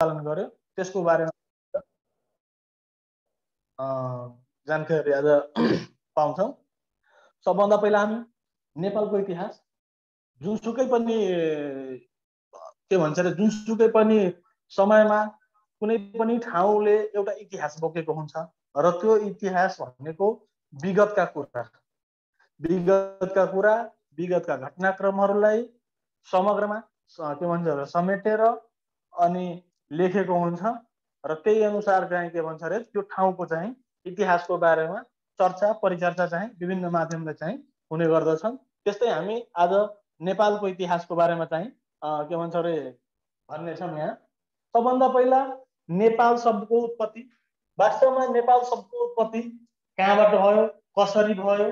सञ्चालन गर्यो। त्यसको बारेमा जानकारी आज पाउँछौँ। सबभन्दा पहिला हामी नेपालको इतिहास। जुनसुकै पनि के भन्छ अरे जुनसुकै पनि समयमा कुनै पनि ठाउँले एउटा इतिहास बोकेको हुन्छ र त्यो इतिहास भनेको विगतका कुरा। विगतका कुरा विगतका घटनाक्रमहरूलाई समग्रमा के भन्छ समेटेर अनि लेखेको हुन्छ र त्यही अनुसार चाहिँ के भन्छ अरे त्यो ठाउँको चाहिँ इतिहासको बारेमा चर्चा परिचर्चा चाहिँ विभिन्न माध्यमले चाहिँ हुने गर्दछन्। त्यस्तै हामी आज नेपालको इतिहासको बारेमा चाहिँ के भन्छ अरे भन्नेछौँ यहाँ। सबभन्दा पहिला नेपाल शब्दको उत्पत्ति। वास्तवमा नेपाल शब्दको उत्पत्ति कहाँबाट भयो कसरी भयो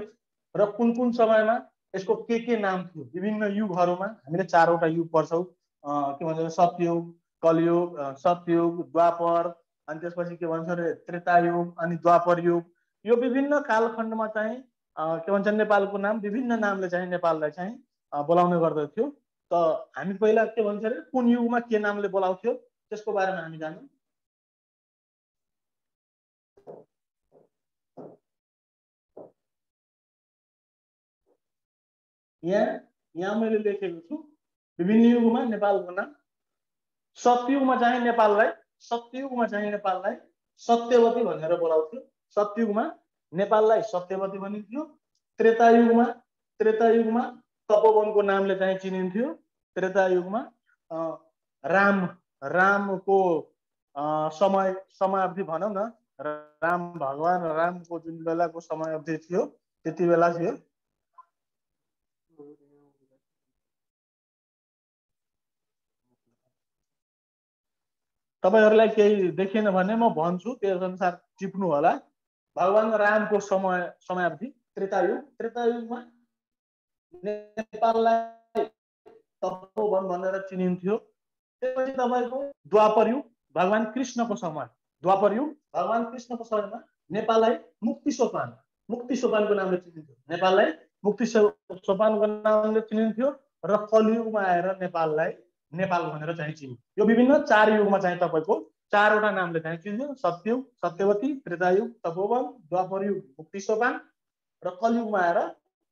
र कुन कुन समयमा यसको के के नाम थियो विभिन्न युगहरूमा हामीले चारवटा युग पढ्छौँ। के भन्छ सतयुग कलयुग सतयुग द्वापर अनि त्यसपछि के भन्छ अरे त्रेतायुग अनि द्वापर युग यो विभिन्न कालखण्डमा चाहिँ के भन्छ नेपालको नाम विभिन्न नामले चाहिँ नेपाललाई चाहिँ बोलाउने गर्दथ्यो। त हामी पहिला के भन्छ अरे कुन युगमा के नामले बोलाउँथ्यो त्यसको बारेमा हामी जान्यौँ। यहाँ यहाँ मैले लेखेको छु विभिन्न युगमा नेपालको नाम। सतयुगमा चाहिँ नेपाललाई सत्ययुगमा चाहिँ नेपाललाई सत्यवती भनेर बोलाउँथ्यो। सतयुगमा नेपाललाई सत्यवती भनिन्थ्यो। त्रेतायुगमा त्रेतायुगमा तपोवनको नामले चाहिँ चिनिन्थ्यो। त्रेतायुगमा राम रामको समय समावधि भनौँ न। राम भगवान् रामको जुन बेलाको समयावधि थियो त्यति बेला थियो। तपाईँहरूलाई केही देखिएन भने म भन्छु त्यस अनुसार टिप्नु होला। भगवान् रामको समय समयावधि त्रेतायुग। त्रेतायुगमा नेपाललाई तपोवन भनेर चिनिन्थ्यो। त्यसपछि तपाईँको द्वापर युग भगवान् कृष्णको समय। द्वापर युग भगवान् कृष्णको समयमा नेपाललाई मुक्ति सोपान। मुक्ति सोपानको नामले चिनिन्थ्यो। नेपाललाई मुक्ति सोपानको नामले चिनिन्थ्यो र कलियुगमा आएर नेपाललाई नेपाल भनेर चाहिँ चिन्यो यो विभिन्न चार युगमा चाहिँ तपाईँको चारवटा नामले चाहिँ चिन्यो सत्ययुग सत्यवती त्रेतायुग तपोवन द्वापर युग मुक्ति सोपान र कलियुगमा आएर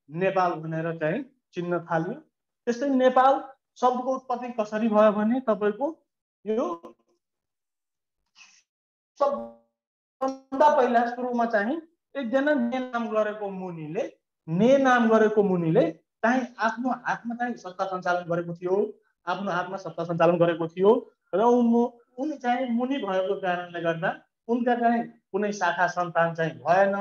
नेपाल भनेर चाहिँ चिन्न थाल्यो। त्यस्तै नेपाल शब्दको उत्पत्ति कसरी भयो भने तपाईँको यो सबभन्दा पहिला सुरुमा चाहिँ एकजना ने नाम गरेको मुनिले ने नाम गरेको मुनिले चाहिँ आफ्नो हातमा चाहिँ सत्ता सञ्चालन गरेको थियो। आफ्नो हातमा सत्ता सञ्चालन गरेको थियो र उनी चाहिँ मुनि भएको कारणले गर्दा उनका चाहिँ कुनै शाखा सन्तान चाहिँ भएन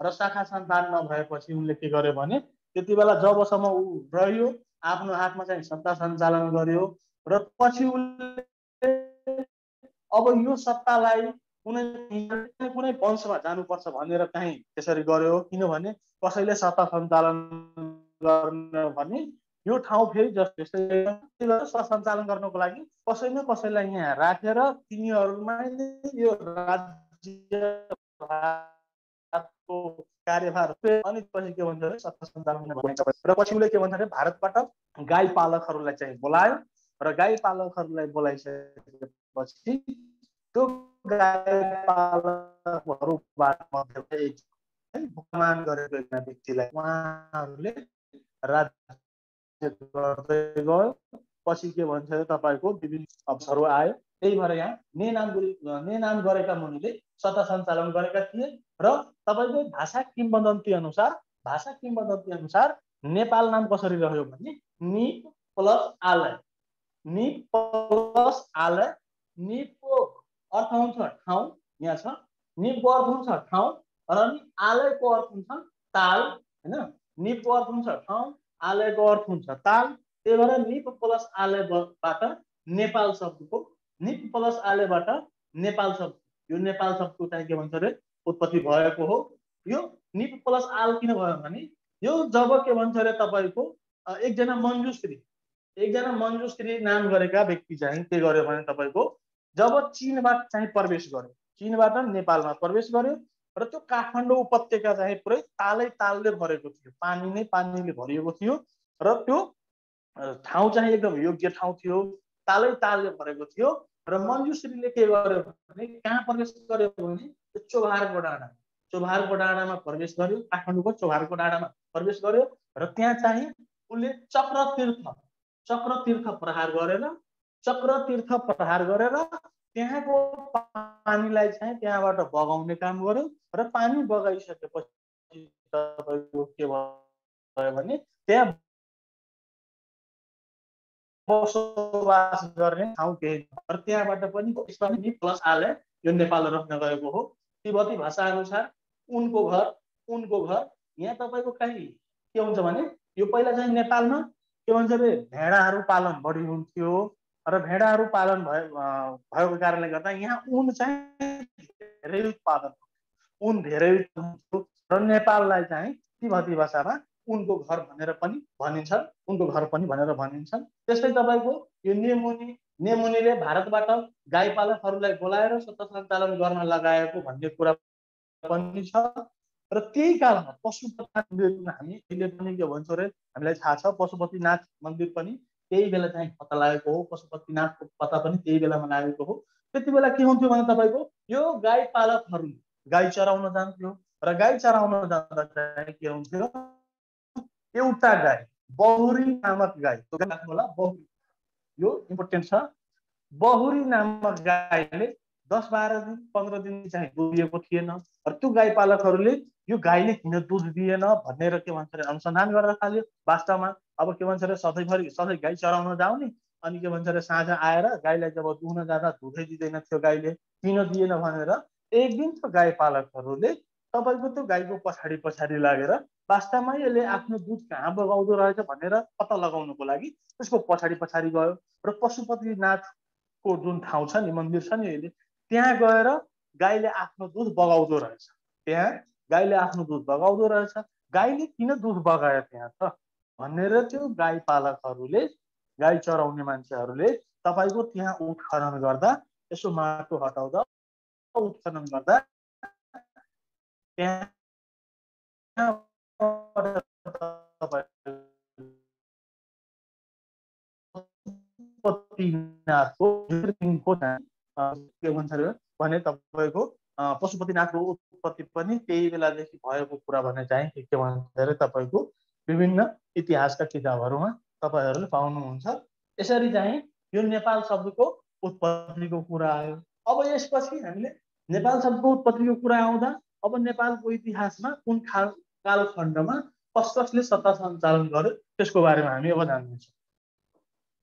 र शाखा सन्तान नभएपछि उनले के गर्यो भने त्यति बेला जबसम्म ऊ रह्यो आफ्नो हातमा चाहिँ सत्ता सञ्चालन गर्यो र पछि उसले अब यो सत्तालाई कुनै कुनै वंशमा जानुपर्छ भनेर चाहिँ त्यसरी गर्यो किनभने कसैले सत्ता सञ्चालन गर्न भने यो ठाउँ फेरि जस्तै सञ्चालन गर्नको लागि कसै न कसैलाई यहाँ राखेर तिनीहरूमा यो राज्य कार्यभार अनि पछि के भन्छ भने सत्ता सञ्चालन र पछि उसले के भन्छ भने भारतबाट गाई पालकहरूलाई चाहिँ बोलायो र गाई पालकहरूलाई बोलाइसकेपछि त्यो गाई पालकहरूबाट गरेको एकजना व्यक्तिलाई उहाँहरूले राज्य गर्दै गयो। पछि के भन्छ तपाईँको विभिन्न अवसरहरू आयो। त्यही भएर यहाँ ने नाम ने नाम गरेका मुनिले सत्ता सञ्चालन गरेका थिए र तपाईँको भाषा किम्बदन्ती अनुसार भाषा किम्बदन्ती अनुसार नेपाल नाम कसरी रह्यो भने निप प्लस आलय निप प्लस आलय निपको अर्थ हुन्छ ठाउँ यहाँ छ। निपको अर्थ हुन्छ ठाउँ र आलयको अर्थ हुन्छ ताल होइन? निपको अर्थ हुन्छ ठाउँ आलयको अर्थ हुन्छ ताल त्यही भएर निप प्लस आलयबाट नेपाल शब्दको निप प्लस आलयबाट नेपाल शब्द। यो नेपाल शब्दको चाहिँ के भन्छ अरे? उत्पत्ति भएको हो। यो निप प्लस आल किन भयो भने यो जब के भन्छ अरे तपाईँको एकजना मन्जुश्री एकजना मन्जुश्री नाम गरेका व्यक्ति चाहिँ के गर्यो भने तपाईँको जब चिनबाट चाहिँ प्रवेश गर्यो चिनबाट नेपालमा प्रवेश गर्यो र त्यो काठमाडौँ उपत्यका चाहिँ पुरै तालै तालले भरेको थियो। पानी नै पानीले भरिएको थियो र त्यो ठाउँ चाहिँ एकदम योग्य ठाउँ थियो। तालै तालले भरेको थियो र मञ्जुश्रीले के गर्यो भने कहाँ प्रवेश गर्यो भने चोभारको डाँडा चोभारको डाँडामा प्रवेश गर्यो काठमाडौँको चोभारको डाँडामा प्रवेश गर्यो र त्यहाँ चाहिँ उसले चक्र तीर्थ चक्र तीर्थ प्रहार गरेर चक्र तीर्थ प्रहार गरेर त्यहाँको पानीलाई चाहिँ त्यहाँबाट बगाउने काम गर्यो र पानी बगाइसकेपछि तपाईँको के भयो भने त्यहाँ बसोबास गर्ने ठाउँ केही र त्यहाँबाट पनि प्लस आले यो नेपाल रख्न गएको हो। तिब्बती भाषा अनुसार उनको घर उनको घर यहाँ तपाईँको कहीँ के हुन्छ भने यो पहिला चाहिँ नेपालमा के भन्छ अरे भेडाहरू पालन बढी हुन्थ्यो। र भेडाहरू पालन भयो भएको कारणले गर्दा यहाँ उन चाहिँ धेरै उत्पादन उन धेरै र नेपाललाई चाहिँ तिब्बती भाषामा उनको घर भनेर पनि भनिन्छ उनको घर पनि भनेर भनिन्छ त्यस्तै तपाईँको यो नेमुनी नेमुनीले भारतबाट गाई पालकहरूलाई बोलाएर सत्ता सञ्चालन गर्न लगाएको भन्ने कुरा पनि छ। र त्यही कारणमा पशुपतिनाथ मन्दिर हामी अहिले पनि के भन्छौँ अरे हामीलाई थाहा छ पशुपतिनाथ मन्दिर पनि त्यही बेला चाहिँ पत्ता लागेको हो पशुपतिनाथको पत्ता पनि त्यही बेलामा लागेको हो। त्यति बेला के हुन्थ्यो भने तपाईँको यो गाई पालकहरू गाई चराउन जान्थ्यो र गाई चराउन जाँदा चाहिँ के हुन्थ्यो एउटा गाई बहुरी नामक गाई होला बहुरी। यो इम्पोर्टेन्ट छ। बहुरी नामक गाईले दस बाह्र दिन पन्ध्र दिन चाहिँ दिएको थिएन। र त्यो गाई पालकहरूले यो गाईले किन दुध दिएन भनेर के भन्छ अरे अनुसन्धान गरेर थाल्यो? वास्तवमा अब के भन्छ अरे सधैँभरि सधैँ गाई चराउन जाउने अनि के भन्छ अरे साँझ आएर गाईलाई जब दुहुन जाँदा दुधै दिँदैन थियो गाईले किन दिएन भनेर एक दिन त्यो गाई पालकहरूले तपाईँको त्यो गाईको पछाडि पछाडि लागेर वास्तवमा यसले आफ्नो दुध कहाँ बगाउँदो रहेछ भनेर पत्ता लगाउनुको लागि त्यसको पछाडि पछाडि गयो र पशुपतिनाथको जुन ठाउँ छ नि मन्दिर छ नि अहिले त्यहाँ गएर गाईले आफ्नो दुध बगाउँदो रहेछ। त्यहाँ गाईले आफ्नो दुध बगाउँदो रहेछ। गाईले किन दुध बगायो त्यहाँ त? भनेर त्यो गाई पालकहरूले गाई चराउने मान्छेहरूले तपाईँको त्यहाँ उत्खनन गर्दा यसो माटो हटाउँदा उत्खनन गर्दा त्यहाँ भने तपाईँको पशुपतिनाथको उत्पत्ति पनि त्यही बेलादेखि भएको कुरा भने चाहिँ के भन्छ अरे तपाईँको विभिन्न इतिहासका किताबहरूमा तपाईँहरूले पाउनुहुन्छ। यसरी चाहिँ यो नेपाल शब्दको उत्पत्तिको कुरा आयो। अब यसपछि हामीले नेपाल शब्दको उत्पत्तिको कुरा आउँदा अब नेपालको इतिहासमा कुन खाल कालखण्डमा कस कसले सत्ता सञ्चालन गर्यो त्यसको बारेमा हामी अब जान्दैछौँ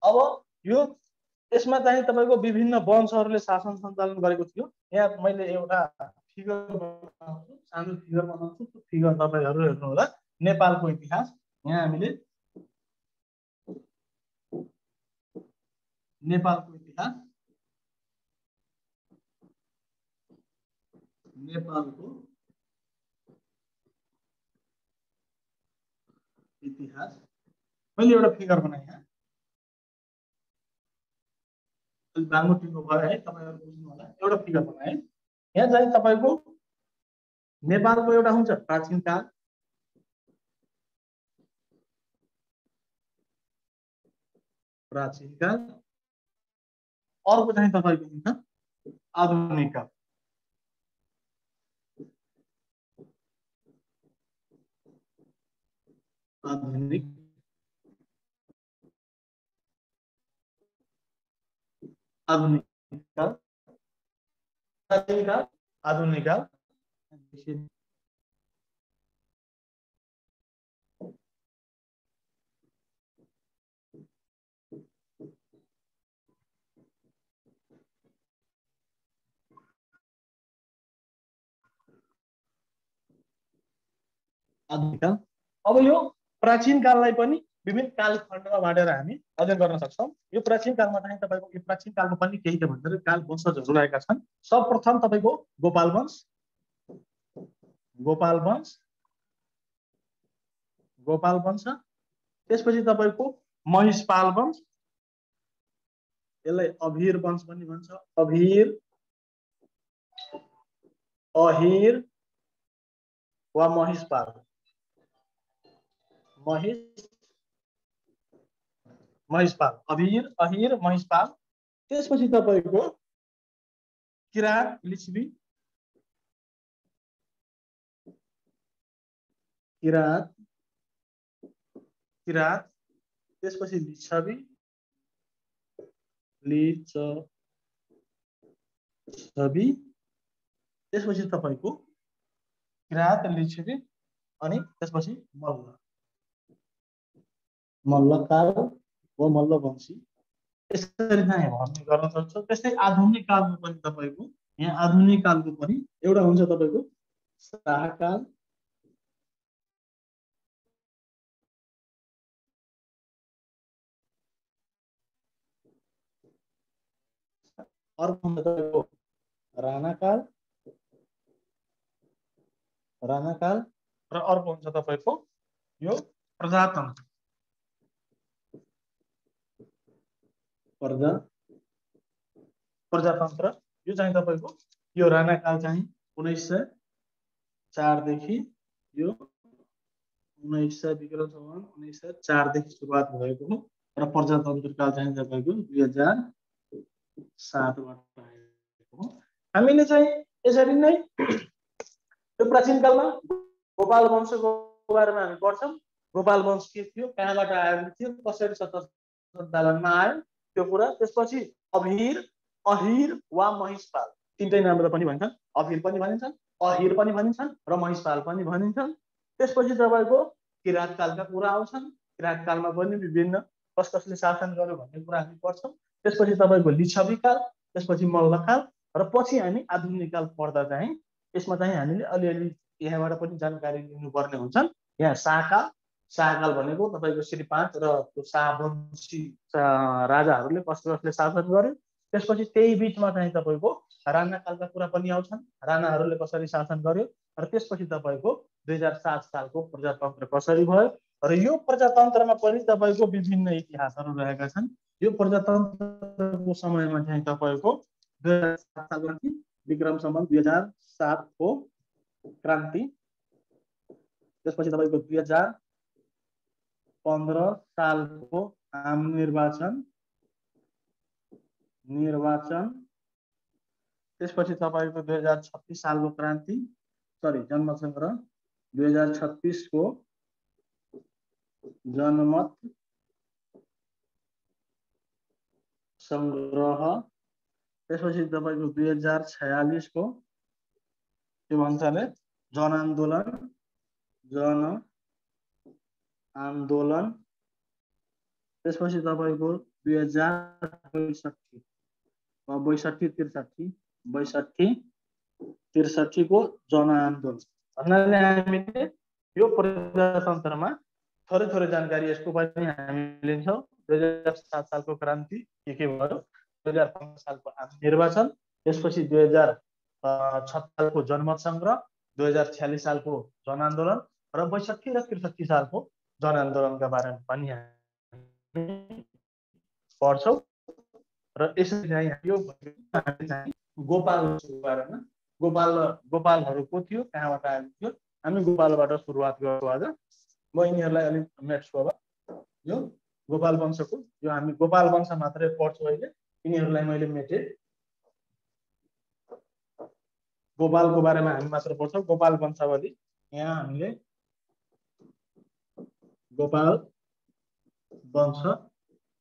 अब यो यसमा चाहिँ तपाईँको विभिन्न वंशहरूले शासन सञ्चालन गरेको थियो। यहाँ मैले एउटा फिगर बनाउँछु सानो फिगर बनाउँछु। त्यो फिगर तपाईँहरू हेर्नु होला नेपालको इतिहास। यहाँ हामीले नेपालको इतिहास। नेपालको इतिहास। मैले एउटा फिगर बनाएँ यहाँ। लामो टिको भयो है तपाईँहरू बुझ्नु होला एउटा फिगर बनाएँ यहाँ चाहिँ तपाईँको, नेपालको एउटा हुन्छ, प्राचीन काल। प्राचीन काल। अर्को चाहिँ तपाईँको हुन्छ, आधुनिक काल। आधुनिक आधुनिक आधुनिक अब यो प्राचीन काललाई पनि विभिन्न कालखण्डमा बाँडेर हामी अध्ययन गर्न सक्छौँ। यो प्राचीन कालमा चाहिँ तपाईँको यो प्राचीन कालमा पनि केही के भन्छ काल वंशजहरू रहेका छन्। सर्वप्रथम तपाईँको गोपाल वंश गोपाल वंश गोपाल वंश त्यसपछि तपाईँको महिषपाल वंश यसलाई अभिर वंश पनि भन्छ। अभिर अहिर वा महिषपाल। महिष महिषपाल अभिर अहिर महिषपाल त्यसपछि तपाईँको किरात लिच्छवी किरात किरात त्यसपछि लिच्छवी लिच छवि त्यसपछि तपाईँको किरात लिच्छवी अनि त्यसपछि मल्ल मल्लकाल वा मल्लवंशी यसरी चाहिँ भन्ने गर्न सक्छ। त्यस्तै आधुनिक कालको पनि तपाईँको यहाँ आधुनिक कालको पनि एउटा हुन्छ तपाईँको शाहकाल। अर्को हुन्छ तपाईँको राणाकाल। राणाकाल। र अर्को हुन्छ तपाईँको यो प्रजातन्त्र। प्रजा प्रजातन्त्र। यो चाहिँ तपाईँको यो राणाकाल चाहिँ उन्नाइस सय चारदेखि यो उन्नाइस सय विक्रम सम्म उन्नाइस सय चारदेखि सुरुवात भएको हो र प्रजातन्त्र काल चाहिँ तपाईँको दुई हजार सातबाट आएको हामीले चाहिँ यसरी नै यो प्राचीन कालमा गोपाल वंशको बारेमा हामी पढ्छौँ। गोपाल वंश के थियो कहाँबाट आएको थियो कसरी सन्तालनमा आयो त्यो कुरा त्यसपछि अभिर अहिर वा महिषपाल। तिनटै नामबाट पनि भन्छन्। अभिर पनि भनिन्छन् अहिर पनि भनिन्छन् र महिषपाल पनि भनिन्छन्। त्यसपछि तपाईँको किराँत कालका कुरा आउँछन्। किराँत कालमा पनि विभिन्न कस कसले शासन गर्यो भन्ने कुरा हामी पढ्छौँ। त्यसपछि तपाईँको लिच्छवी काल त्यसपछि मल्लकाल र पछि हामी आधुनिक काल पढ्दा चाहिँ यसमा चाहिँ हामीले अलिअलि यहाँबाट पनि जानकारी लिनुपर्ने हुन्छन्। यहाँ शाहकाल शाहकाल भनेको तपाईँको श्री पाँच र त्यो शाहवंशी राजाहरूले कसले कसले शासन गर्यो त्यसपछि त्यही बिचमा चाहिँ तपाईँको राणाकालका कुरा पनि आउँछन्। राणाहरूले कसरी शासन गर्यो र त्यसपछि तपाईँको दुई हजार सात सालको प्रजातन्त्र कसरी भयो र यो प्रजातन्त्रमा पनि तपाईँको विभिन्न इतिहासहरू रहेका छन्। यो प्रजातन्त्रको समयमा चाहिँ तपाईँको दुई हजार सात सालको विक्रमसम्म दुई हजार सातको क्रान्ति त्यसपछि तपाईँको दुई हजार पन्ध्र सालको आम निर्वाचन निर्वाचन। त्यसपछि तपाईँको दुई हजार छत्तिस सालको क्रान्ति सरी जन्मसङ्ग्रह दुई हजार छत्तिसको जनमत सङ्ग्रह त्यसपछि तपाईँको दुई हजार छयालिसको के भन्छ अरे? जनआन्दोलन जन आन्दोलन। त्यसपछि तपाईँको दुई हजार बैसठी बैसठी त्रिसठी बैसठी त्रिसठीको जनआन्दोलन। भन्नाले हामीले यो प्रजातन्त्रमा थोरै थोरै जानकारी यसको पनि हामी लिन्छौँ। दुई हजार सात सालको क्रान्ति के के भयो? दुई हजार पन्ध्र सालको निर्वाचन त्यसपछि दुई हजार छत्त सालको जनमत सङ्ग्रह दुई हजार छ्यालिस सालको जनआन्दोलन र बैसठी र त्रिसठी सालको जनआन्दोलनका बारेमा पनि हामी पढ्छौँ। र यसरी चाहिँ यो गोपालको बारेमा गोपाल गोपालहरू को थियो कहाँबाट आएको थियो? हामी गोपालबाट सुरुवात गर्छौँ आज। म यिनीहरूलाई अलिक मेट्छु अब यो गोपाल वंशको यो हामी गोपाल वंश मात्रै पढ्छौँ अहिले यिनीहरूलाई मैले मेटेँ। गोपालको बारेमा हामी मात्र पढ्छौँ गोपाल वंशावली। यहाँ हामीले गोपाल वंश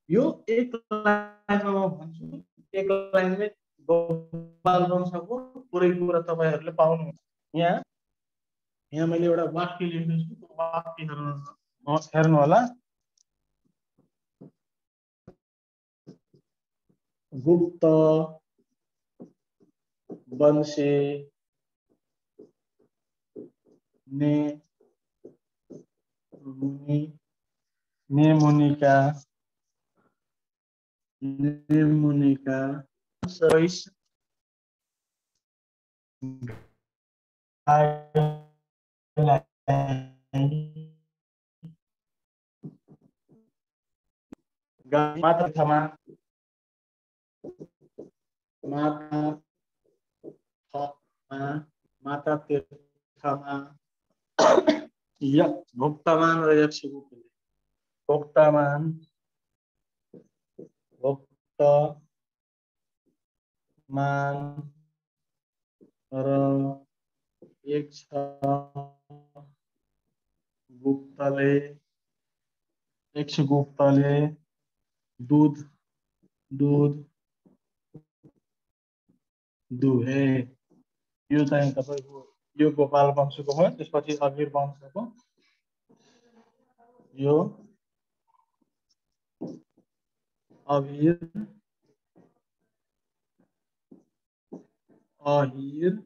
यो एक लाइनमा म भन्छु एक लाइनमै गोपाल वंशको पुरै कुरा तपाईँहरूले पाउनुहुन्छ। यहाँ यहाँ मैले एउटा वाक्य लेख्दैछु वाक्य हेर्नु हेर्नु होला। गुप्त वंशे ने मुनि ने मुनिका ने मुनिका सैस माता थमा माता माता तीर्थमा भुक्तमान र यक्षगुप्तले भुक्तमान भुक्तमान र एक छ गुप्तले एक छ गुप्तले दुध दुध दुहे यो चाहिँ तपाईँको यो गोपाल वंशको भयो त्यसपछि अभिर वंशको यो अभिर अहिर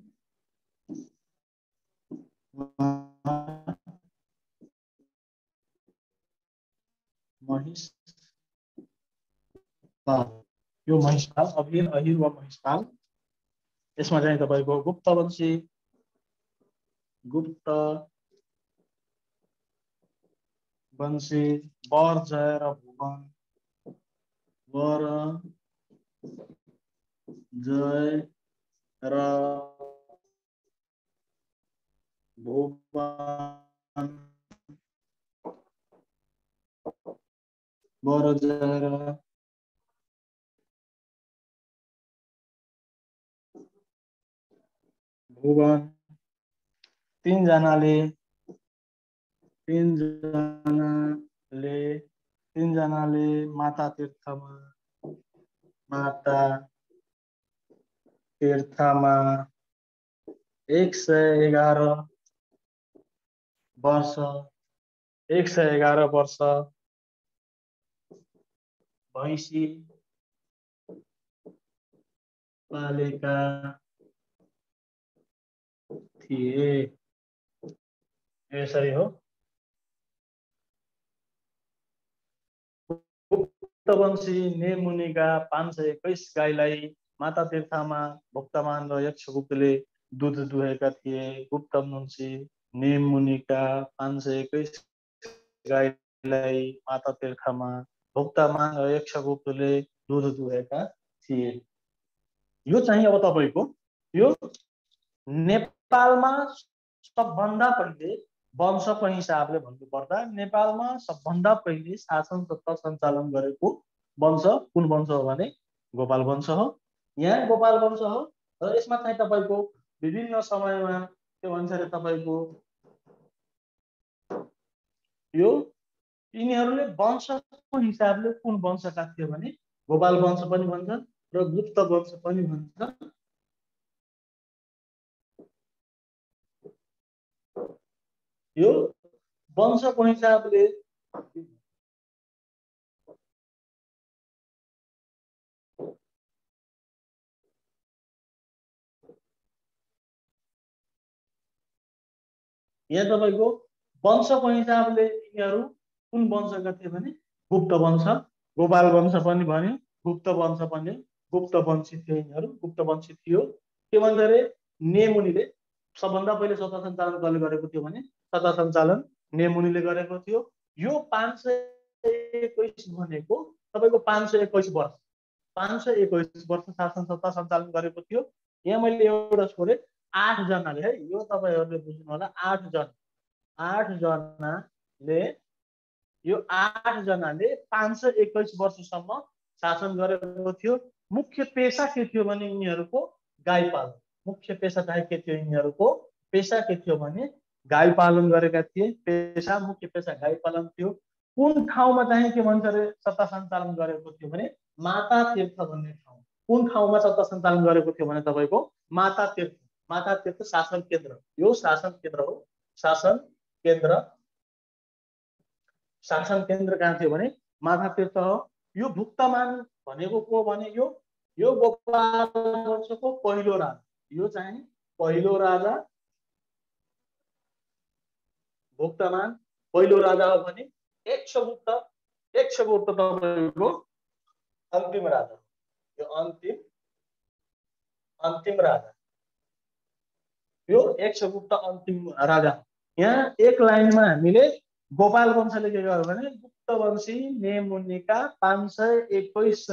महिषपाल यो महिषपाल अभिर अहिर वा महिषपाल यसमा चाहिँ तपाईँको गुप्तवंशी गुप्त वंशी वर जय र भुवन वर जय र भुवन वर जय र भुवन तिनजनाले तिनजनाले तिनजनाले माता तीर्थमा माता तीर्थमा एक सय एघार वर्ष एक सय एघार वर्ष भैँसी पालेका थिए। यसरी हो। गुप्तवंशी नेमुनिका पाँच सय एक्काइस गाईलाई माता तीर्थमा भक्तमान र यक्षगुप्तले दुध दुहेका थिए। गुप्तवंशी नेमुनिका पाँच सय एक्काइस गाईलाई माता तीर्थमा भक्तमान र यक्षगुप्तले दुध दुहेका थिए। यो चाहिँ अब तपाईँको यो नेपालमा सबभन्दा पहिले वंशको हिसाबले भन्नुपर्दा नेपालमा सबभन्दा पहिले शासन सत्ता सञ्चालन गरेको वंश कुन वंश हो भने गोपाल वंश हो। यहाँ गोपाल वंश हो र यसमा चाहिँ तपाईँको विभिन्न समयमा के भन्छ अरे तपाईँको यो यिनीहरूले वंशको हिसाबले कुन वंशका थियो भने गोपाल वंश पनि भन्छ र गुप्त वंश पनि भन्छ यो वंशको हिसाबले यहाँ तपाईँको वंशको हिसाबले यिनीहरू कुन वंशका थिए भने गुप्त वंश गोपाल वंश पनि भन्यो गुप्त वंश पनि गुप्त वंशी थियो यिनीहरू गुप्त वंशी थियो। के भन्छ अरे नेमुनिले सबभन्दा पहिले सत्ता सञ्चालन कसले गरेको थियो भने सत्ता सञ्चालन नेमुनिले गरेको थियो। यो पाँच सय एक्काइस भनेको तपाईँको पाँच सय एक्काइस वर्ष पाँच सय एक्काइस वर्ष शासन सत्ता सञ्चालन गरेको थियो। यहाँ मैले एउटा छोडेँ आठजनाले है यो तपाईँहरूले बुझ्नु होला आठजना आठजनाले यो आठजनाले पाँच सय एक्काइस वर्षसम्म शासन गरेको थियो। मुख्य पेसा के थियो भने यिनीहरूको गाई पालन मुख्य पेसा चाहिँ के थियो यिनीहरूको पेसा के थियो भने गाई पालन गरेका थिए पेसा मुख्य पेसा गाई पालन थियो कुन ठाउँमा चाहिँ के भन्छ अरे सत्ता सञ्चालन गरेको थियो भने माता तीर्थ भन्ने ठाउँ। कुन ठाउँमा सत्ता सञ्चालन गरेको थियो भने तपाईँको माता तीर्थ। माता तीर्थ शासन केन्द्र यो शासन केन्द्र हो। शासन केन्द्र। शासन केन्द्र कहाँ थियो भने माता तीर्थ हो। यो भुक्तमान भनेको को भने यो? यो गोपाल वंशको पहिलो राजा यो चाहिँ पहिलो राजा भुक्तमान। पहिलो राजा हो भने एक गुप्त एक गुप्त तपाईँको अन्तिम राजा यो अन्तिम अन्तिम राजा। यो एक गुप्त अन्तिम राजा यहाँ एक लाइनमा हामीले गोपाल वंशले के गर्यो भने गुप्त वंशी नेमुनिका पाँच सय एक्काइस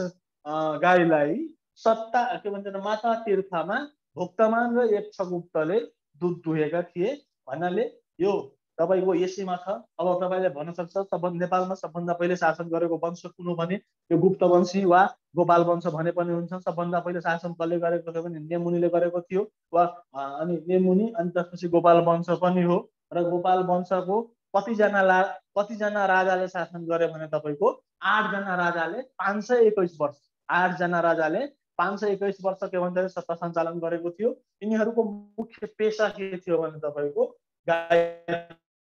गाईलाई सत्ता के भन्छ माता तीर्थमा भुक्तमान र यक्षगुप्तले दुध दुहेका थिए भन्नाले यो तपाईँको एसीमा छ अब तपाईँले भन्न सक्छ सब नेपालमा सबभन्दा पहिले शासन गरेको वंश कुन हो भने यो गुप्त वंशी वा गोपाल वंश भने पनि हुन्छ सबभन्दा पहिले शासन कसले गरेको थियो भने नेमुनिले गरेको थियो वा अनि नेमुनि अनि त्यसपछि गोपाल वंश पनि हो र गोपाल वंशको कतिजना ला कतिजना राजाले शासन गरे भने तपाईँको आठजना राजाले पाँच सय एक्काइस वर्ष आठजना राजाले पाँच सय एक्काइस वर्ष के भन्छ सत्ता सञ्चालन गरेको थियो। यिनीहरूको मुख्य पेसा के थियो भने तपाईँको गाई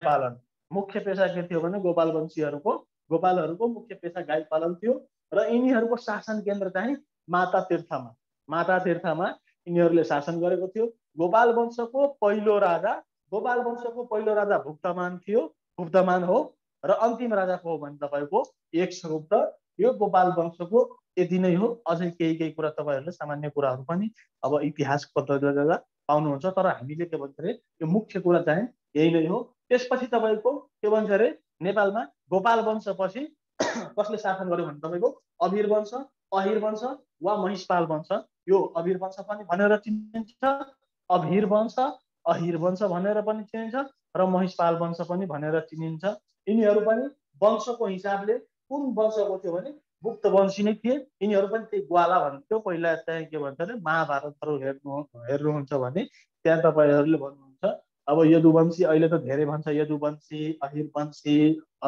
पालन। मुख्य पेसा के थियो भने गोपाल वंशीहरूको गोपालहरूको मुख्य पेसा गाई पालन थियो र यिनीहरूको शासन केन्द्र चाहिँ माता तीर्थमा। माता तीर्थमा यिनीहरूले शासन गरेको थियो। गोपाल वंशको पहिलो राजा गोपाल वंशको पहिलो राजा भुक्तमान थियो। भुक्तमान हो र अन्तिम राजाको हो भने तपाईँको स्वरूप यो गोपाल वंशको यति नै हो। अझै केही केही कुरा तपाईँहरूले सामान्य कुराहरू पनि अब इतिहास पत्रले पाउनुहुन्छ। तर हामीले के भन्छ अरे यो मुख्य कुरा चाहिँ यही नै हो। त्यसपछि तपाईँको के भन्छ अरे नेपालमा गोपाल वंशपछि कसले शासन गर्यो भने तपाईँको अभिर वंश अहिर वंश वा महिषपाल वंश। यो अभिर वंश पनि भनेर चिनिन्छ अभिर वंश अहिर वंश भनेर पनि चिनिन्छ र महिषपाल वंश पनि भनेर चिनिन्छ। यिनीहरू पनि वंशको हिसाबले कुन वंशको थियो भने गुप्त वंशी नै थिए। यिनीहरू पनि त्यही ग्वाला भन्थ्यो पहिला चाहिँ के भन्छ भने महाभारतहरू हेर्नु हेर्नुहुन्छ भने त्यहाँ तपाईँहरूले भन्नुहुन्छ अब यदुवंशी अहिले त धेरै भन्छ। यदुवंशी अहिर वंशी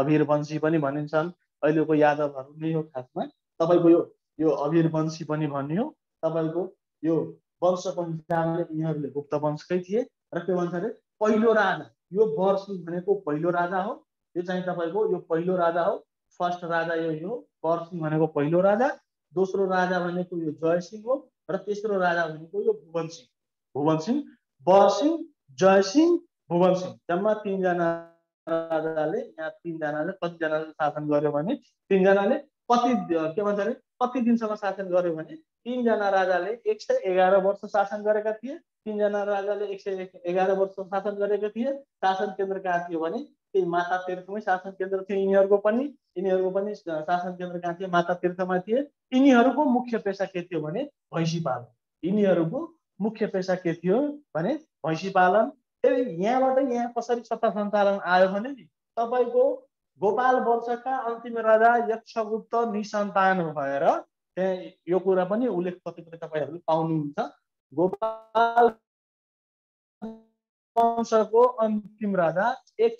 अभिर वंशी पनि भनिन्छन्। अहिलेको यादवहरू नै हो खासमा। तपाईँको यो यो अभिर वंशी पनि भनियो। तपाईँको यो वंशको हिसाबले यिनीहरूले गुप्त वंशकै थिए। र के भन्छ अरे पहिलो राजा। यो वर्षी भनेको पहिलो राजा हो। यो चाहिँ तपाईँको यो पहिलो राजा हो। फर्स्ट राजा यो हो वर्षी भनेको पहिलो राजा दोस्रो राजा भनेको यो जयसिंह हो र तेस्रो राजा भनेको यो भुवन सिंह भुवन सिंह बरसिंह जयसिंह भुवन सिंह जम्मा तिनजना राजाले यहाँ तिनजनाले कतिजनाले शासन गर्यो भने तिनजनाले कति के भन्छ अरे? कति दिनसम्म शासन गर्यो भने तिनजना राजाले एक सय एघार वर्ष शासन गरेका थिए। तिनजना राजाले एक सय एघार वर्ष शासन गरेका थिए। शासन केन्द्र कहाँ थियो भने त्यही माता तीर्थमै शासन केन्द्र थियो यिनीहरूको पनि यिनीहरूको पनि शासन केन्द्र कहाँ थियो माता तीर्थमा थिए यिनीहरूको मुख्य पेसा के थियो भने भैँसी पालन यिनीहरूको मुख्य पेसा के थियो भने भैँसी पालन फेरि यहाँबाट यहाँ कसरी सत्ता सञ्चालन आयो भने नि तपाईँको गोपाल वंशका अन्तिम राजा यक्षगुप्त निसन्तान भएर त्यहाँ यो कुरा पनि उल्लेख कतिपय तपाईँहरूले पाउनुहुन्छ गोपाल वंशको अन्तिम राजा एक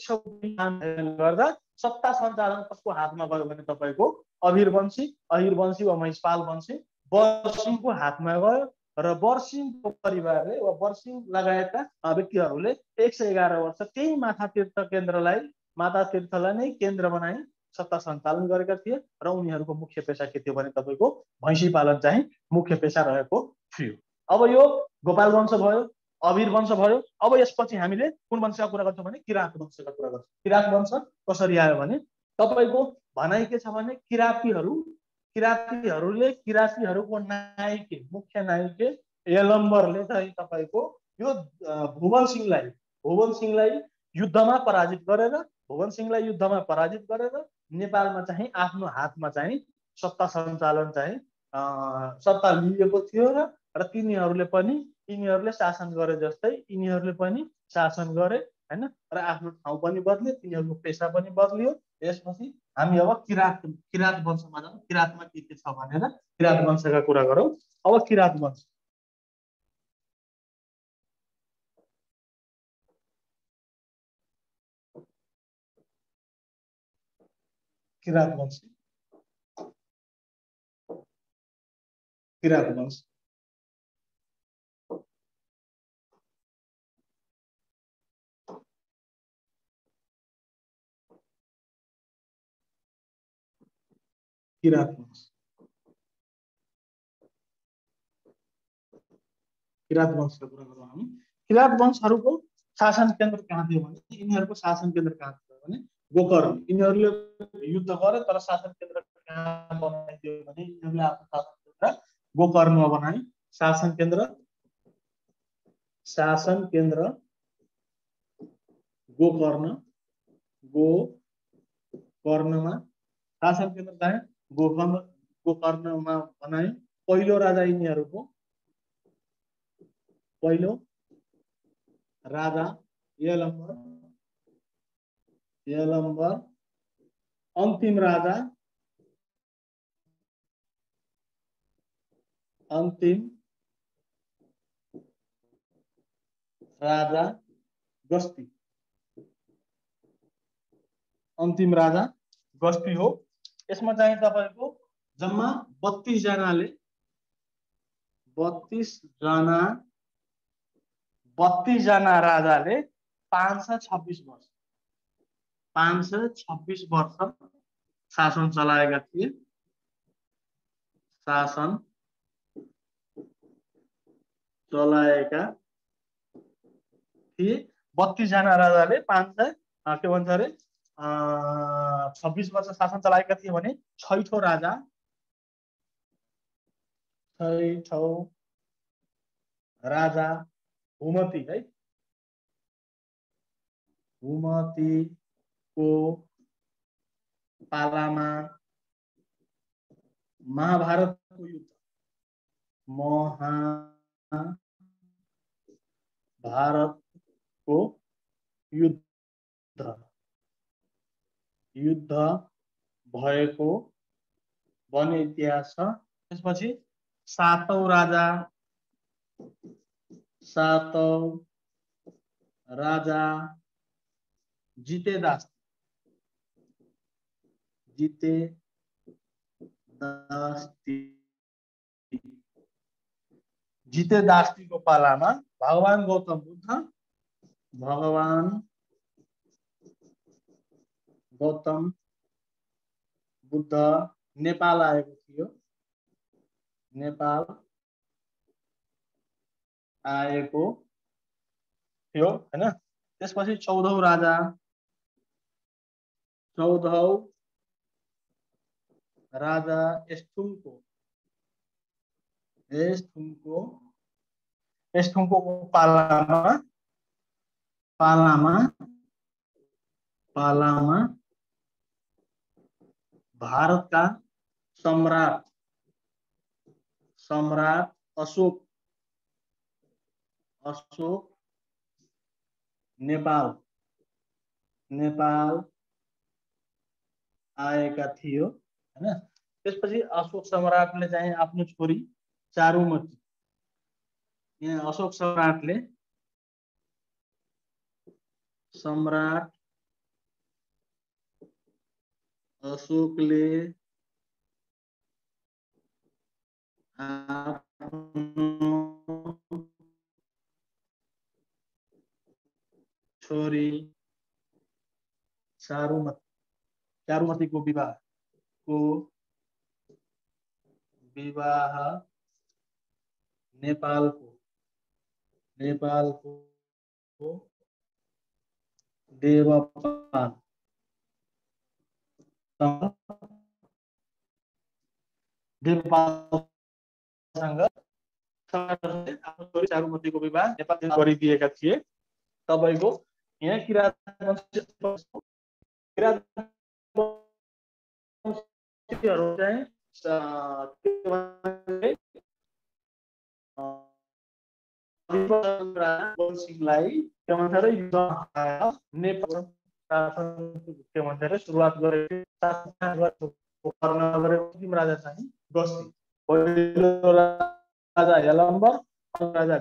गर्दा सत्ता सञ्चालन कसको हातमा गयो भने तपाईँको अभिर वंशी अहिर वंशी वा महिषपाल वंशी वर्षीको हातमा गयो र वर्षिङको परिवारले वा वर्षिङ लगायतका व्यक्तिहरूले एक सय एघार वर्ष त्यही माथा तीर्थ केन्द्रलाई माता तीर्थलाई नै केन्द्र बनाई सत्ता सञ्चालन गरेका थिए र उनीहरूको मुख्य पेसा के थियो भने तपाईँको भैँसी पालन चाहिँ मुख्य पेसा रहेको थियो अब यो गोपाल वंश भयो अभिर वंश भयो। अब यसपछि हामीले कुन वंशका कुरा गर्छौँ भने किराँत वंशका कुरा गर्छौँ। किराँत वंश कसरी आयो भने तपाईँको भनाइ के छ भने किराँतीहरू किराँतीहरूले किराँतीहरूको नायके मुख्य नायके यलम्बरले चाहिँ तपाईँको यो भुवन सिंहलाई भुवन सिंहलाई युद्धमा पराजित गरेर भुवन सिंहलाई युद्धमा पराजित गरेर नेपालमा चाहिँ आफ्नो हातमा चाहिँ सत्ता सञ्चालन चाहिँ सत्ता लिएको थियो र तिनीहरूले पनि यिनीहरूले शासन गरे जस्तै यिनीहरूले पनि शासन गरे होइन? र आफ्नो ठाउँ पनि बद्ल्यो तिनीहरूको पेसा पनि बद्लियो। यसपछि हामी अब किराँत किराँत वंशमा जाउँ। किराँतमा के के छ भनेर किराँत वंशका कुरा गरौँ। अब किराँत वंश। किराँत वंश। किराँत वंश। किरात वंश किरात वंशको कुरा गरौँ हामी किरात वंशहरूको शासन केन्द्र कहाँ थियो भने यिनीहरूको शासन केन्द्र कहाँ थियो भने गोकर्ण। यिनीहरूले युद्ध गरे तर शासन केन्द्र कहाँ बनाइदियो भने आफ्नो शासन केन्द्र गोकर्णमा बनाए। शासन केन्द्र शासन केन्द्र गोकर्ण। गोकर्णमा शासन केन्द्र चाहिँ गोकर्ण गोकर्णमा बनाए पहिलो राजा यिनीहरूको। पहिलो राजा यलम्बर यलम्बर अन्तिम राजा अन्तिम राजा गस्ती। अन्तिम राजा गस्ती हो। यसमा चाहिँ तपाईँको जम्मा बत्तिसजनाले बत्तिसजना बत्तिसजना राजाले पाँच सय छब्बिस वर्ष पाँच सय छब्बिस वर्ष शासन चलाएका थिए। शासन चलाएका थिए। बत्तिसजना राजाले पाँच सय के भन्छ अरे? छब्बिस वर्ष शासन चलाएका थिए भने छैठौँ राजा छैठौँ राजा हुमती है? हुमतीको पालामा महाभारतको युद्ध। महाभारतको युद्ध। युद्ध भएको भन्ने इतिहास छ। त्यसपछि सातौँ राजा सातौँ राजा जिते दास जिते दास्ती जिते दास्तीको पालामा भगवान गौतम बुद्ध भगवान गौतम, बुद्ध, नेपाल आएको थियो। नेपाल आएको थियो, होइन? त्यसपछि चौधौँ राजा। चौधौँ राजा एस्थुङको एस्थुङको एस्थुङको पालामा पालामा पालामा भारतका सम्राट सम्राट अशोक अशोक नेपाल नेपाल आएका थियो त्यसपछि अशोक सम्राटले चाहिँ आफ्नो छोरी चारुमती, यहाँ अशोक सम्राटले सम्राट अशोकले छोरी चारुमती। चारुमतीको विवाहको विवाह नेपालको नेपालको देवपाल। चारुमतीको विवाह नेपाल गरिदिएका थिए तपाईँको यहाँ किराँत नेपाल के भन्छ सुरुवात गरेको राजा चाहिँ पहिलो राजा हेलम्बर राजा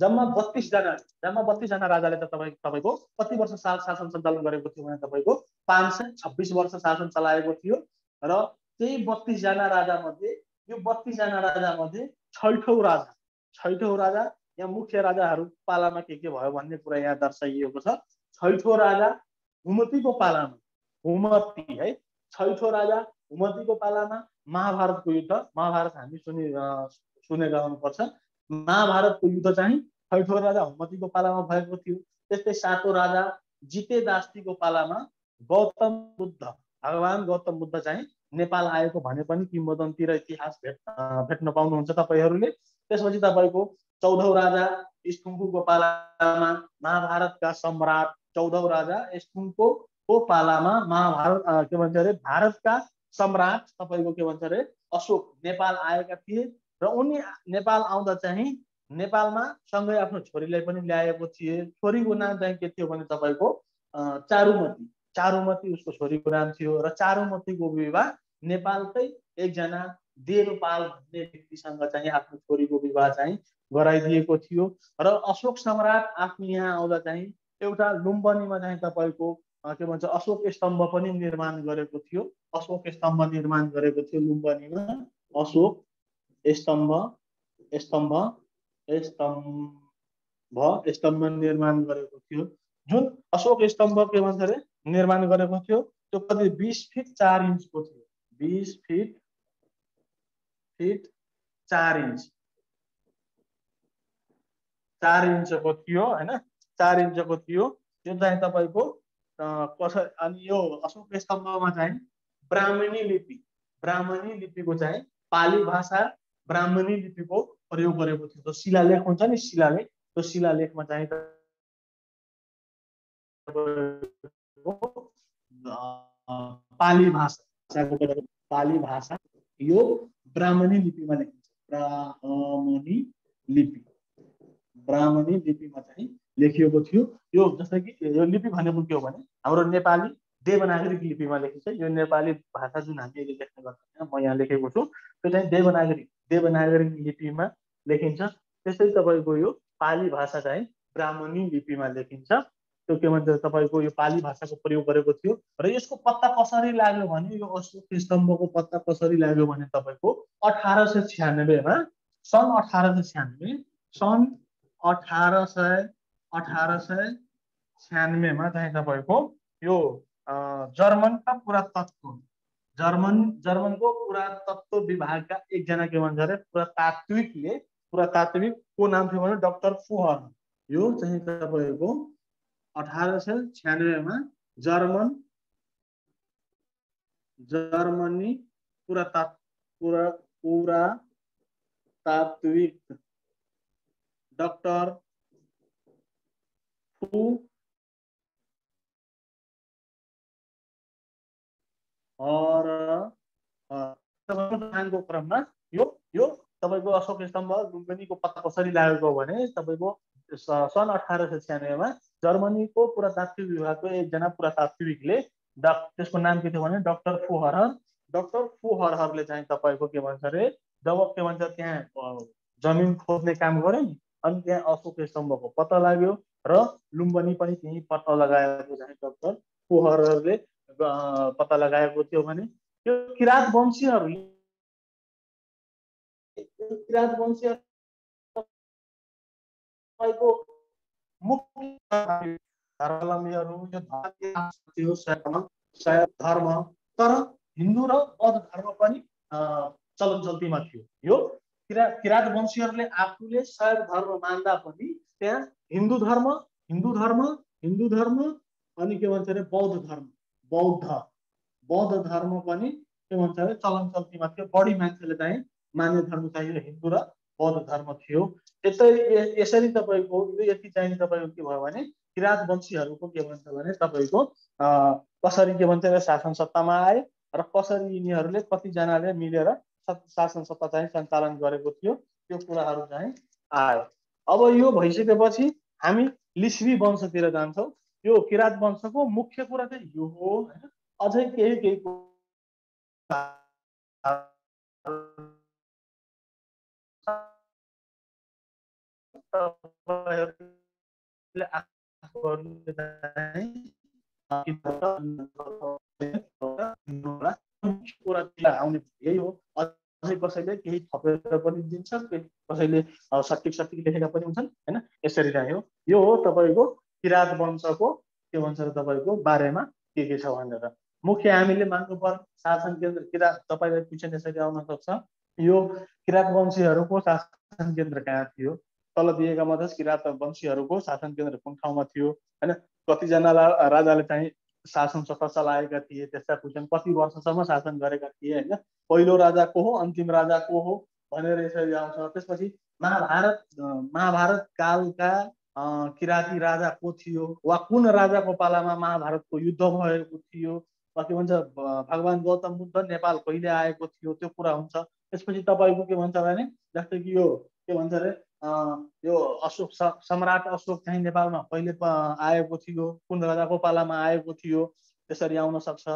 जम्मा बत्तिसजना जम्मा बत्तिसजना राजाले त तपाईँ तपाईँको कति वर्ष साल शासन सञ्चालन गरेको थियो भने तपाईँको पाँच सय छब्बिस वर्ष शासन चलाएको थियो र त्यही बत्तिसजना राजा मध्ये यो बत्तिसजना राजा मध्ये छैठौँ राजा। छैठौँ राजा यहाँ मुख्य राजाहरू पालामा के के भयो भन्ने कुरा यहाँ दर्शाइएको छ। छैठौँ राजा हुमतीको पालामा हुमती है? छैठौँ राजा हुमतीको पालामा महाभारतको युद्ध महाभारत हामी सुनि सुनेका हुनुपर्छ। महाभारतको युद्ध चाहिँ छैठौँ राजा हुमतीको पालामा भएको थियो। त्यस्तै सातौँ राजा जिते दास्तीको पालामा गौतम बुद्ध भगवान् गौतम बुद्ध चाहिँ नेपाल आएको भने पनि किम्बदन्ती र इतिहास भेट भेट्न पाउनुहुन्छ तपाईँहरूले। त्यसपछि तपाईँको चौधौँ राजा स्टुङ्कुको पालामा महाभारतका सम्राट चौधौँ राजा स्टुङ्को को पालामा महाभारत के भन्छ अरे भारतका सम्राट तपाईँको के भन्छ अरे अशोक नेपाल आएका थिए र उनी नेपाल आउँदा चाहिँ नेपालमा सँगै आफ्नो छोरीलाई पनि ल्याएको थिए। छोरीको नाम चाहिँ के थियो भने तपाईँको चारुमती। चारुमती उसको छोरीको नाम थियो र चारुमतीको विवाह नेपालकै एकजना देवपाल भन्ने व्यक्तिसँग चाहिँ आफ्नो छोरीको विवाह चाहिँ गराइदिएको थियो। र अशोक सम्राट आफ्नो यहाँ आउँदा चाहिँ एउटा लुम्बनीमा चाहिँ तपाईँको के भन्छ अशोक स्तम्भ पनि निर्माण गरेको थियो। अशोक स्तम्भ निर्माण गरेको थियो लुम्बनीमा। अशोक स्तम्भ स्तम्भ स्तम्भ स्तम्भ निर्माण गरेको थियो। जुन अशोक स्तम्भ के भन्छ अरे निर्माण गरेको थियो त्यो कति बिस फिट चार इन्चको थियो। बिस फिट फिट चार इन्च। चार इन्चको थियो होइन? चार इन्चको थियो। त्यो चाहिँ तपाईँको कसरी अनि यो अशोक स्तम्भमा चाहिँ ब्राह्मणी लिपि ब्राह्मणी लिपिको चाहिँ पाली भाषा ब्राह्मणी लिपिको प्रयोग गरेको थियो। त्यो शिलालेख हुन्छ नि शिलालेख त्यो शिलालेखमा चाहिँ पाली भाषा पाली भाषा यो ब्राह्मणी लिपिमा लेखिन्छ। ब्राह्मणी लिपि ब्राह्मणी लिपिमा चाहिँ लेखिएको थियो। यो जस्तै कि यो लिपि भनेको के हो भने हाम्रो नेपाली देवनागरिक लिपिमा लेखिन्छ। यो नेपाली भाषा जुन हामी अहिले लेख्ने गर्छौँ म यहाँ लेखेको छु। त्यो चाहिँ देवनागरिक देवनागरिक लिपिमा लेखिन्छ। त्यस्तै तपाईँको यो पाली भाषा चाहिँ ब्राह्मणी लिपिमा लेखिन्छ। त्यो के भन्छ तपाईँको यो पाली भाषाको प्रयोग गरेको थियो। र यसको पत्ता कसरी लाग्यो भने यो अशोक स्तम्भको पत्ता कसरी लाग्यो भने तपाईँको अठार सय छ्यानब्बेमा सन् अठार सय छ्यानब्बे सन् अठार सय अठार सय छ्यानब्बेमा चाहिँ तपाईँको यो जर्मनका पुरातत्व। जर्मन जर्मनको पुरातत्व विभागका एकजना के भन्छ अरे पुरातात्विक को नाम थियो भने डक्टर फुहर। यो चाहिँ तपाईँको अठार सय छ्यानब्बेमा जर्मन, जर्मनी पुराता पुरा, पुरातात्विक डक्टर फु क्रममा यो यो तपाईँको अशोक स्तम्भ लुम्बिनीको पत्ता कसरी लागेको भने तपाईँको सन् अठार सय छ्यानब्बेमा जर्मनीको पुरातात्विक विभागको एकजना पुरातात्विकले डा त्यसको नाम के थियो भने डक्टर फुहरहर डक्टर फुहरहरले चाहिँ तपाईँको के भन्छ अरे जब के भन्छ त्यहाँ जमिन खोज्ने काम गर्यो नि अनि त्यहाँ अशोक स्तम्भको पत्ता लाग्यो। र लुम्बनी पनि त्यही पत्ता लगाएको चाहिँ डक्टर फुहरहरले पत्ता लगाएको थियो भने त्यो किराँत वंशीहरू तपाईँको मुख्य यो धर्म तर हिन्दू र बौद्ध धर्म पनि चलन चल्तीमा थियो। यो किरा किराँत वंशीहरूले आफूले सायद धर्म मान्दा पनि त्यहाँ हिन्दू धर्म हिन्दू धर्म हिन्दू धर्म अनि के भन्छ अरे बौद्ध धर्म। बौद्ध। बौद्ध धर्म पनि के भन्छ अरे चलन चल्तीमा थियो। बढी मान्छेले चाहिँ मान्ने धर्म चाहिँ हिन्दू र बौद्ध धर्म थियो। यस्तै यसरी तपाईँको यति चाहिँ तपाईँको के भयो भने किराँत वंशीहरूको के भन्छ भने तपाईँको कसरी के भन्छ शासन सत्तामा आए र कसरी यिनीहरूले कतिजनाले मिलेर शासन सत्ता चाहिँ सञ्चालन गरेको थियो त्यो कुराहरू चाहिँ आयो। अब यो भइसकेपछि हामी लिस्वी वंशतिर जान्छौँ। यो किराँत वंशको मुख्य कुरा चाहिँ यो हो होइन? अझै केही केही आउने यही हो। अझै कसैले केही थपेर पनि दिन्छ कसैले सटिक सटिक लेखेका पनि हुन्छन् होइन? यसरी हो। यो हो तपाईँको किराँत वंशको के भन्छ तपाईँको बारेमा के के छ भनेर। मुख्य हामीले मान्नुपर्ने शासन केन्द्र किराँत तपाईँलाई क्वेसन यसरी आउन सक्छ। यो किराँत वंशीहरूको शासन केन्द्र कहाँ थियो? तल दिएका मध्ये किराँत वंशीहरूको शासन केन्द्र कुन ठाउँमा थियो? होइन? कतिजना राजाले चाहिँ शासन सत्ता चलाएका थिए त्यस्ता क्वेसन कति वर्षसम्म शासन गरेका थिए होइन? पहिलो राजा को हो अन्तिम राजा को हो भनेर यसरी आउँछ। त्यसपछि महाभारत महाभारत कालका किराँती राजा को थियो वा कुन राजाको पालामा महाभारतको युद्ध भएको थियो? वा के भन्छ भगवान् गौतम बुद्ध नेपाल कहिले आएको थियो? त्यो कुरा हुन्छ। त्यसपछि तपाईँको के भन्छ भने जस्तै कि यो के भन्छ अरे? यो अशोक सम्राट अशोक चाहिँ नेपालमा कहिले आएको थियो कुन राजाको पालामा आएको थियो त्यसरी आउन सक्छ।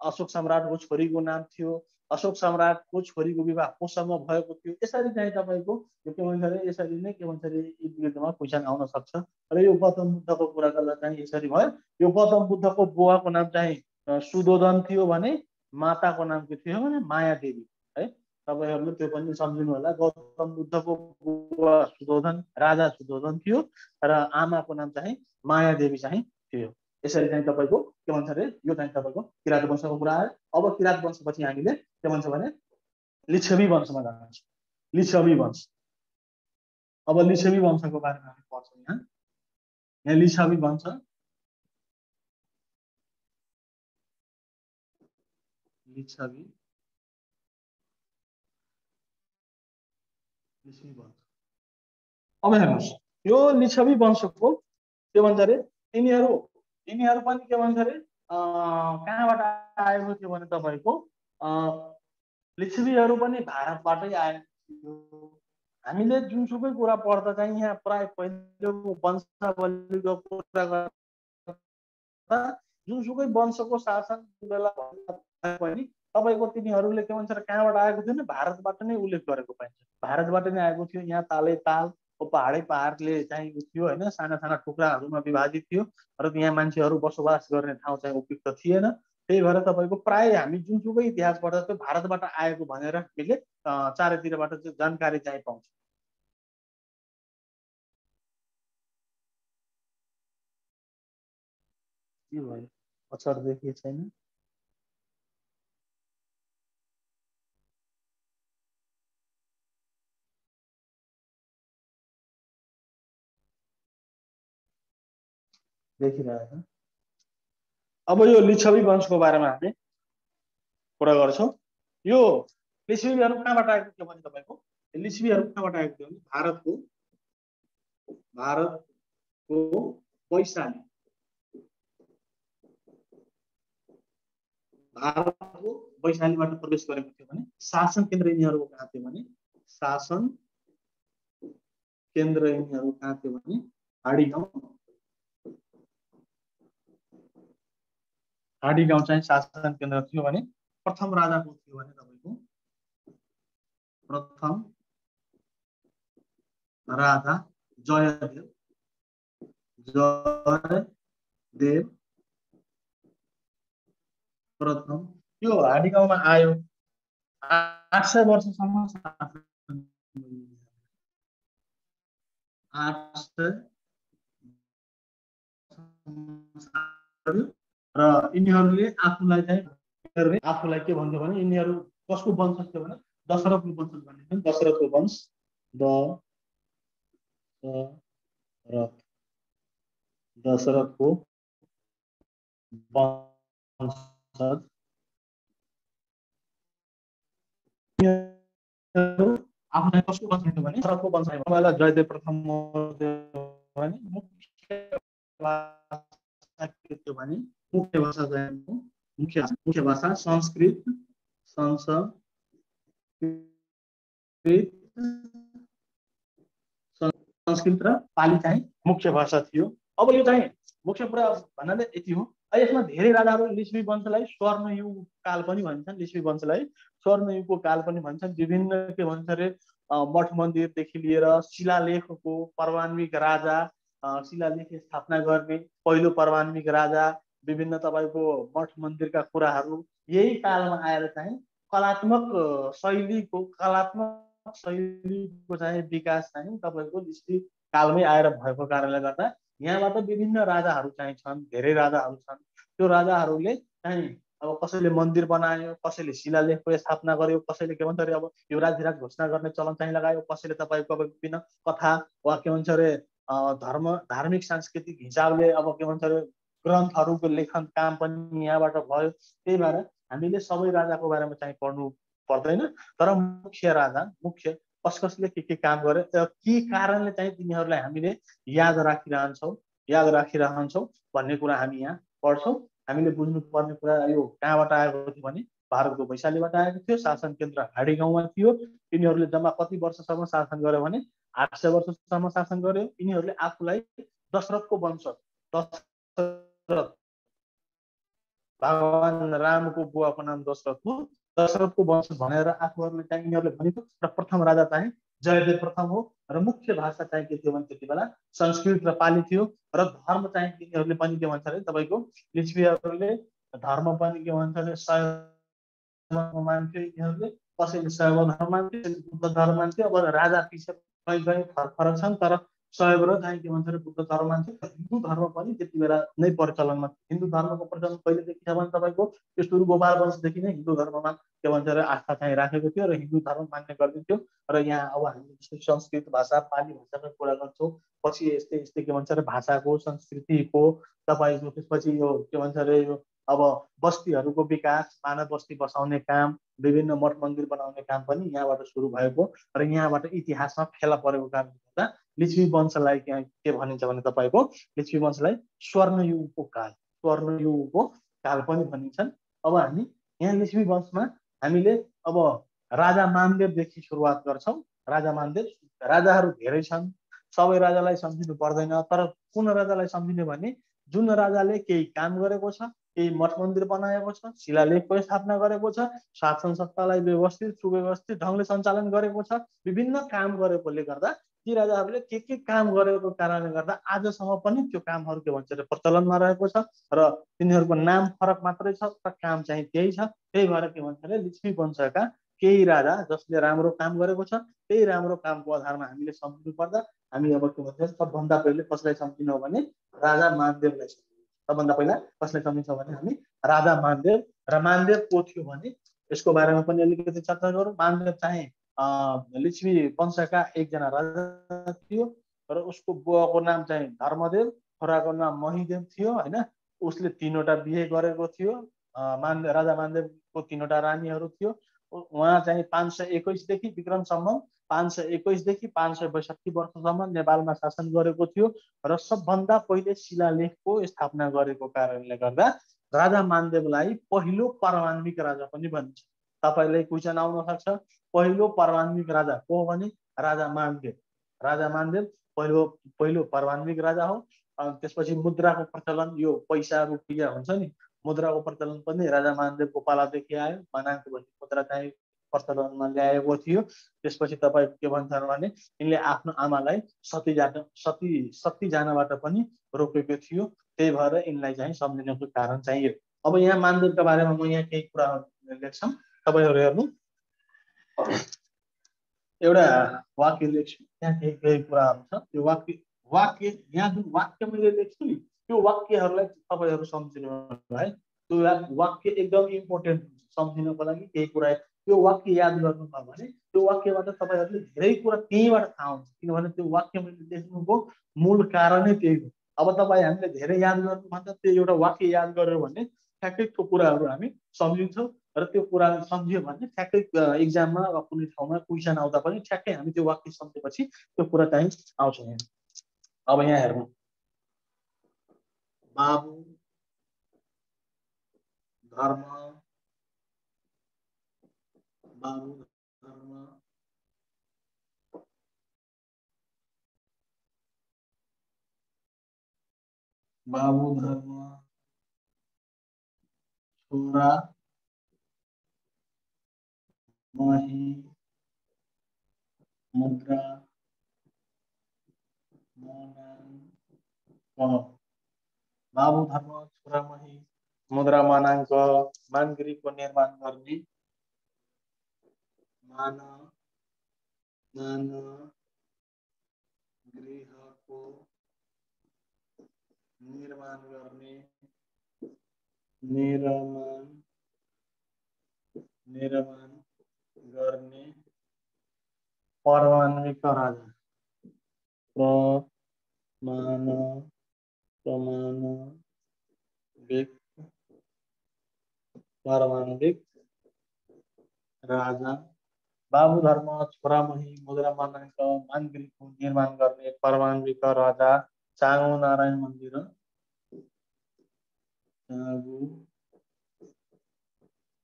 अशोक सम्राटको छोरीको नाम थियो। अशोक सम्राटको छोरीको विवाह कोसँग भएको थियो। यसरी चाहिँ तपाईँको यो के भन्छ अरे यसरी नै के भन्छ अरे युद्धमा क्वेसन आउन सक्छ। र यो गौतम बुद्धको कुरा गर्दा चाहिँ यसरी भयो। यो गौतम बुद्धको बुवाको नाम चाहिँ सुदोधन थियो भने माताको नाम के थियो भने माया देवी तपाईँहरूले त्यो पनि सम्झिनु होला। गौतम बुद्धको बुवा सुदोधन राजा सुदोधन थियो र आमाको नाम चाहिँ माया देवी चाहिँ थियो। यसरी चाहिँ तपाईँको के भन्छ अरे यो चाहिँ तपाईँको किराँत वंशको कुरा आयो। अब किराँत वंशपछि हामीले के भन्छ भने लिच्छवी वंशमा जान्छ। लिच्छवी वंश। अब लिच्छवी वंशको बारेमा हामी पढ्छौँ यहाँ। यहाँ लिच्छवी वंश। लिच्छवी। अब हेर्नुहोस् यो लिच्छवी वंशको के भन्छ अरे तिनीहरू यिनीहरू पनि के भन्छ अरे कहाँबाट आएको थियो भने तपाईँको लिच्छवीहरू पनि भारतबाटै थियो हामीले जुनसुकै कुरा पढ्दा चाहिँ यहाँ प्राय पहिलो वंशावलीको कुरा गर्दा जुनसुकै वंशको शासन पनि तपाईँको तिनीहरूले के भन्छ कहाँबाट आएको थियो भारतबाट नै उल्लेख गरेको पाइन्छ। भारतबाट नै आएको थियो यहाँ तालै ताल पहाडै पहाडले चाहिँ थियो होइन? साना साना टुक्राहरूमा विभाजित थियो र त्यहाँ मान्छेहरू बसोबास गर्ने ठाउँ चाहिँ उपयुक्त थिएन। त्यही भएर तपाईँको प्राय हामी जुनसुकै इतिहास पढ्दा त्यो भारतबाट आएको भनेर हामीले चारैतिरबाट चाहिँ जानकारी चाहिँ पाउँछ। के भयो? अक्षर देखिए छैन। देखिरहेछ अब यो लिच्छवी वंशको बारेमा हामी कुरा गर्छौँ। यो लिच्छवीहरू कहाँबाट आएको थियो भने तपाईँको? लिच्छवीहरू कहाँबाट आएको थियो भने भारतको भारतको वैशाली। भारतको वैशालीबाट प्रवेश गरेको थियो भने शासन केन्द्र यिनीहरूको कहाँ थियो भने? शासन केन्द्र यिनीहरू कहाँ थियो भने? हाडी गाउँ हाडी गाउँ चाहिँ शासन केन्द्र थियो भने प्रथम राजा को थियो भने तपाईँको प्रथम राजा जयदेव जयदेव प्रथम। यो हाडी गाउँमा आयो। आठ सय वर्षसम्म आठ सय र यिनीहरूले आफूलाई चाहिँ आफूलाई के भन्छ भने यिनीहरू कसको वंश थियो भने दशरथको वंश भनिन्छ दशरथको वंश दशरथ दशरथको वंशज। आफूलाई कसको वंश थियो भने दशरथको वंश मलाई जयदेव प्रथम भने मुख्य भने मुख्य भाषा चाहिँ मुख्य मुख्य भाषा संस्कृत संस्कृत संस्कृत र पाली चाहिँ मुख्य भाषा थियो। अब यो चाहिँ मुख्य कुरा भन्नाले यति हो। यसमा धेरै राजाहरू लिच्छवी वंशलाई स्वर्णयुग काल पनि भन्छन् लिच्छवी वंशलाई स्वर्णयुगको काल पनि भन्छन्। विभिन्न के भन्छ अरे मठ मन्दिरदेखि लिएर शिलालेखको पर्वान्विक राजा शिलालेख स्थापना गर्ने पहिलो पर्वान्विक राजा विभिन्न तपाईँको मठ मन्दिरका कुराहरू यही कालमा आएर चाहिँ कलात्मक शैलीको कलात्मक शैलीको चाहिँ विकास चाहिँ तपाईँको दृष्टि कालमै आएर भएको कारणले गर्दा यहाँबाट विभिन्न राजाहरू चाहिँ छन् धेरै राजाहरू छन्। त्यो राजाहरूले चाहिँ अब कसैले मन्दिर बनायो कसैले शिलालेखको स्थापना गर्यो कसैले के भन्छ अरे अब यो राजधिराज घोषणा गर्ने चलन चाहिँ लगायो कसैले तपाईँको अब विभिन्न कथा वा के भन्छ अरे धर्म धार्मिक सांस्कृतिक हिसाबले अब के भन्छ अरे ग्रन्थहरूको लेखन काम पनि यहाँबाट भयो। त्यही भएर हामीले सबै राजाको बारेमा चाहिँ पढ्नु पर्दैन। तर मुख्य राजा मुख्य कस कसले के के काम गरे के कारणले चाहिँ तिनीहरूलाई हामीले याद राखिरहन्छौँ याद राखिरहन्छौँ भन्ने कुरा हामी यहाँ पढ्छौँ। हामीले बुझ्नुपर्ने कुरा यो कहाँबाट आएको थियो भने भारतको वैशालीबाट आएको थियो शासन केन्द्र हाडी गाउँमा थियो। यिनीहरूले जम्मा कति वर्षसम्म शासन गर्यो भने आठ सय वर्षसम्म शासन गर्यो। यिनीहरूले आफूलाई दशरथको वंश दशरथ भगवान् रामको बुवाको नाम दशरथ हो। दशरथको वंश भनेर आफूहरूले चाहिँ यिनीहरूले भनेको र प्रथम राजा चाहिँ जयदेव प्रथम हो र मुख्य भाषा चाहिँ के थियो भने त्यति बेला संस्कृत र पाली थियो र धर्म चाहिँ यिनीहरूले पनि के भन्छ अरे तपाईँको लिच्छवीहरूले धर्म पनि के भन्छ अरे शैव मान्थ्यो यिनीहरूले कसैले शैव धर्म मान्थ्यो बुद्ध धर्म मान्थ्यो अब राजा पछि फरक फरक छन् तर सहयोग र चाहिँ के भन्छ अरे बुद्ध धर्म मान्छे हिन्दू धर्म पनि त्यति बेला नै प्रचलनमा हिन्दू धर्मको प्रचलन कहिलेदेखि छ भने तपाईँको त्यो सुरु गोपाल वंशदेखि नै हिन्दू धर्ममा के भन्छ अरे आस्था चाहिँ राखेको थियो र हिन्दू धर्म मान्ने गरिदिन्थ्यो। र यहाँ अब हामी जस्तै संस्कृत भाषा पाली भाषाको कुरा गर्छौँ पछि यस्तै यस्तै के भन्छ अरे भाषाको संस्कृतिको तपाईँको त्यसपछि यो के भन्छ अरे यो अब बस्तीहरूको विकास मानव बस्ती बसाउने काम विभिन्न मठ मन्दिर बनाउने काम पनि यहाँबाट सुरु भएको। र यहाँबाट इतिहासमा फेला परेको कारणले गर्दा लिच्छवी वंशलाई के भनिन्छ भने तपाईँको लिच्छवी वंशलाई स्वर्णयुगको काल स्वर्णयुगको काल पनि भनिन्छन्। अब हामी यहाँ लिच्छवी वंशमा हामीले अब राजा मानदेवदेखि सुरुवात गर्छौँ। राजा मानदेव राजाहरू धेरै छन्। सबै राजालाई सम्झिनु पर्दैन तर कुन राजालाई सम्झिने भने जुन राजाले केही काम गरेको छ केही मठ मन्दिर बनाएको छ शिलालेखको स्थापना गरेको छ शासन सत्तालाई व्यवस्थित सुव्यवस्थित ढङ्गले सञ्चालन गरेको छ विभिन्न काम गरेकोले गर्दा ती राजाहरूले के के काम गरेको कारणले गर्दा आजसम्म पनि त्यो कामहरू के भन्छ प्रचलनमा रहेको छ र तिनीहरूको नाम फरक मात्रै छ र काम चाहिँ त्यही छ। त्यही भएर के भन्छ अरे लिच्छवी वंशका केही राजा जसले राम्रो काम गरेको छ त्यही राम्रो कामको आधारमा हामीले सम्झिनु पर्दा हामी अब के भन्छ सबभन्दा पहिले कसलाई सम्झिनु भने राजा मानदेवलाई सबभन्दा पहिला कसलाई सम्झिन्छौँ भने हामी राजा मानदेव र मानदेव को थियो भने यसको बारेमा पनि अलिकति चर्चा गरौँ। मानदेव चाहिँ लिच्छवी वंशका एकजना राजा थियो र उसको बुवाको नाम चाहिँ धर्मदेव छोराको नाम महिदेव थियो होइन? उसले तिनवटा बिहे गरेको थियो मान राजा मानदेवको तिनवटा रानीहरू थियो। उहाँ चाहिँ पाँच सय एक्काइसदेखि विक्रमसम्म पाँच सय एक्काइसदेखि पाँच सय बैसठी वर्षसम्म नेपालमा शासन गरेको थियो र सबभन्दा पहिले शिलालेखको स्थापना गरेको कारणले गर्दा राजा मानदेवलाई पहिलो पारमाण्विक राजा पनि भनिन्छ। तपाईँलाई क्वेसन आउन सक्छ? पहिलो पारमाण्विक राजा को भने? राजा मानदेव। राजा मानदेव पहिलो पहिलो पारमाण्विक राजा हो। त्यसपछि मुद्राको प्रचलन यो पैसा रुपियाँ हुन्छ नि? मुद्राको प्रचलन पनि राजा मानदेवको पालादेखि आयो। मनाङको भन्ने मुद्रा चाहिँ प्रचलनमा ल्याएको थियो। त्यसपछि तपाईँ के भन्छन् भने यिनले आफ्नो आमालाई सती जान सती सती जानबाट पनि रोकेको थियो। त्यही भएर यिनलाई चाहिँ सम्झिनको कारण चाहिँ अब यहाँ मानदेवका बारेमा म यहाँ केही कुरा लेख्छौँ। तपाईँहरू हेर्नु। एउटा वाक्य लेख्छु। यहाँ केही केही कुराहरू छ त्यो वाक्य वाक्य यहाँ जुन वाक्य मैले लेख्छु नि त्यो वाक्यहरूलाई तपाईँहरू सम्झिनु है। त्यो वाक्य एकदम इम्पोर्टेन्ट सम्झिनको लागि केही कुरा। त्यो वाक्य याद गर्नुभयो भने त्यो वाक्यबाट तपाईँहरूले धेरै कुरा त्यहीँबाट थाहा हुन्छ। किनभने त्यो वाक्य मैले लेख्नुको मूल कारणै त्यही हो। अब तपाईँ हामीले धेरै याद गर्नुभन्दा त्यो एउटा वाक्य याद गर्यो भने ठ्याक्कै त्यो कुराहरू हामी सम्झिन्छौँ। र त्यो कुरा सम्झ्यो भने ठ्याक्कै इक्जाममा वा कुनै ठाउँमा क्वेसन आउँदा पनि ठ्याक्कै वाक्य सम्झेपछि त्यो कुरा चाहिँ यहाँ। अब यहाँ हेर्नु। बाबु धर्म बाबु धर्म। बाबु धर्म। छोरा मही, मुद्रा बाबु धर्म छोरा मही मुद्रा मानाङ्क मानगिरीको निर्माण गर्ने मान मान गृहको निर्माण गर्ने निर्माण निर्माण गर्ने परमाणविक राजा प्रमाण प्रमाण परमाणविक राजा बाबु धर्म छोरामही मुद्रा मानाङ्क मानगिरीको निर्माण गर्ने परमाणविक राजा चाङु नारायण मन्दिर। चागु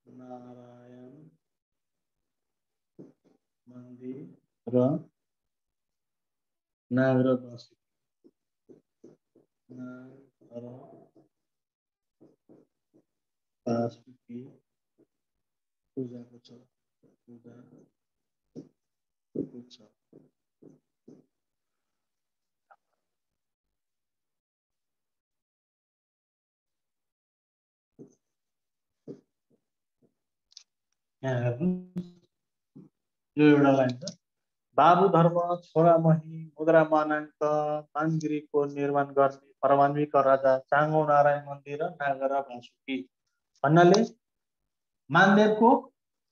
नारायण मन्दिर नाग र नाग र बासुकी पूजाको छ। पूजाको छ यहाँ हेर्नु यो एउटा लाइन छ। बाबु धर्म छोरा मही मुद्रा मानाङ्क मानगिरीको निर्माण गर्ने परमान्विक राजा चाङ्गो नारायण मन्दिर नागरा भासुकी भन्नाले मानदेवको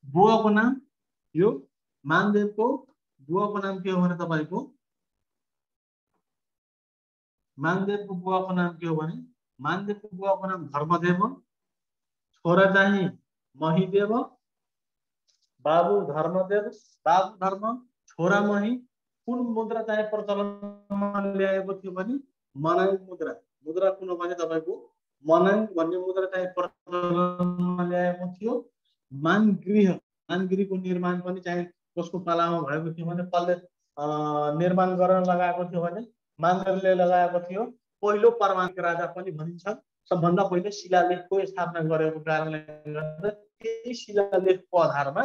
बुवाको नाम यो मानदेवको बुवाको नाम के हो भने तपाईँको मानदेवको बुवाको नाम के हो भने मानदेवको बुवाको नाम धर्मदेव छोरा चाहिँ महिदेव बाबु धर्मदेव बाबु धर्म छोरा मही कुन मुद्रा चाहिँ प्रचलनमा ल्याएको थियो भने मनाङ मुद्रा। मुद्रा कुन भने तपाईँको मनाङ भन्ने मुद्रा चाहिँ प्रचलनमा ल्याएको थियो। मानगृह मानगृहको निर्माण पनि चाहिँ कसको पालामा भएको थियो भने कसले निर्माण गर्न लगाएको थियो भने मानदेवले लगाएको थियो। पहिलो परमाणिक राजा पनि भनिन्छ। सबभन्दा पहिले शिलालेखको स्थापना गरेको कारणले गर्दा त्यही शिलालेखको आधारमा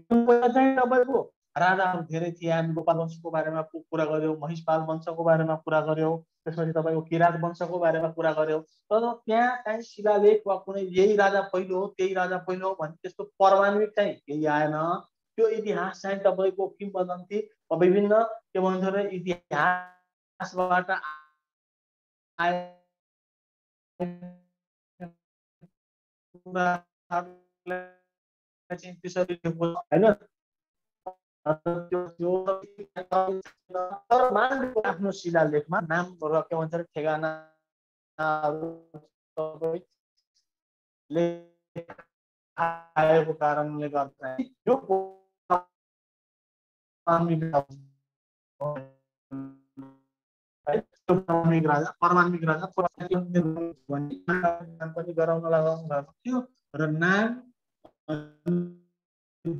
चाहिँ तपाईँको राजाहरू धेरै थिए हामी गोपाल वंशको बारेमा कुरा गऱ्यौँ महिषपाल वंशको बारेमा कुरा गऱ्यौँ त्यसपछि तपाईँको किरात वंशको बारेमा कुरा गऱ्यौँ। तर त्यहाँ चाहिँ शिलालेख वा कुनै यही राजा पहिलो हो त्यही राजा पहिलो हो भने त्यस्तो परमाणुक चाहिँ केही आएन। त्यो इतिहास चाहिँ तपाईँको किम्बदन्ती विभिन्न के भन्छ इतिहासबाट आए त्यसरी होइन तर मानवीको आफ्नो शिलालेखमा नाम र के भन्छ ठेगाना आएको कारणले गर्दा यो राजा परमान्विक राजा पनि गराउन लगाउनु भएको थियो र नाम अहिले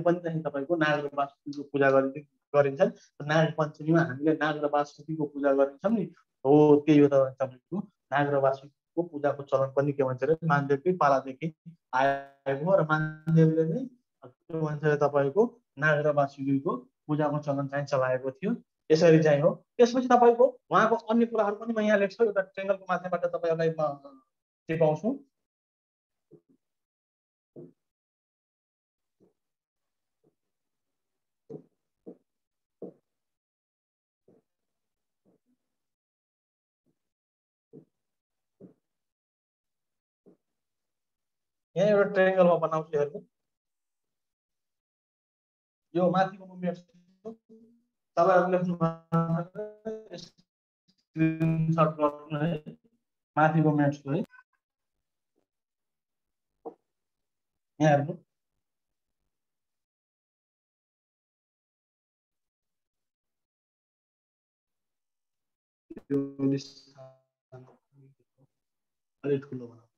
पनि चाहिँ तपाईँको नाग र बासुकीको पूजा गरिन्छ गरिन्छ नाग पञ्चमीमा हामीले नाग र बासुकीको पूजा गरिन्छौँ नि। हो त्यही हो तपाईँको। नाग र बासुकीको पूजाको चलन पनि के भन्छ अरे मानदेवकै पालादेखि आएको हो। र मानदेवले नै के भन्छ अरे तपाईँको नाग र बासुकीको पूजाको चलन चाहिँ चलाएको थियो। यसरी चाहिँ हो। त्यसपछि तपाईँको उहाँको अन्य कुराहरू पनि म यहाँ लेख्छु एउटा ट्रेङ्गलको माध्यमबाट तपाईँहरूलाई म सिकाउँछु यहाँ एउटा ट्रायङ्गलमा बनाउँछु हेर्नु। यो माथिको मुभमेन्ट तपाईँहरू लेख्नु स्क्रिनसट गर्नु है माथिको म्याट्सको है यहाँ हेर्नु अलिक ठुलो बनाऊ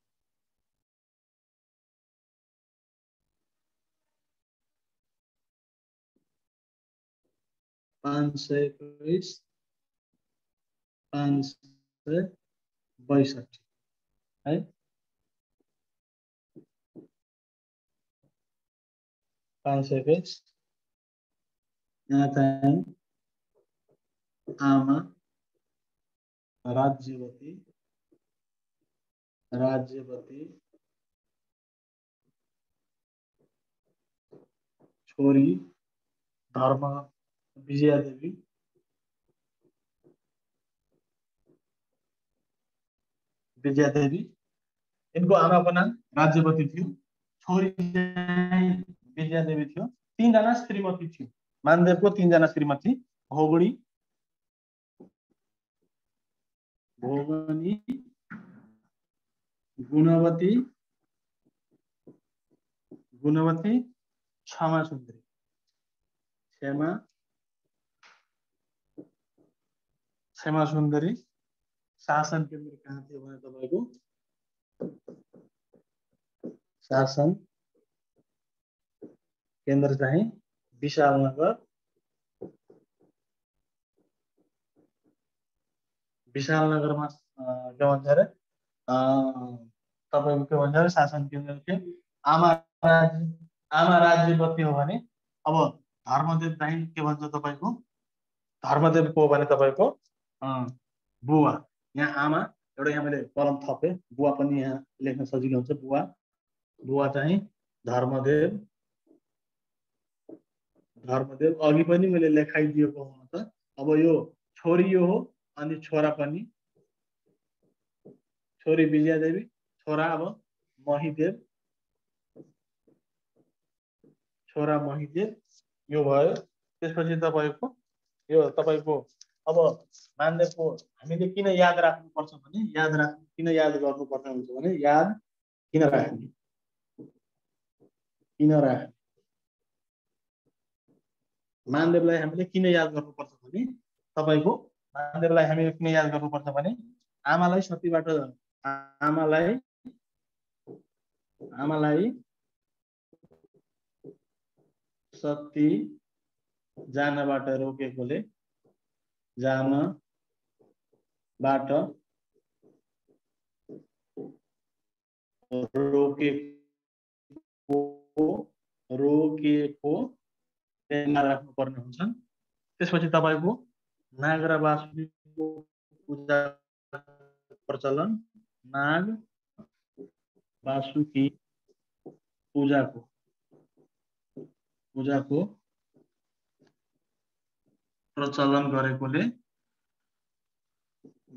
बैसठी है पाँच सय एक्काइस यहाँ आमा राज्यवती राज्यवती छोरी धर्म विजया देवी विजया देवी इनको आमाको नाम राज्यवती थियो छोरी विजया देवी थियो तिनजना श्रीमती थियो मानदेवको तिनजना श्रीमती भोगडी भोगनी गुणवती गुणवती क्षमा सुन्दरी क्षमा क्षमा सुन्दरी शासन केन्द्र कहाँ थियो भने तपाईँको? शासन केन्द्र चाहिँ विशालनगर। विशालनगरमा के भन्छ अरे? तपाईँको के भन्छ अरे? शासन केन्द्र थियो। आमा राज्य आमा राज्यपति हो भने अब धर्मदेव दाई के भन्छ तपाईँको? धर्मदेव को हो भने तपाईँको? बुवा। यहाँ आमा एउटा यहाँ मैले कलम थपेँ। बुवा पनि यहाँ लेख्न सजिलो हुन्छ। बुवा बुवा चाहिँ धर्मदेव। धर्मदेव अघि पनि मैले लेखाइदिएको हुन त। अब यो छोरी यो हो अनि छोरा पनि। छोरी विजयादेवी छोरा अब महिदेव। छोरा महिदेव यो भयो। त्यसपछि तपाईँको यो तपाईँको अब मान्देवको हामीले किन याद राख्नुपर्छ भने याद राख्नु किन याद गर्नुपर्ने हुन्छ भने याद किन राख्ने? किन राख्ने? मानदेवलाई हामीले किन याद गर्नुपर्छ भने तपाईँको मानदेवलाई हामीले किन याद गर्नुपर्छ भने आमालाई सतीबाट आमालाई आमालाई सती जानबाट रोकेकोले जानबाट रोकेको रोकेको राख्नुपर्ने हुन्छ। त्यसपछि तपाईँको नाग र बासुकीको पूजा प्रचलन नाग बासुकी पूजाको पूजाको प्रचलन गरेकोले?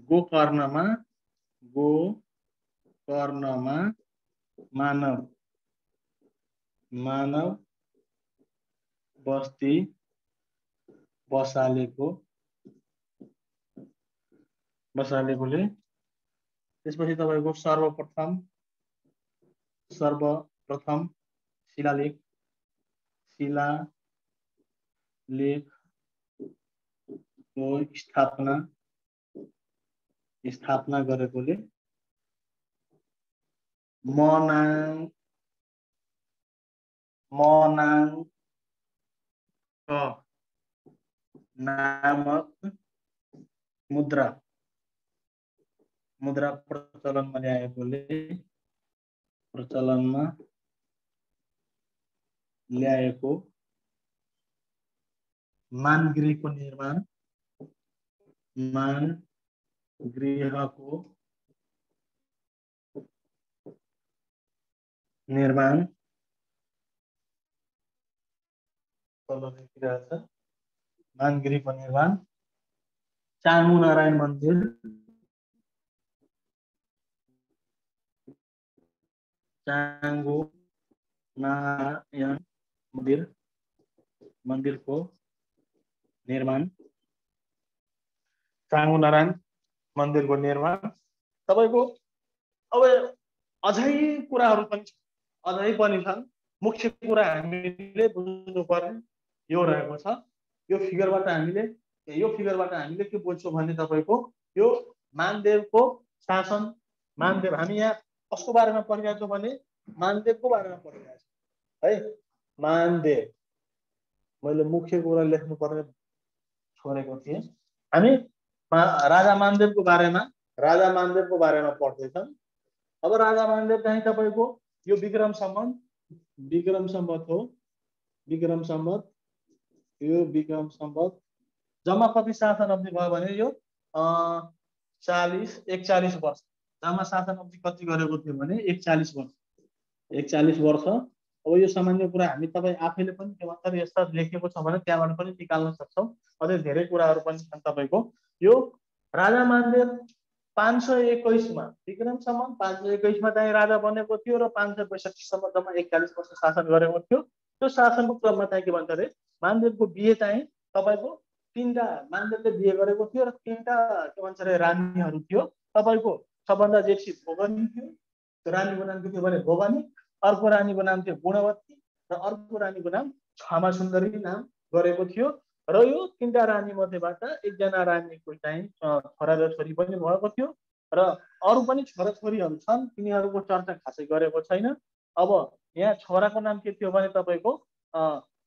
गोकर्णमा गोकर्णमा मानव मानव बस्ती बसालेको बसालेकोले? त्यसपछि तपाईँको सर्वप्रथम सर्वप्रथम शिलालेख शिलालेख को स्थापना स्थापना गरेकोले मनाङ मनाङ नामक मुद्रा मुद्रा प्रचलनमा ल्याएकोले प्रचलनमा ल्याएको मानगृहको निर्माण मान गृहको निर्माण मान गृहको निर्माण चाङ्गु नारायण मन्दिर चाङ्गु नारायण मन्दिर मन्दिरको निर्माण चाङ्गु नारायण मन्दिरको निर्माण। तपाईँको अब अझै कुराहरू पनि अझै पनि छन्। मुख्य कुरा हामीले बुझ्नुपर्ने यो रहेको छ। यो फिगरबाट हामीले यो फिगरबाट हामीले के बुझ्छौँ भने तपाईँको यो मानदेवको शासन मानदेव हामी यहाँ कसको बारेमा पढिरहेको छौँ भने मानदेवको बारेमा पढिरहेको छौँ। है? मानदेव। मैले मुख्य कुरा लेख्नु पर्ने छोडेको थिएँ। हामी राजा मानदेवको बारेमा राजा मानदेवको बारेमा पढ्दैछन्। अब राजा मानदेव चाहिँ तपाईँको यो विक्रम सम्बन्ध विक्रम सम्बत हो विक्रम सम्बत यो विक्रम सम्बत जम्मा कति शासन अवधि भयो भने यो चालिस एकचालिस वर्ष। जम्मा शासन अवधि कति गरेको थियो भने एकचालिस वर्ष। एकचालिस वर्ष। अब यो सामान्य कुरा हामी तपाईँ आफैले पनि के भन्छ यस्ता लेखेको छ भने त्यहाँबाट पनि निकाल्न सक्छौँ। अझै धेरै कुराहरू पनि छन् तपाईँको। यो राजा मानदेव पाँच सय एक्काइसमा विक्रमसम्म पाँच सय एक्काइसमा चाहिँ राजा बनेको थियो र पाँच सय पैँसठीसम्म जम्मा एकचालिस वर्ष शासन गरेको थियो। त्यो शासनको क्रममा चाहिँ के भन्छ अरे मानदेवको बिहे चाहिँ तपाईँको तिनवटा मानदेवले बिहे गरेको थियो र तिनवटा के भन्छ अरे रानीहरू थियो। तपाईँको सबभन्दा जेठी भोगनी थियो त्यो रानीको नाम के थियो भने भोगनी अर्को रानीको नाम थियो गुणवती र अर्को रानीको नाम क्षमा सुन्दरी नाम गरेको थियो। र यो तिनवटा रानी मध्येबाट एकजना रानीको चाहिँ छोरा र छोरी पनि भएको थियो र अरू पनि छोराछोरीहरू छन् तिनीहरूको चर्चा खासै गरेको छैन। अब यहाँ छोराको नाम के थियो भने तपाईँको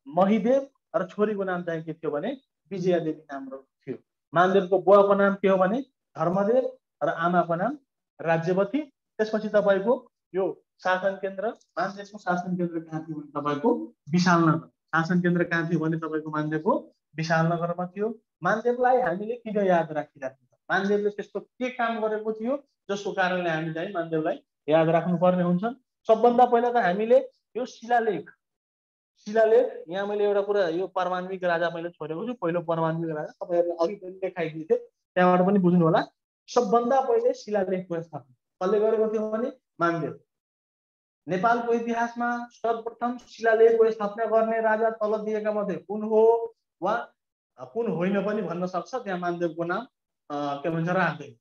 महिदेव र छोरीको नाम चाहिँ के थियो भने विजया देवी नाम थियो। मानदेवको बुवाको नाम के हो भने धर्मदेव र आमाको नाम राज्यवती। त्यसपछि तपाईँको यो शासन केन्द्र मान्छेको शासन केन्द्र कहाँ थियो भने तपाईँको विशालनगर। शासन केन्द्र कहाँ थियो भने तपाईँको मान्छेको विशालनगरमा थियो। मान्छेलाई हामीले किन याद राखिराख्नु मान्छेले त्यस्तो के काम गरेको थियो जसको कारणले हामी चाहिँ मान्छेलाई याद राख्नुपर्ने हुन्छ। सबभन्दा पहिला त हामीले यो शिलालेख शिलालेख यहाँ मैले एउटा कुरा यो परमाण्विक राजा मैले छोडेको छु पहिलो परमाण्विक राजा तपाईँहरूले अघि पनि देखाइदिएको थियो त्यहाँबाट पनि बुझ्नु होला। सबभन्दा पहिले शिलालेखको स्थापना कसले गरेको थियो भने मानदेव नेपालको इतिहासमा सर्वप्रथम शिलालेखको स्थापना गर्ने राजा तल दिएका मध्ये कुन हो? वा कुन होइन पनि भन्न सक्छ त्यहाँ मानदेवको नाम के भन्छ राख्दैन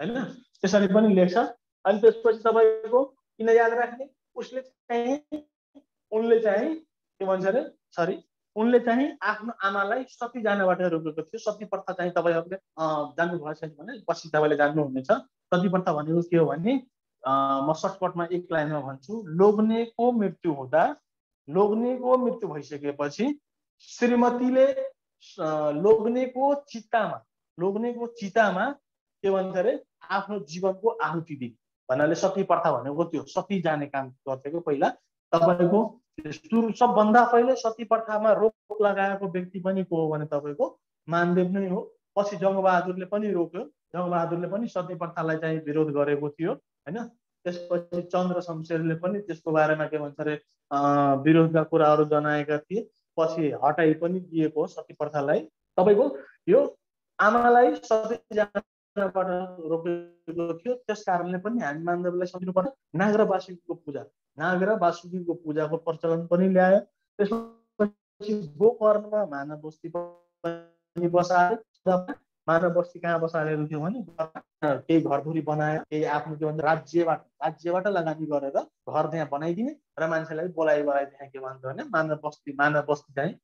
होइन? त्यसरी पनि लेख्छ। अनि त्यसपछि तपाईँको किन याद राख्ने? उसले चाहिँ उनले चाहिँ के भन्छ अरे सरी उनले चाहिँ आफ्नो आमालाई सती जानबाट रोकेको थियो। सती प्रथा चाहिँ तपाईँहरूले जान्नुभएको छैन भने पछि तपाईँले जान्नुहुनेछ। सती प्रथा भनेको के हो भने म सर्टकटमा एक लाइनमा भन्छु लोग्नेको मृत्यु हुँदा लोग्नेको मृत्यु भइसकेपछि श्रीमतीले लोग्नेको चित्तामा लोग्नेको चितामा के भन्छ अरे आफ्नो जीवनको आहुति दिने भन्नाले सती प्रथा भनेको त्यो सती जाने काम गर्थेको पहिला। तपाईँको सुरु सबभन्दा पहिले सती प्रथामा रोक लगाएको व्यक्ति पनि को हो भने तपाईँको मानदेव नै हो। पछि जङ्गबहादुरले पनि रोक्यो। जङ्गबहादुरले पनि सती प्रथालाई चाहिँ विरोध गरेको थियो होइन? त्यसपछि चन्द्र शमशेरले पनि त्यसको बारेमा के भन्छ अरे विरोधका कुराहरू जनाएका थिए। पछि हटाइ पनि दिएको हो सती प्रथालाई तपाईँको यो आमालाई सती बाट रोकेको थियो त्यस कारणले पनि हामी मानदेवलाई सम्झिनु नाग र बासुकीको पूजा नाग र बासुकीको पूजाको प्रचलन पनि ल्यायो। त्यसपछि गोकर्णमा मानव बस्ती पनि बसायो। मानव बस्ती कहाँ बसालेको थियो भने केही घरधुरी बनायो केही आफ्नो के भन्छ राज्यबाट राज्यबाट लगानी गरेर घर त्यहाँ बनाइदिने र मान्छेलाई बोलाइ बोलाइ त्यहाँ के भन्छ भने मानव बस्ती मानव बस्ती चाहिँ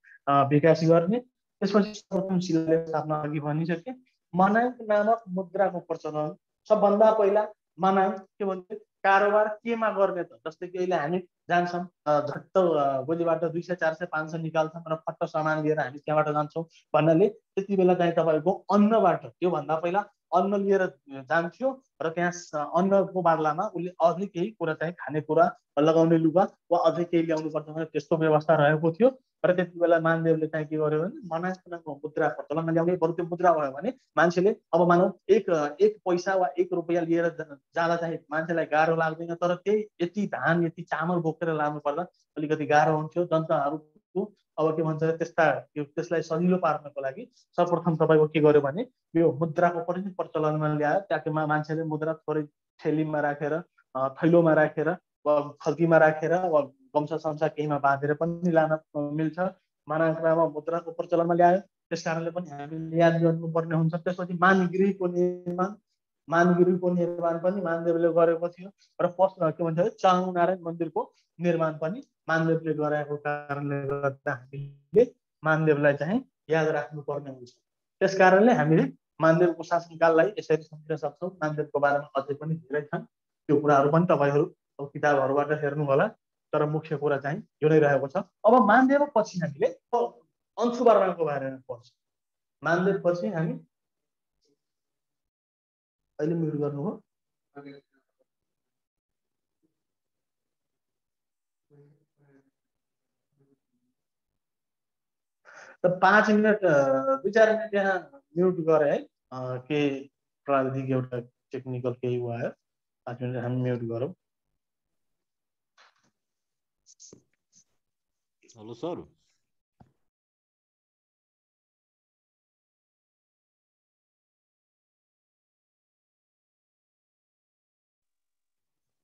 विकास गर्ने। त्यसपछि सर्वप्रथम शिलालेख स्थापना अघि भनिसके। मनाङ नामक मुद्राको प्रचलन। सबभन्दा पहिला मनाङ के भन्छ? कारोबार केमा गर्ने त? जस्तै कि अहिले हामी जान्छौँ झट्ट गोलीबाट दुई सय चार सय पाँच सय निकाल्छौँ र फट्ट सामान लिएर हामी त्यहाँबाट जान्छौँ भन्नाले त्यति बेला चाहिँ तपाईँको अन्नबाट त्योभन्दा पहिला अन्न लिएर जान्थ्यो र त्यहाँ अन्नको बादलामा उसले अझै केही कुरा चाहिँ खानेकुरा लगाउने लुगा वा अझै केही ल्याउनु पर्छ भने त्यस्तो व्यवस्था रहेको थियो। र त्यति बेला मानदेवले चाहिँ के गर्यो भने मनासको मुद्रा प्रचलनमा ल्याउने बरु त्यो मुद्रा भयो भने मान्छेले अब मानौ एक एक पैसा वा एक रुपियाँ लिएर जाँदा चाहिँ मान्छेलाई गाह्रो लाग्दैन। तर त्यही यति धान यति चामल बोकेर लानु पर्दा अलिकति गाह्रो हुन्थ्यो। जनताहरूको अब के भन्छ त्यस्ता त्यसलाई सजिलो पार्नको लागि सर्वप्रथम तपाईँको के गर्यो भने यो मुद्राको पनि प्रचलनमा ल्यायो त्यहाँ मान्छेले मुद्रा थोरै थैलीमा राखेर थैलोमा राखेर वा खल्तीमा राखेर वा गम्सा सम्सा केहीमा बाँधेर पनि लान मिल्छ। मानाङ्क्रामा मुद्राको प्रचलनमा ल्यायो। त्यस कारणले पनि हामीले याद गर्नुपर्ने हुन्छ। त्यसपछि मानगिरीको निर्माण मानगिरीको निर्माण पनि मानदेवले गरेको थियो। र पस के भन्छ चाङ नारायण मन्दिरको निर्माण पनि मानदेवले गराएको कारणले गर्दा हामीले मानदेवलाई चाहिँ याद राख्नुपर्ने हुन्छ। त्यस कारणले हामीले मानदेवको शासनकाललाई यसरी सम्झिन सक्छौँ। मानदेवको बारेमा अझै पनि धेरै छन्। त्यो कुराहरू पनि तपाईँहरू किताबहरूबाट हेर्नु होला। तर मुख्य कुरा चाहिँ यो नै रहेको छ। अब मानदेव पछि हामीले अंशुवर्माको बारेमा पढ्छौँ। मानदेव पछि हामी अहिले म्युट गर्नुभयो त पाँच मिनट दुई चार मिनट यहाँ म्युट गरेँ है केही प्राविधिक एउटा टेक्निकल केही भयो पाँच मिनट हामी म्युट गरौँ। Hello sir.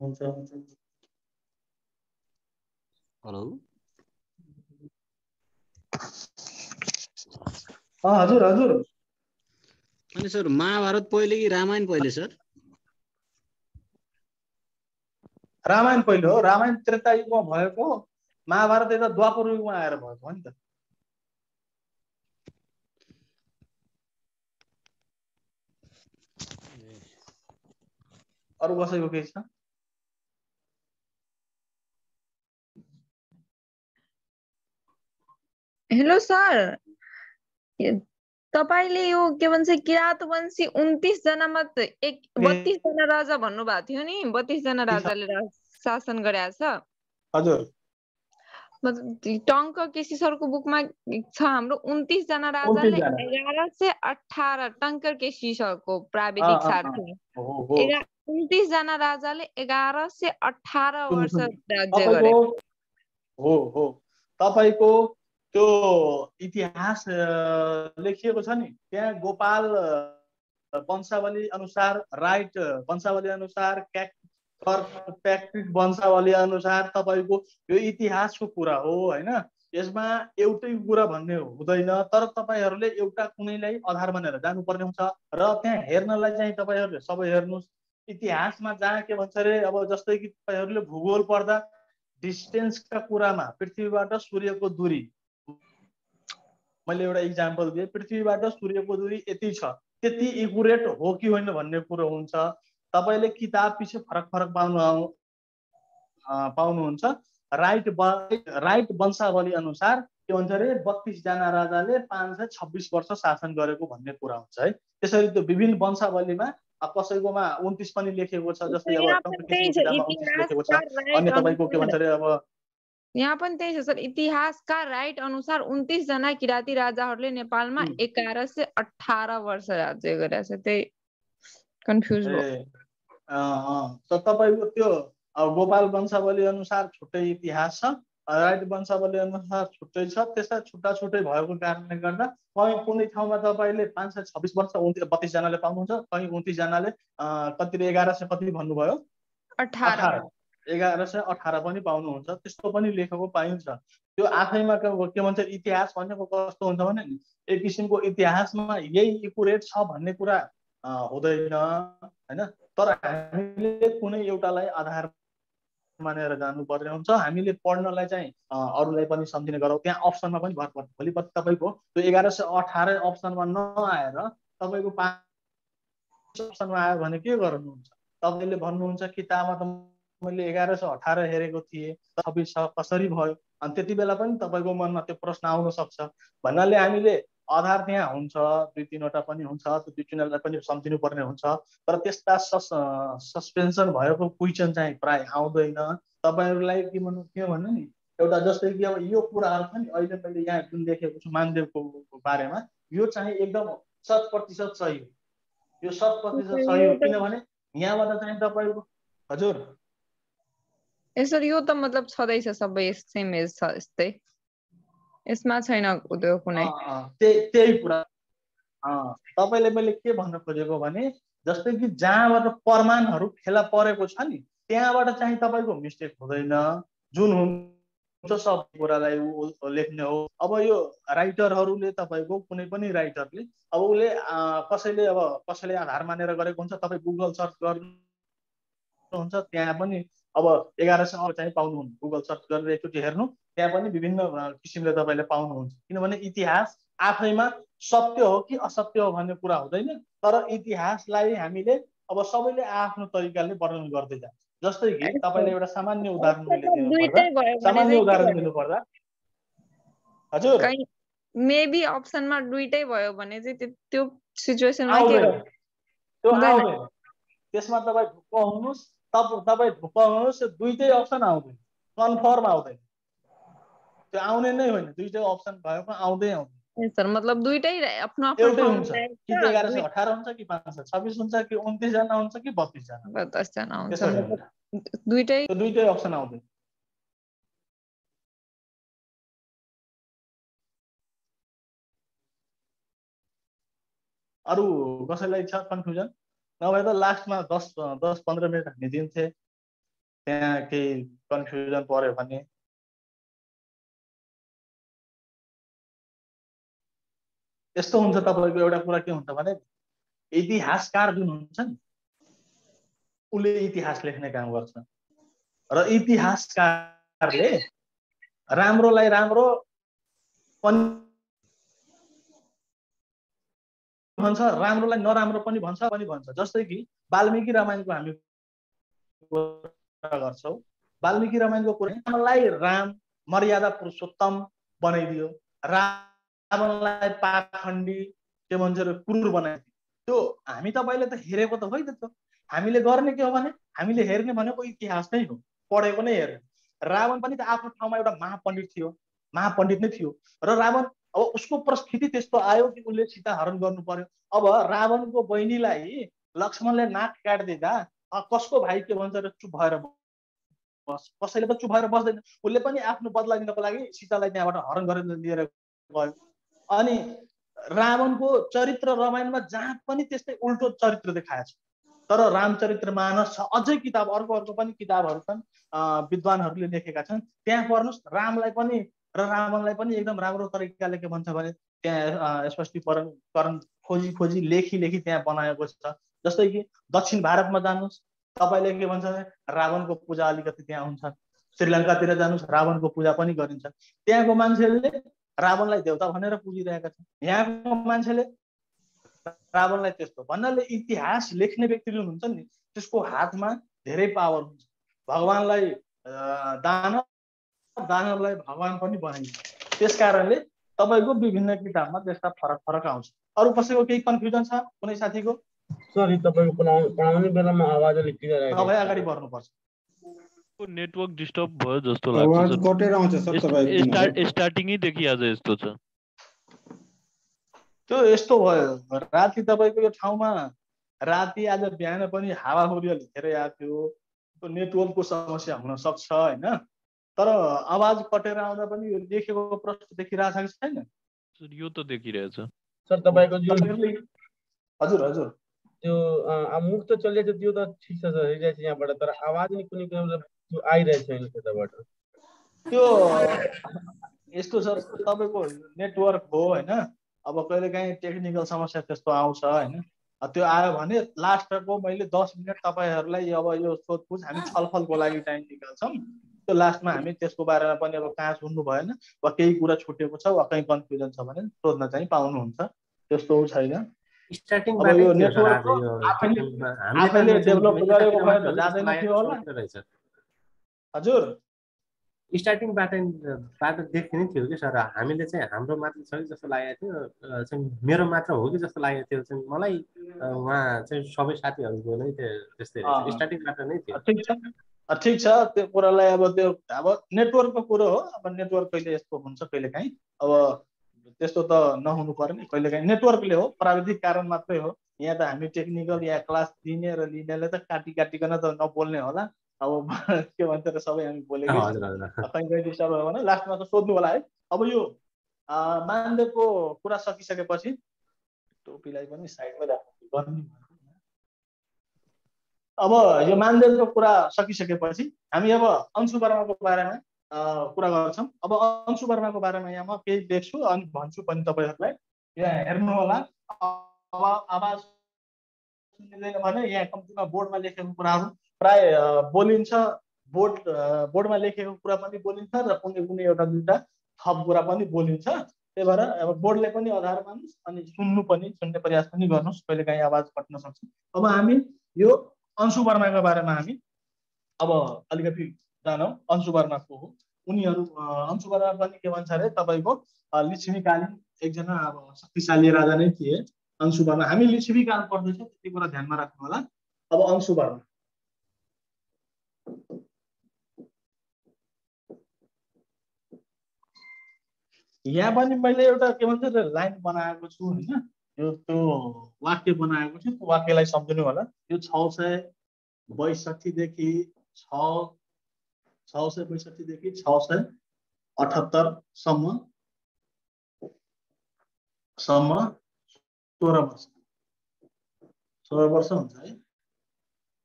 हुन्छ हुन्छ। हेलो। हजुर हजुर। अनि सर महाभारत पहिले कि रामायण पहिले सर? रामायण पहिलो हो। रामायण त्रेता युगमा भएको महाभारत यता द्वापर युगमा आएर भएको हो नि त। अरू कसैको केही छ? हेलो सर तपाईँले यो के भन्छ किराँतवंशी उन्तिस जना मात्र एक बत्तिस जना राजा भन्नुभएको थियो नि बत्तिस जना राजाले राज- शासन गरेको छ। हजुर। टङ्क केसी सरको बुकमा छ हाम्रो उन्तिस जना राजाले 29 जना। एघार सय अठार टङ्कर केसी सरको प्राविधिक अँ, सार अँ। थियो। हो हो एघार उन्तिस जना राजाले एघार सय अठार वर्ष। राज्य गरे। हो हो। तपाईँको त्यो इतिहास लेखिएको छ नि। त्यहाँ गोपाल वंशावली अनुसार राइट वंशावली अनुसार क्याक प्याट्रिक वंशावली अनुसार तपाईँको यो इतिहासको कुरा हो होइन? यसमा एउटै कुरा भन्ने हुँदैन तर तपाईँहरूले एउटा कुनैलाई आधार मानेर जानुपर्ने हुन्छ। र त्यहाँ हेर्नलाई चाहिँ तपाईँहरूले सबै हेर्नुहोस्। इतिहासमा जहाँ के भन्छ अरे अब जस्तै कि तपाईँहरूले भूगोल पढ्दा डिस्टेन्सका कुरामा पृथ्वीबाट सूर्यको दूरी मैले एउटा इक्जाम्पल दिएँ पृथ्वीबाट सूर्यको दूरी यति छ। त्यति इकुरेट हो कि होइन भन्ने कुरो हुन्छ। तपाईँले किताब पछि फरक फरक पाउनु पाउनुहुन्छ। राइट ब- राइट वंशावली अनुसार के भन्छ अरे बत्तिसजना राजाले पाँच सय छब्बिस वर्ष शासन गरेको भन्ने कुरा हुन्छ है। त्यसरी त्यो विभिन्न वंशावलीमा कसैकोमा उन्तिस पनि लेखेको छ जस्तै अब पनि टङ्क त्यही छ। किसिमको किताबमा 29 लेखेको छ। अनि तपाईँको के भन्छ अरे अब यहाँ पनि त्यही छ सर इतिहासका राइट अनुसार उन्तिस जना किराँती राजाहरूले नेपालमा। एघार सय अठार वर्ष राज्य गरेको छ त्यही कन्फ्युज भयो तपाईँको त्यो अब गोपाल वंशावली अनुसार छुट्टै इतिहास छ राइट वंशावली अनुसार छुट्टै छ त्यस्ता छुट्टा छुट्टै भएको कारणले गर्दा कहीँ कुनै ठाउँमा तपाईँले पाँच सय छब्बिस वर्ष उन्तिस बत्तिसजनाले पाउनुहुन्छ कहीँ उन्तिसजनाले अँ, कति रे एघार सय कति भन्नुभयो? अठार। एघार सय अठार पनि पाउनुहुन्छ। त्यस्तो पनि लेखेको पाइन्छ। त्यो आफैमा के भन्छ इतिहास भनेको कस्तो हुन्छ भने नि एक किसिमको इतिहासमा यही इकुरेट छ भन्ने कुरा हुँदैन होइन? तर हामीले कुनै एउटालाई आधार मानेर जानुपर्ने हुन्छ। हामीले पढ्नलाई चाहिँ अरूलाई पनि सम्झिने गरौँ। त्यहाँ अप्सनमा पनि भर पर्छ। भोलि पर्सि तपाईँको त्यो एघार सय अठार अप्सनमा नआएर तपाईँको पाँच अप्सनमा आयो भने के गर्नुहुन्छ? तपाईँले भन्नुहुन्छ किताबमा त मैले एघार सय अठार हेरेको थिएँ छब्बिस छ कसरी भयो? अनि त्यति बेला पनि तपाईँको मनमा त्यो प्रश्न आउन सक्छ। भन्नाले हामीले आधार त्यहाँ हुन्छ दुई तिनवटा पनि हुन्छ त्यो दुई तिनवटा पनि सम्झिनु पर्ने हुन्छ। तर त्यस्ता सस् सस्पेन्सन भएको क्वेसन चाहिँ प्राय आउँदैन। तपाईँहरूलाई के भन्नु के भन्नु नि? एउटा जस्तै कि अब यो कुराहरू छ नि अहिले मैले यहाँ जुन देखेको छु मानदेवको बारेमा यो चाहिँ एकदम शत प्रतिशत सही हो। यो शत प्रतिशत सही हो किनभने यहाँबाट चाहिँ तपाईँको हजुर। यसरी यो त मतलब छँदैछ सबै सेम एज छ यस्तै यसमा छैन त्यो कुनै त्यही कुरा तपाईँले मैले के भन्न खोजेको भने जस्तै कि जहाँबाट प्रमाणहरू फेला परेको छ नि त्यहाँबाट चाहिँ तपाईँको मिस्टेक हुँदैन। जुन हुन्छ सब कुरालाई ऊ- लेख्ने हो। अब यो राइटरहरूले तपाईँको कुनै पनि राइटरले अब उसले कसैले अब कसैले आधार मानेर गरेको हुन्छ तपाईँ गुगल सर्च गर्नुहुन्छ त्यहाँ पनि अब एघार सय चाहिँ पाउनुहुन्छ। गुगल सर्च गरेर एकचोटि हेर्नु। त्यहाँ पनि विभिन्न किसिमले तपाईँले पाउनुहुन्छ। किनभने इतिहास आफैमा सत्य हो कि असत्य हो भन्ने कुरा हुँदैन। तर इतिहासलाई हामीले अब सबैले आफ्नो तरिकाले वर्णन गर्दै जान्छ। जस्तै कि तपाईँले एउटा सामान्य उदाहरण मैले सामान्य उदाहरण गर्नु? दिनु पर्दा हजुर मेबी अप्सनमा दुइटै भयो भने चाहिँ त्यो- सिचुएसनमा के त्यो। आउँदैन। त्यसमा तपाईँ ढुक्क हुनुहोस्। तप तपाईँ त्यो दुइटै अप्सन आउँदैन कन्फर्म आउँदैन त्यो आउने नै होइन दुइटै अप्सन भएको आउँदै आउँदैन सर मतलब दुइटै आफ्नो एउटै हुन्छ। कि एघार सय अठार हुन्छ कि पाँच सय छब्बिस हुन्छ कि उन्तिसजना हुन्छ कि बत्तिसजना। दसजना हुन्छ। दुइटै दुइटै अप्सन आउँदैन अरू कसैलाई छ कन्फ्युजन नभए त लास्टमा दस दस पन्ध्र मिनट हामी दिन्थे त्यहाँ केही कन्फ्युजन पर्यो भने। यस्तो हुन्छ तपाईँको एउटा कुरा के हुन्छ भने इतिहासकार जुन हुन्छ नि उसले इतिहास लेख्ने काम गर्छ। र इतिहासकारले राम्रोलाई राम्रो पनि भन्छ राम्रोलाई नराम्रो पनि भन्छ पनि भन्छ। जस्तै कि वाल्मिकी रामायणको हामी गर्छौँ। वाल्मिकी रामायणको कुरा रामलाई राम मर्यादा पुरुषोत्तम बनाइदियो। रावणलाई पाखण्डी के भन्छ क्रुर बनाएको त्यो हामी तपाईँले त हेरेको त होइन त्यो। हामीले गर्ने के हो भने हामीले हेर्ने भनेको इतिहास नै हो। पढेको नै हेर्ने। रावण पनि त आफ्नो ठाउँमा एउटा महापण्डित थियो। महापण्डित नै थियो। र रावण अब उसको परिस्थिति त्यस्तो आयो कि उसले सीता हरण गर्नु पर्यो। अब रावणको बहिनीलाई लक्ष्मणले नाक काटिदिँदा कसको भाइ के भन्छ अरे चुप भएर बस? कसैले त चुप भएर बस्दैन। उसले पनि आफ्नो बदला लिनको लागि सीतालाई त्यहाँबाट हरण गरेर लिएर गयो। अनि रावणको चरित्र रामायणमा जहाँ पनि त्यस्तै उल्टो चरित्र देखाएको छ। तर रामचरित्र मानस छ अझै किताब अर्को अर्को पनि किताबहरू छन् विद्वानहरूले लेखेका छन्। त्यहाँ पढ्नुहोस् रामलाई पनि र रावणलाई पनि एकदम राम्रो तरिकाले के भन्छ भने त्यहाँ स्पष्टीकरण खोजी खोजी लेखी लेखी त्यहाँ बनाएको छ। जस्तै कि दक्षिण भारतमा जानुहोस् तपाईँले के भन्छ भने रावणको पूजा अलिकति त्यहाँ हुन्छ। श्रीलङ्कातिर जानुहोस् रावणको पूजा पनि गरिन्छ। त्यहाँको मान्छेले रावणलाई देउता भनेर पुजिरहेका छन्। यहाँको मान्छेले रावणलाई त्यस्तो भन्नाले इतिहास लेख्ने व्यक्ति जुन हुन्छ नि त्यसको हातमा धेरै पावर हुन्छ। भगवान्लाई दानव दानवलाई भगवान् पनि बनाइन्छ। त्यस कारणले तपाईँको विभिन्न किताबमा त्यस्ता फरक फरक आउँछ। अरू कसैको केही कन्फ्युजन छ कुनै साथीको? सर तपाईँको पढाउने बेलामा आवाज अलिक तपाईँ अगाडि बढ्नुपर्छ। नेटवर्क डिस्टर्ब भयो जस्तो लाग्छ कटेर आउँछ सर तपाईँ स्टार्टिङै देखि आज यस्तो छ। त्यो यस्तो भयो। राति तपाईँको यो ठाउँमा राति आज बिहान पनि हावाहुरी अलिक धेरै आएको थियो। त्यो नेटवर्कको समस्या हुन सक्छ होइन? तर आवाज कटेर आउँदा पनि यो लेखेको प्रश्न देखिरहेछ कि छैन? यो त देखिरहेछ सर तपाईँको हजुर हजुर। त्यो मुख त चलिरहेछ त्यो त ठिक छ सर हेरिरहेछ यहाँबाट। तर आवाज नि कुनै कुनै आइरहेछ छैन त्यताबाट। त्यो यस्तो छ तपाईँको नेटवर्क हो होइन? अब कहिले काहीँ टेक्निकल समस्या त्यस्तो आउँछ होइन? त्यो आयो भने लास्टको मैले दस मिनट तपाईँहरूलाई अब यो सोधपुछ हामी छलफलको लागि टाइम निकाल्छौँ। त्यो लास्टमा हामी त्यसको बारेमा पनि अब कहाँ सुन्नु भएन वा केही कुरा छुटेको छ वा कहीँ कन्फ्युजन छ भने सोध्न चाहिँ पाउनुहुन्छ। त्यस्तो छैन। हजुर। स्टार्टिङबाट बाट देख्ने थियो कि सर। हामीले चाहिँ हाम्रो मात्र छ कि जस्तो लागेको थियो चाहिँ मेरो मात्र हो कि जस्तो लागेको थियो चाहिँ मलाई उहाँ चाहिँ सबै साथीहरूको नै त्यस्तै स्टार्टिङबाट नै थियो। ठिक छ त्यो कुरालाई अब त्यो अब नेटवर्कको कुरो हो अब नेटवर्क कहिले यस्तो हुन्छ कहिले काहीँ। अब त्यस्तो त नहुनु पर्ने कहिले काहीँ। नेटवर्कले हो प्राविधिक कारण मात्रै हो। यहाँ त हामी टेक्निकल यहाँ क्लास दिने र लिनेले त काटी काटिकन त नबोल्ने होला। अब के भन्छ र सबै हामी बोलेको कहीँ कहीँ डिस्टर्ब भयो भने लास्टमा त सोध्नु होला है। अब यो मानदेवको कुरा सकिसकेपछि टोपीलाई पनि साइडमा राख्नु अब यो मानदेवको कुरा सकिसकेपछि हामी अब अंशु वर्माको बारेमा कुरा गर्छौँ। अब अंशु वर्माको बारेमा यहाँ म केही देख्छु अनि भन्छु पनि तपाईँहरूलाई। यहाँ हेर्नु होला। अब आवाज सुनिँदैन भने यहाँ कम्तीमा बोर्डमा लेखेको कुराहरू प्राय बोलिन्छ। बोर्ड बोर्डमा लेखेको कुरा पनि बोलिन्छ र कुनै कुनै एउटा दुइटा थप कुरा पनि बोलिन्छ। त्यही भएर अब बोर्डले पनि आधार मान्नुहोस् अनि सुन्नु पनि सुन्ने प्रयास पनि गर्नुहोस् कहिले काहीँ आवाज कट्न सक्छ। अब हामी यो अंशु वर्माको बारेमा हामी अब अलिकति जानौँ। अंशु वर्मा को हो। उनीहरू अंशु वर्मा पनि के भन्छ अरे तपाईँको लिच्छवीकालीन एकजना अब शक्तिशाली राजा नै थिए। अंशु वर्मा हामी लिच्छवीकाल पढ्दैछौँ त्यति कुरा ध्यानमा राख्नु होला। अब अंशु वर्मा। यहाँ पनि मैले एउटा के भन्छ लाइन बनाएको छु होइन? यो त्यो वाक्य बनाएको छु त्यो वाक्यलाई सम्झिनु होला। यो छ सय बैसठीदेखि छ छ सय बैसठीदेखि छ सय अठहत्तरसम्म सम्म सोह्र वर्ष। सोह्र वर्ष हुन्छ है?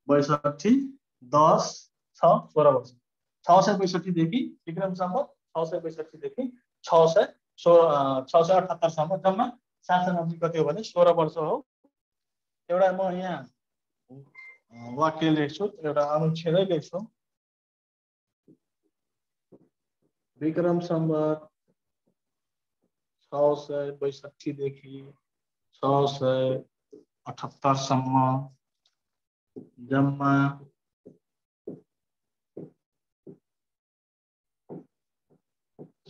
बैसठी दस छ सोह्र वर्ष। छ सय बैसठीदेखि विक्रमसम्म छ सय बैसठीदेखि छ सय सो छ सय अठहत्तरसम्म जम्मा शासन अवधि कति हो भने सोह्र वर्ष हो। एउटा म यहाँ वाक्य लेख्छु एउटा अनुच्छेदै लेख्छु विक्रम सम्बर छ सय बैसठीदेखि छ सय अठहत्तरसम्म। जम्मा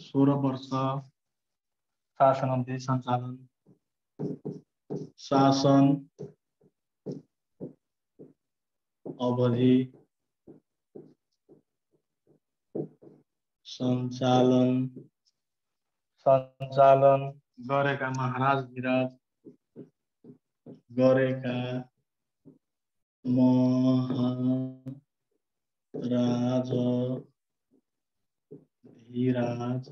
सोह्र वर्ष। शासन सञ्चालन शासन अवधि सञ्चालन सञ्चालन गरेका महाराज धिराज गरेका महाराज धीराज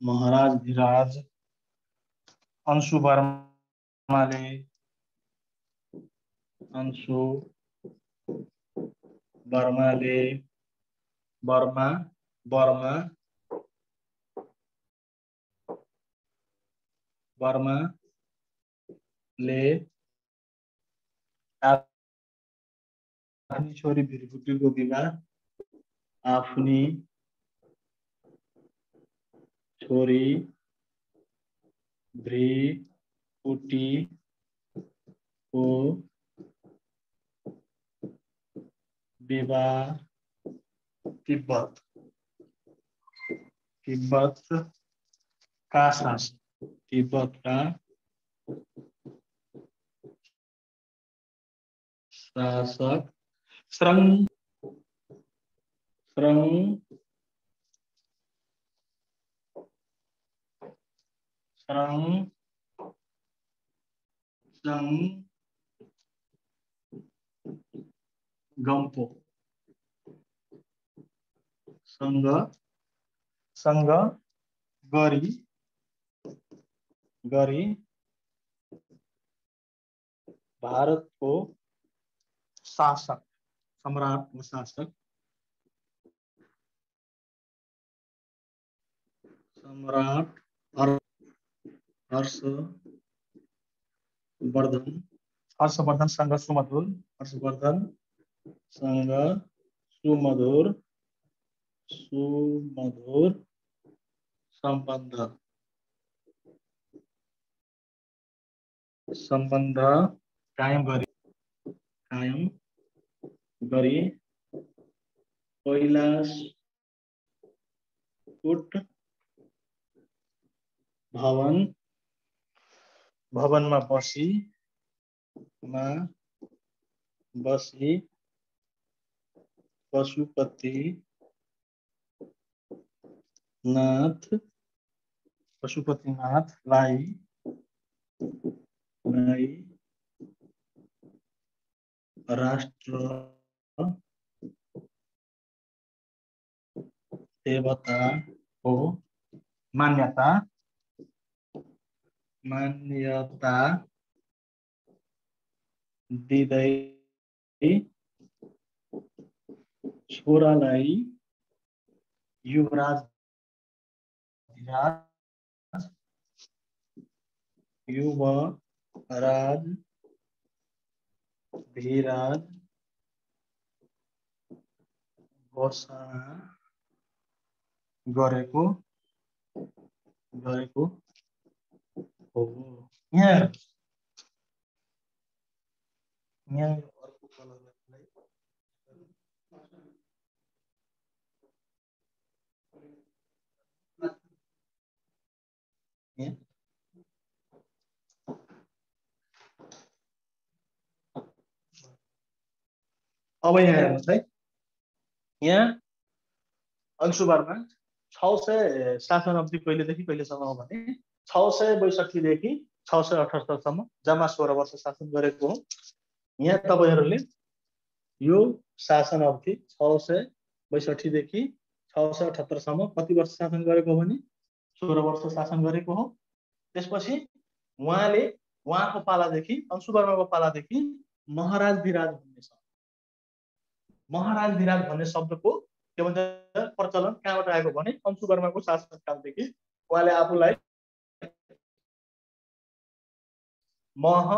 महाराज धीराज अंशु वर्माले अंशु वर्माले वर्मा वर्मा वर्माले आफ्नी छोरी भिरकुटीको विवाह आफ्नी छोरी भ्रिकुटीको विवाह तिब्बत तिब्बत का शासक तिब्बतका शासक श्रङ श्रङ श्रङ श्रङ गम्पो सँग सँग गरी गरी भारतको शासक सम्राट व शासक सम्राट हर- हर्षवर्धन हर्षवर्धनसँग सुमधुर। हर्षवर्धन सँग सुमधुर। सुमधुर संबंध। सम्बन्ध कायम गरी कायम गरी कैलाशकोट भवन। भवनमा बसी मा बसी पशुपति नाथ पशुपतिनाथलाई लाई राष्ट्र देवता को मान्यता मान्यता दिँदै छोरालाई युवराज धिराज युवराज धीराज घोषणा गरेको गरेको यहाँ। यहाँ अर्को कलरलाई अब यहाँ हेर्नुहोस् है यहाँ अंशुबारमा छ सय अवधि कहिलेदेखि कहिलेसम्म हो भने छ सय बैसठीदेखि छ सय अठहत्तरसम्म जम्मा सोह्र वर्ष शासन गरेको हो। यहाँ तपाईँहरूले यो शासन अवधि छ सय बैसठीदेखि छ सय अठहत्तरसम्म कति वर्ष शासन गरेको हो भने? सोह्र वर्ष शासन गरेको हो। त्यसपछि उहाँले उहाँको पालादेखि अंशुवर्माको पालादेखि महाराज धिराज भन्ने छ महाराज धिराज भन्ने शब्दको के भन्छ? प्रचलन कहाँबाट आएको भने अंशुवर्माको शासनकालदेखि उहाँले आफूलाई मह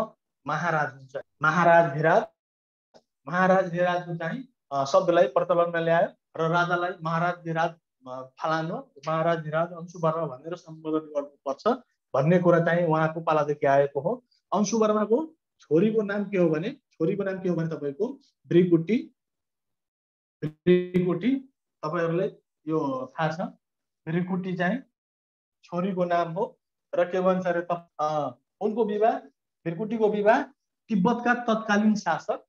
महाराज हुन्छ महाराज धिराज महाराज धिराजको चाहिँ शब्दलाई प्रचलनमा ल्यायो र राजालाई महाराज धिराज फलानु महाराज धिराज अंशुवर्मा भनेर सम्बोधन गर्नुपर्छ भन्ने कुरा चाहिँ उहाँको पालादेखि आएको हो। अंशुवर्माको छोरीको नाम के हो भने छोरीको नाम के हो भने तपाईँको ब्रिकुटी ब्रिकुटी तपाईँहरूलाई यो थाहा छ ब्रिकुटी चाहिँ छोरीको नाम हो र के भन्छ अरे उनको विवाह भृकुटीको विवाह तिब्बतका तत्कालीन शासक।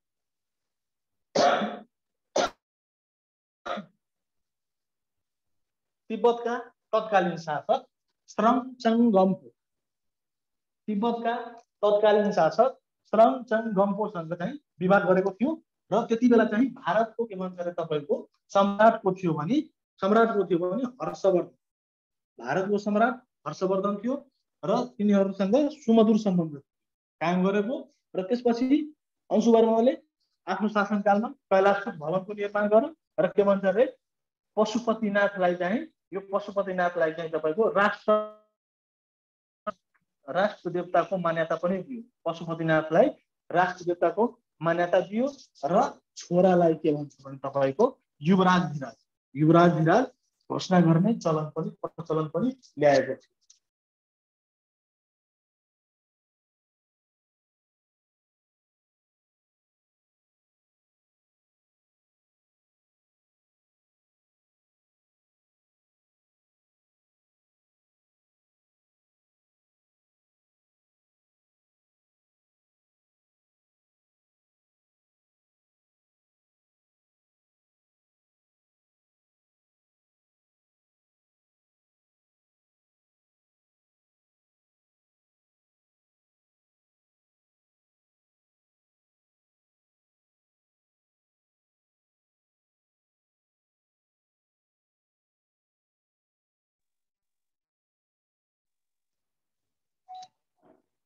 तिब्बतका तत्कालीन शासक श्रमचङ्गम्पो। तिब्बतका तत्कालीन शासक श्रमचङ्गम्पोसँग चाहिँ विवाह गरेको थियो र त्यति बेला चाहिँ भारतको के भन्छ अरे तपाईँको सम्राटको थियो भने सम्राटको थियो भने हर्षवर्धन। भारतको सम्राट हर्षवर्धन थियो र तिनीहरूसँग सुमधुर सम्बन्ध कायम गरेको र त्यसपछि अंशुवर्माले आफ्नो शासनकालमा कैलाशपुर भवनको निर्माण गर र के भन्छ अरे पशुपतिनाथलाई चाहिँ यो पशुपतिनाथलाई चाहिँ तपाईँको राष्ट्र राष्ट्र देवताको मान्यता पनि दियो। पशुपतिनाथलाई राष्ट्र देवताको मान्यता दियो र छोरालाई के भन्छ भने तपाईँको युवराज धिराज। युवराज धिराज घोषणा गर्ने चलन पनि प्रचलन पनि ल्याएको थियो।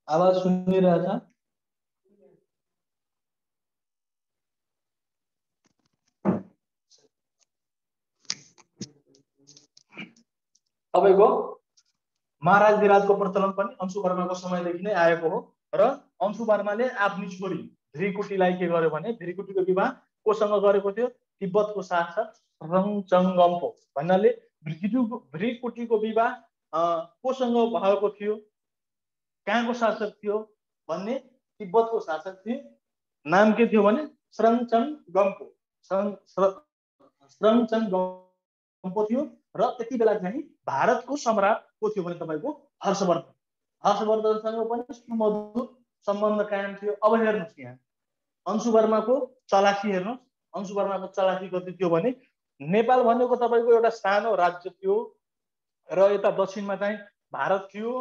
आवाज सुनिरहेछ? तपाईँको महाराज विराजको प्रचलन पनि अंशु वर्माको समयदेखि नै आएको हो र अंशु वर्माले आफ्नी छोरी ध्रिकुटीलाई के गर्यो भने ध्रिकुटीको विवाह कोसँग गरेको थियो? तिब्बतको शासक रङचङ्गम्पो भन्नाले भ्रिकुटीको भ्रिकुटीको विवाह कोसँग भएको थियो? कहाँको शासक थियो भन्ने तिब्बतको शासक थियो नाम के थियो भने श्रङचङ गम्पो। श्रङचङ गम्पो थियो र त्यति बेला चाहिँ भारतको सम्राट को थियो भने तपाईँको हर्षवर्धन। हर्षवर्धनसँग पनि सुमधुर सम्बन्ध कायम थियो। अब हेर्नुहोस् यहाँ। अंशु वर्माको चलाखी हेर्नुहोस्। अंशु वर्माको चलाखी कति थियो भने नेपाल भनेको तपाईँको एउटा सानो राज्य थियो र यता दक्षिणमा चाहिँ भारत थियो।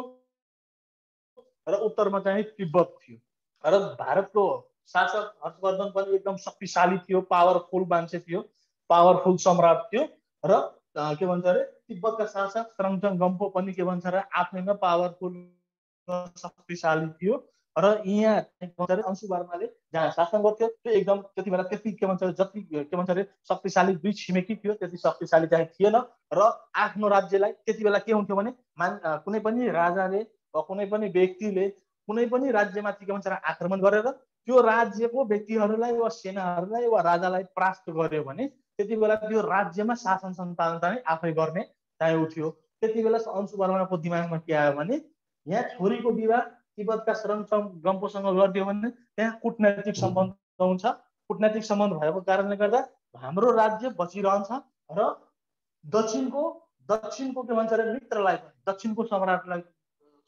र उत्तरमा चाहिँ तिब्बत थियो। र भारतको शासक हर्षवर्धन पनि एकदम शक्तिशाली थियो पावरफुल मान्छे थियो पावरफुल सम्राट थियो र के भन्छ अरे तिब्बतका शासक सरङचङ गम्पो पनि के भन्छ अरे आफैमा पावरफुल शक्तिशाली थियो र यहाँ अंशु वर्माले जहाँ शासन गर्थ्यो त्यो एकदम त्यति बेला त्यति के भन्छ जति के भन्छ अरे शक्तिशाली दुई छिमेकी थियो त्यति शक्तिशाली चाहिँ थिएन र आफ्नो राज्यलाई त्यति बेला के हुन्थ्यो भने मान कुनै पनि राजाले कुनै पनि व्यक्तिले कुनै पनि राज्यमाथि के भन्छ आक्रमण गरेर त्यो राज्यको व्यक्तिहरूलाई वा सेनाहरूलाई वा राजालाई परास्त गर्यो भने त्यति बेला त्यो राज्यमा शासन सञ्चालन चाहिँ आफै गर्ने चाहिँ उठ्यो। त्यति बेला अंशु वर्माको दिमागमा के आयो भने यहाँ छोरीको विवाह तिब्बतका श्रम गम्पोसँग गरिदियो भने त्यहाँ कुटनैतिक सम्बन्ध हुन्छ। कुटनैतिक सम्बन्ध भएको कारणले गर्दा हाम्रो राज्य बचिरहन्छ र दक्षिणको दक्षिणको के भन्छ अरे मित्रलाई दक्षिणको सम्राटलाई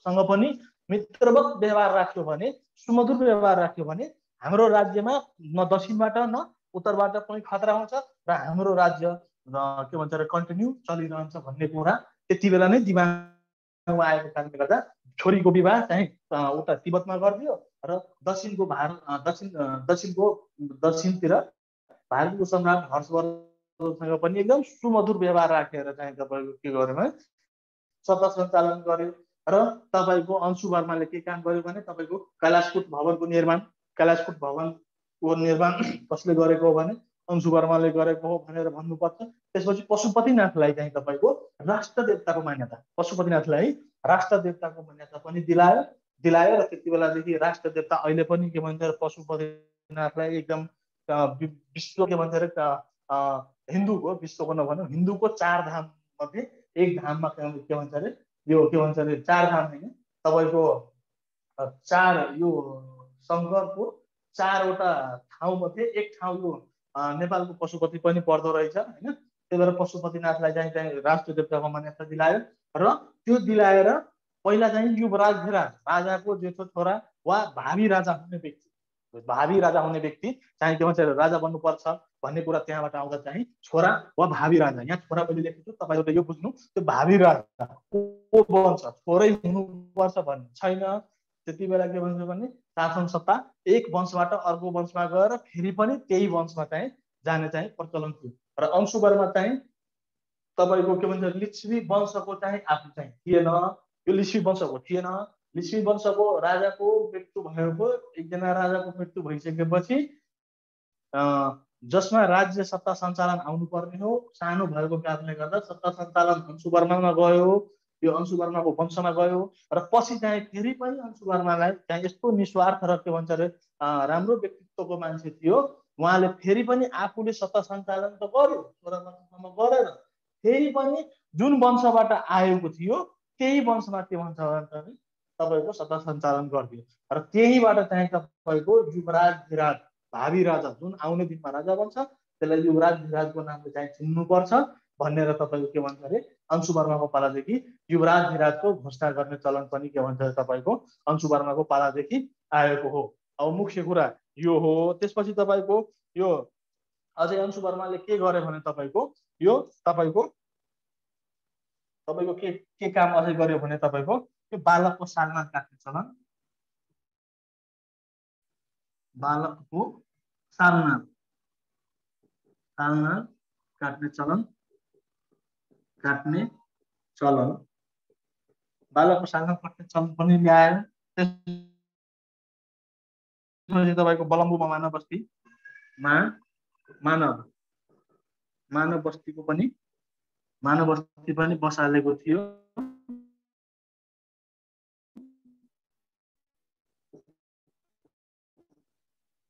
सँग पनि मित्रवत व्यवहार राख्यो भने सुमधुर व्यवहार राख्यो भने हाम्रो राज्यमा न दक्षिणबाट न उत्तरबाट पनि खतरा हुन्छ र हाम्रो राज्य के भन्छ अरे कन्टिन्यू चलिरहन्छ भन्ने कुरा त्यति बेला नै दिमागमा आएको कारणले गर्दा छोरीको विवाह चाहिँ उता तिब्बतमा गरिदियो र दक्षिणको भारत दक्षिण दक्षिणको दक्षिणतिर भारतको सम्राट हर्षवर्धनसँग पनि एकदम सुमधुर व्यवहार राखेर चाहिँ तपाईँको के गर्यो भने सत्ता सञ्चालन गर्यो। र तपाईँको अंशु वर्माले के काम गर्यो भने तपाईँको कैलाशकुट भवनको निर्माण कैलाशकुट भवनको निर्माण कसले गरेको हो भने अंशु वर्माले गरेको हो भनेर भन्नुपर्छ। त्यसपछि पशुपतिनाथलाई चाहिँ तपाईँको राष्ट्र देवताको मान्यता पशुपतिनाथलाई राष्ट्र देवताको मान्यता पनि दिलायो दिलायो र त्यति बेलादेखि राष्ट्र देवता अहिले पनि के भन्छ पशुपतिनाथलाई एकदम विश्व के भन्छ अरे हिन्दूको विश्वको नभनौँ हिन्दूको चार धाम मध्ये एक धाममा के भन्छ अरे यो के भन्छ अरे चार धाम होइन? तपाईँको चार यो शङ्करको चारवटा ठाउँमध्ये एक ठाउँ यो नेपालको पशुपति पनि पर्दो रहेछ होइन? त्यही भएर पशुपतिनाथलाई चाहिँ चाहिँ राष्ट्र देवताको मान्यता दिलायो र त्यो दिलाएर पहिला चाहिँ युवराज धिराज राजाको जेठो छोरा वा भावी राजा हुने व्यक्ति भावी राजा हुने व्यक्ति चाहिँ के भन्छ राजा बन्नुपर्छ। भन्ने कुरा त्यहाँबाट आउँदा चाहिँ छोरा वा भावी राजा यहाँ छोरा मैले लेखेको छु तपाईँले यो बुझ्नु त्यो भावी राजा को बन्छ? छोरै हुनुपर्छ भन्ने छैन। त्यति बेला के भन्छ भने शासन सत्ता एक वंशबाट अर्को वंशमा गएर फेरि पनि त्यही वंशमा चाहिँ जाने चाहिँ प्रचलन थियो। र अंशुबारमा चाहिँ तपाईँको के भन्छ लिच्छवी वंशको चाहिँ आफू चाहिँ थिएन। यो लिच्छवी वंशको थिएन। लिच्छवी वंशको राजाको मृत्यु भएको एकजना राजाको मृत्यु भइसकेपछि जसमा राज्य सत्ता सञ्चालन आउनुपर्ने हो सानो भएको कारणले गर्दा सत्ता सञ्चालन अंशुवर्मामा गयो यो अंशुवर्माको वंशमा गयो र पछि चाहिँ फेरि पनि अंशुवर्मालाई त्यहाँ यस्तो निस्वार्थ र के भन्छ अरे राम्रो व्यक्तित्वको मान्छे थियो उहाँले फेरि पनि आफूले सत्ता सञ्चालन त गर्यो छोरामा गरेर फेरि पनि जुन वंशबाट आएको थियो त्यही वंशमा के भन्छ भने तपाईँको सत्ता सञ्चालन गरिदियो। र त्यहीबाट चाहिँ तपाईँको युवराज विराज भावी राजा जुन आउने दिनमा राजा बन्छ त्यसलाई युवराज विराजको नामले चाहिँ चिन्नुपर्छ भनेर तपाईँको के भन्छ अरे अंशुवर्माको पालादेखि युवराज विराजको घोषणा गर्ने चलन पनि के भन्छ अरे तपाईँको अंशुवर्माको पालादेखि आएको हो। अब मुख्य कुरा यो हो त्यसपछि तपाईँको यो अझै अंशुवर्माले के गर्यो भने तपाईँको यो तपाईँको तपाईँको के के काम अझै गर्यो भने तपाईँको यो बालकको सालमा काट्ने चलन बालकको सालना। सालना काट्ने चलन काट्ने चलन। बालकको सालना काट्ने चलन पनि ल्यायो त्यसपछि तपाईँको बलम्बुमा मानव बस्तीमा मानव मानव बस्तीको पनि मानव बस्ती पनि बसालेको थियो।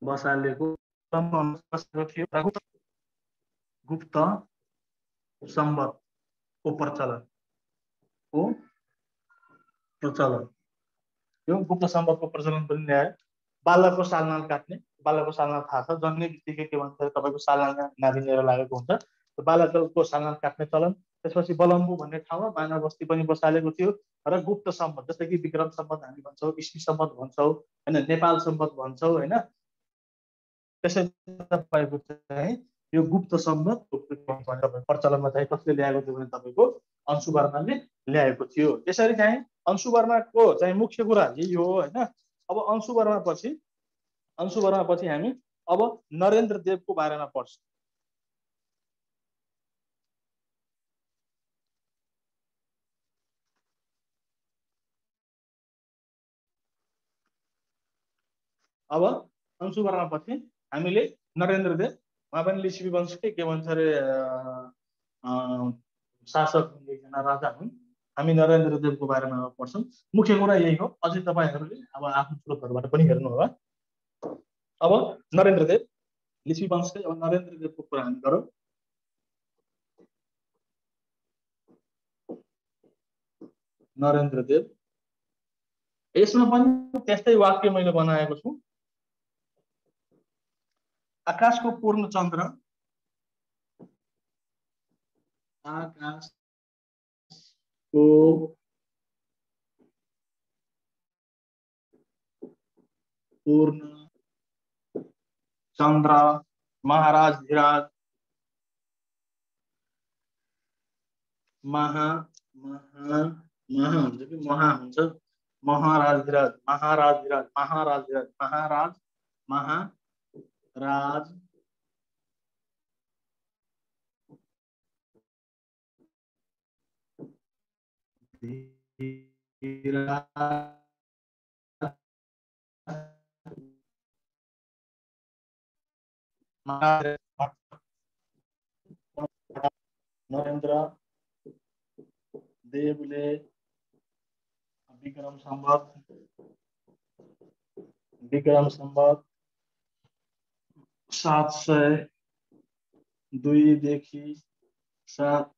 बसालेको थियो गुप्त सम्बतको प्रचलनको प्रचलन। यो गुप्त सम्बतको प्रचलन पनि ल्यायो बालकको सालनाल काट्ने। बालकको सालनाल थाहा छ। जन्ने बित्तिकै के भन्छ तपाईँको सालना नारी लिएर लागेको हुन्छ। बालकको सालनाल काट्ने चलन। त्यसपछि बलम्बु भन्ने ठाउँमा मानव बस्ती पनि बसालेको थियो। र गुप्त सम्बत जस्तै कि विक्रम सम्बत हामी भन्छौँ इस्वी सम्बत भन्छौँ होइन नेपाल सम्बत भन्छौँ होइन। त्यसै तपाईँको चाहिँ यो गुप्त सम्बत प्रचलनमा चाहिँ कसले ल्याएको थियो भने तपाईँको अंशुवर्माले ल्याएको थियो। त्यसरी चाहिँ अंशुवर्माको चाहिँ मुख्य कुरा यही हो होइन? अब अंशुवर्मा पछि अंशुवर्मा पछि हामी अब नरेन्द्र देवको बारेमा पढ्छौँ। अब अंशुवर्मा पछि हामीले नरेन्द्र देव उहाँ पनि लिच्छवी वंशकै के भन्छ अरे शासक एकजना राजा हुन्। हामी नरेन्द्र देवको बारेमा पढ्छौँ। मुख्य कुरा यही हो। अझै तपाईँहरूले अब आफ्नो स्रोतहरूबाट पनि हेर्नु होला अब नरेन्द्र देव लिच्छवी वंशकै अब नरेन्द्र देवको कुरा हामी गरौँ। नरेन्द्र देव यसमा पनि त्यस्तै वाक्य मैले बनाएको छु। आकाशको पूर्ण चन्द्र। आकाशको पूर्ण चंद्र महाराज धिराज महा महा महा कि महा महाराज धिराज महाराज धिराज महाराज धिराज महाराज, महा राज। नरेन्द्र देवले विक्रम सम्बत विक्रम सम्बत सात सय दुईदेखि सात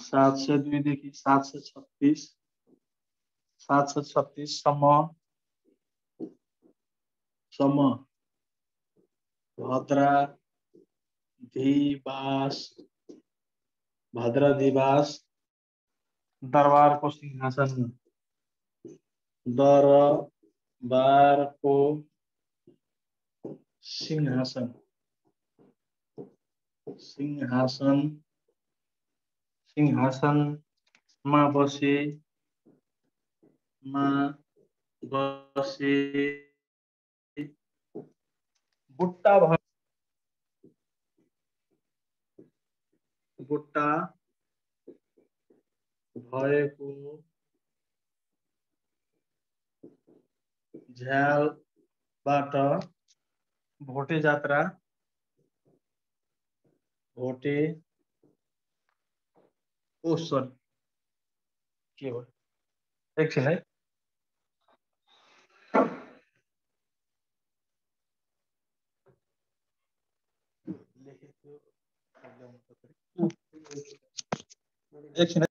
सात सय दुईदेखि सात सय छत्तिस सात सय छत्तिससम्म सम्म भद्रा धिबास भद्राधिवास दरबारको सिंहासन। दरबारको सिंहासन सिंहासन सिंहासनमा बसे मा बसे बुट्टा भ बुट्टा भएको झ्यालबाट भोटे जात्रा। भोटे। ओ सरी के भयो एकछिन है। लेखेको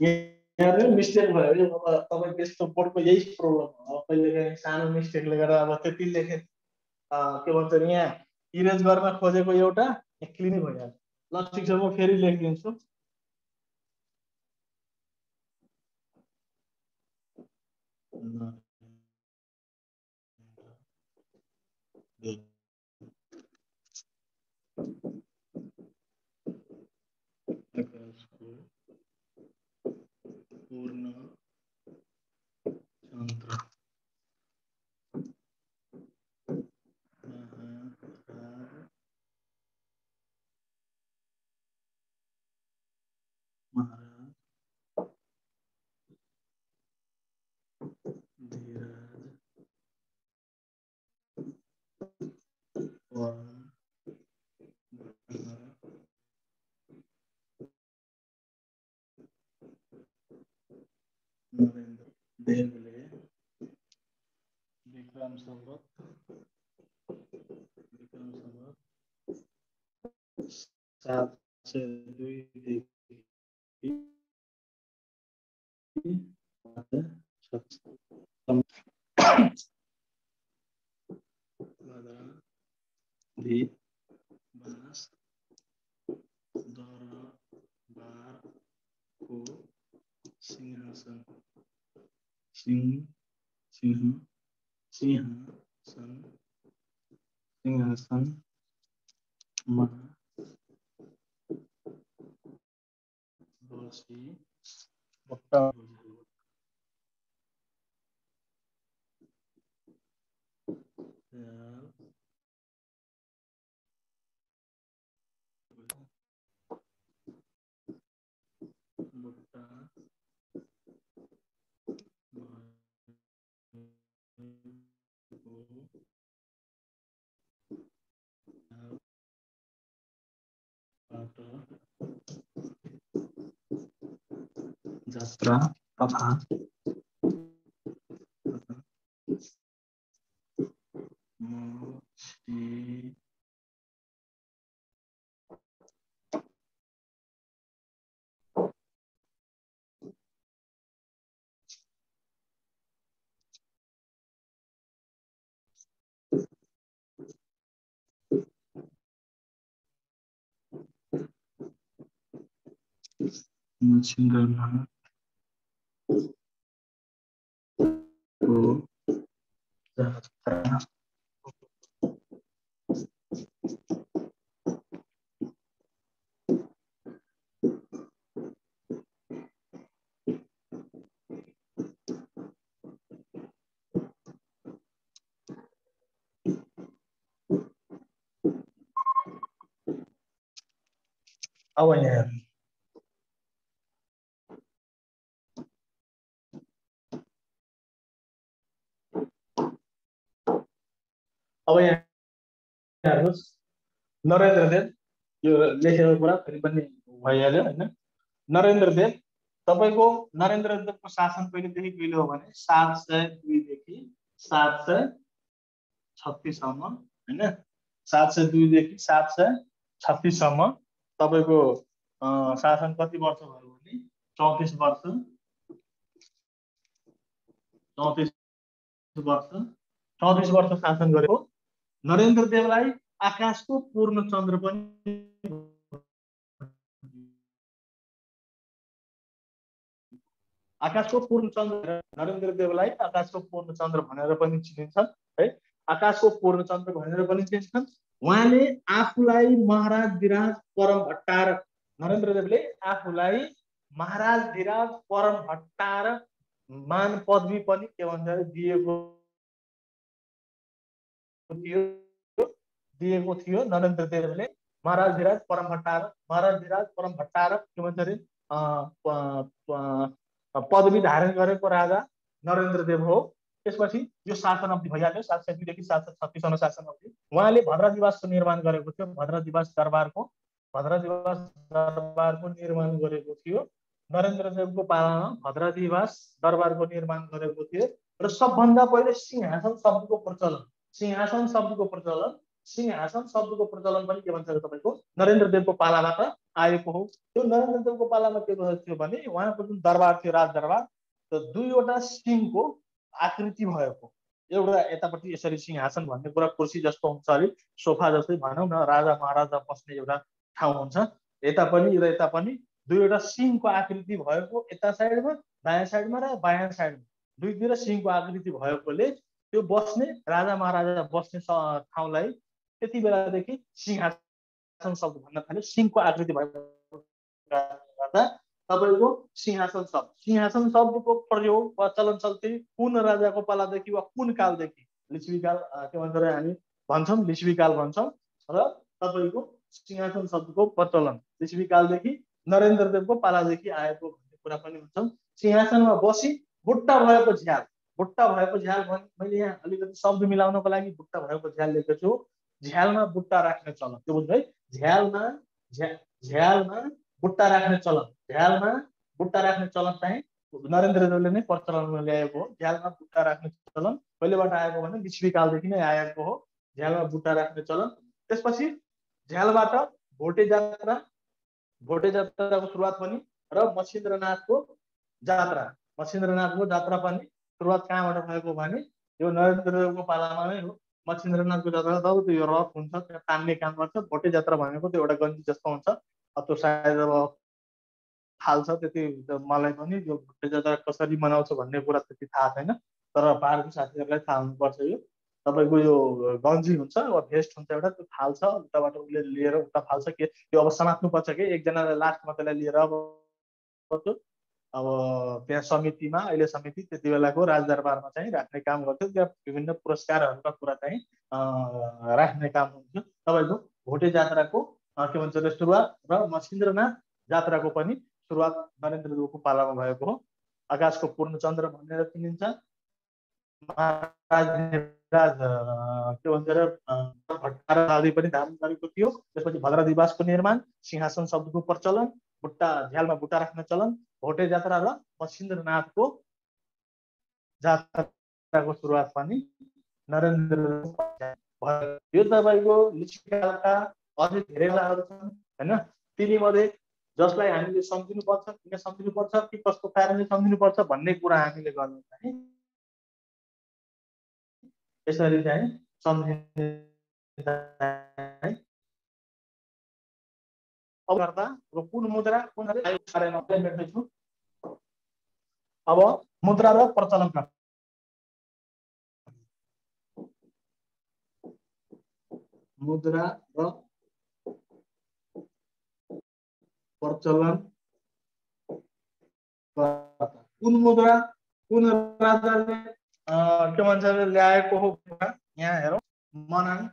यहाँ पनि मिस्टेक भयो अब तपाईँको यस्तो बोर्डको यही प्रब्लम हो। अब कहिलेकाहीँ सानो मिस्टेकले गर्दा अब त्यति लेखे के भन्छ यहाँ इरेज गर्न खोजेको एउटा यहाँ क्लिनै भइहाल्छ। ल ठिक छ म फेरि लेखिदिन्छु। पूर्ण चन्द्र महाराज। महाराज धीरज। वरुण नरेंद्र देवले विक्रम संवत विक्रम संवत सात सय दुईदेखि धि बाँस दरबारको सिंहासन सिंह सिंह सिंहासन सिंहासनमा बसी जात्रा तथा मछली मछिन्द्रमा को जात्रा अब यहाँ अब यहाँ हेर्नुहोस् नरेन्द्र देव यो लेखेको कुरा फेरि पनि भइहाल्यो होइन? नरेन्द्र देव तपाईँको नरेन्द्र देवको शासन कहिलेदेखि कहिले हो भने सात सय दुईदेखि सात सय छत्तिससम्म होइन? सात सय दुईदेखि सात सय छत्तिससम्म तपाईँको शासन कति वर्ष भयो भने? चौतिस वर्ष। चौतिस वर्ष। चौतिस वर्ष शासन गरेको नरेन्द्र देवलाई आकाशको पूर्ण चन्द्र पनि आकाशको पूर्ण चन्द्र नरेन्द्र देवलाई आकाशको पूर्ण चन्द्र भनेर पनि चिनिन्छन् है? आकाशको पूर्ण चन्द्र भनेर पनि चिनिन्छन्। उहाँले आफूलाई महाराज विराज परम भट्टार नरेन्द्र देवले आफूलाई महाराज विराज परम भट्टार मान पदवी पनि के भन्छ दिएको दिएको थियो नरेन्द्र देवले महाराज विराज परम भट्टार महाराज विराज परम भट्टार के भन्छ अरे पदवी धारण गरेको राजा नरेन्द्र देव हो त्यसपछि यो शासन अवधि भइहाल्यो सात सय दुईदेखि सात सय छत्तिससम्म शासन अवधि। उहाँले भद्रदिवासको निर्माण गरेको थियो भद्रदिवास दरबारको भद्रदिवास दरबारको निर्माण गरेको थियो। नरेन्द्र देवको पालामा भद्रदिवास दरबारको निर्माण गरेको थियो। र सबभन्दा पहिले सिंहासन शब्दको प्रचलन सिंहासन शब्दको प्रचलन सिंहासन शब्दको प्रचलन पनि के भन्छ तपाईँको? नरेन्द्र देवको पालाबाट आएको हो। त्यो नरेन्द्र देवको पालामा के थियो भने उहाँको जुन दरबार थियो राज दरबार त्यो दुईवटा सिंहको आकृति भएको। एउटा यतापट्टि यसरी सिंहासन भन्ने कुरा कुर्सी जस्तो हुन्छ अलिक सोफा जस्तै भनौँ न राजा महाराजा बस्ने एउटा ठाउँ हुन्छ। यता पनि र यता पनि दुईवटा सिंहको आकृति भएको यता साइडमा दायाँ साइडमा र बायाँ साइडमा। दुईतिर सिंहको आकृति भएकोले त्यो बस्ने राजा महाराजा बस्ने ठाउँलाई त्यति बेलादेखि सिंहासन शब्द भन्न थाल्यो। सिंहको आकृति भएको गर्दा तपाईँको सिंहासन शब्द। सिंहासन शब्दको प्रयोग वा चलन चल्ती कुन राजाको पालादेखि वा कुन कालदेखि? लिच्छवीकाल के भन्छ अरे हामी भन्छौँ लिच्छवीकाल भन्छौँ। र तपाईँको सिंहासन शब्दको प्रचलन लिच्छवीकालदेखि नरेन्द्र देवको पालादेखि आएको भन्ने कुरा पनि भन्छौँ। सिंहासनमा बसी बुट्टा भएको झ्याल बुट्टा भएको झ्याल मैले यहाँ अलिकति शब्द मिलाउनको लागि बुट्टा भएको झ्याल लेखेको छु। झ्यालमा बुट्टा राख्ने चलन। त्यो बुझ्नु है झ्यालमा झ्या झ्यालमा बुट्टा राख्ने चलन। झ्यालमा बुट्टा राख्ने चलन चाहिँ नरेन्द्र देवले नै प्रचलनमा ल्याएको हो। झ्यालमा बुट्टा राख्ने चलन कहिलेबाट आएको भने लिच्छवीकालदेखि नै आएको हो। झ्यालमा बुट्टा राख्ने चलन। त्यसपछि झ्यालबाट भोटे जात्रा भोटे जात्राको सुरुवात पनि र मच्छिन्द्रनाथको जात्रा। मच्छिन्द्रनाथको जात्रा पनि सुरुवात कहाँबाट भएको भने यो नरेन्द्र देवको पालामा नै हो। मच्छिन्द्रनाथको जात्रा त त्यो रथ हुन्छ त्यहाँ तान्ने काम गर्छ भोटे जात्रा भनेको त्यो एउटा गन्जी जस्तो हुन्छ। त्यो सायद अब थाल्छ त्यति मलाई पनि यो भोटे जात्रा कसरी मनाउँछ भन्ने कुरा त्यति थाहा छैन। तर पाहाडको साथीहरूलाई थाहा हुनुपर्छ यो। तपाईँको यो गन्जी हुन्छ वा भेस्ट हुन्छ एउटा त्यो फाल्छ उताबाट उसले लिएर उता फाल्छ के त्यो अब समात्नुपर्छ कि? एकजनालाई लास्टमा त्यसलाई लिएर अब अब त्यहाँ समितिमा अहिले समिति त्यति बेलाको राजदरबारमा चाहिँ राख्ने काम गर्थ्यो। त्यहाँ विभिन्न पुरस्कारहरूका कुरा चाहिँ राख्ने काम हुन्थ्यो। तपाईँको भोटे जात्राको के भन्छ अरे सुरुवात र मच्छिन्द्रनाथ जात्राको पनि सुरुवात नरेन्द्र देवको पालामा भएको हो। आकाशको पूर्णचन्द्र भनेर चिनिन्छ। महाराज के भन्छ अरे अँ, भट्टार आदि पनि धारण गरेको थियो। त्यसपछि भद्रदिवासको निर्माण सिंहासन शब्दको प्रचलन बुट्टा झ्यालमा बुट्टा राख्ने चलन भोटे जात्रा र मच्छिन्द्रनाथको जात्राको सुरुवात पनि नरेन्द्र यो तपाईँको लिच्छवीकालका अझै धेरै बेलाहरू छन् होइन? तिनीमध्ये जसलाई हामीले सम्झिनुपर्छ किन सम्झिनुपर्छ कि कस्तो कारणले सम्झिनुपर्छ भन्ने कुरा हामीले गर्नु चाहिँ यसरी चाहिँ सम्झिने गर्दा र कुन मुद्रा कुन मेट्दैछु अब मुद्रा र प्रचलन का मुद्रा र प्रचलन। कुन मुद्रा कुन राजाले के भन्छ ल्याएको हो यहाँ हेरौँ मनाङ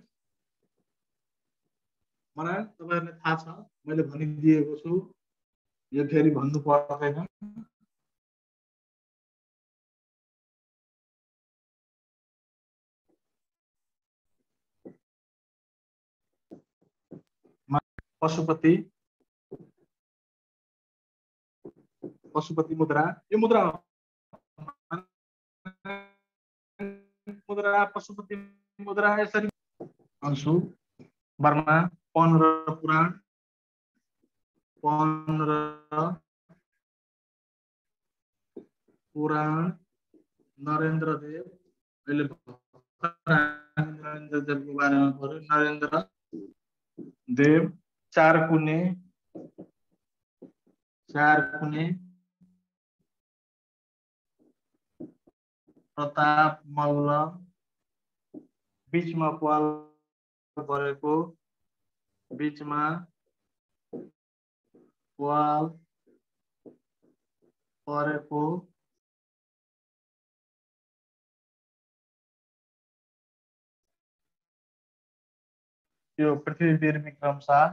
मनाङ तपाईँहरूलाई थाहा छ मैले भनिदिएको छु यो फेरि भन्नु पर्दैन। पशुपति। पशुपति मुद्रा। यो मुद्रा। मुद्रा पशुपति मुद्रा यसरी। अंशु वर्मा पन्ध्र पुराण। पन्ध्र पुराण नरेन्द्र देव अहिले भर्खर हामी नरेन्द्र देवको बारेमा पढ्यो नरेन्द्र देव चार कुने चार कुने प्रताप मल्ल बिचमा पाल परेको बिचमा पाल परेको यो पृथ्वीवीर विक्रम शाह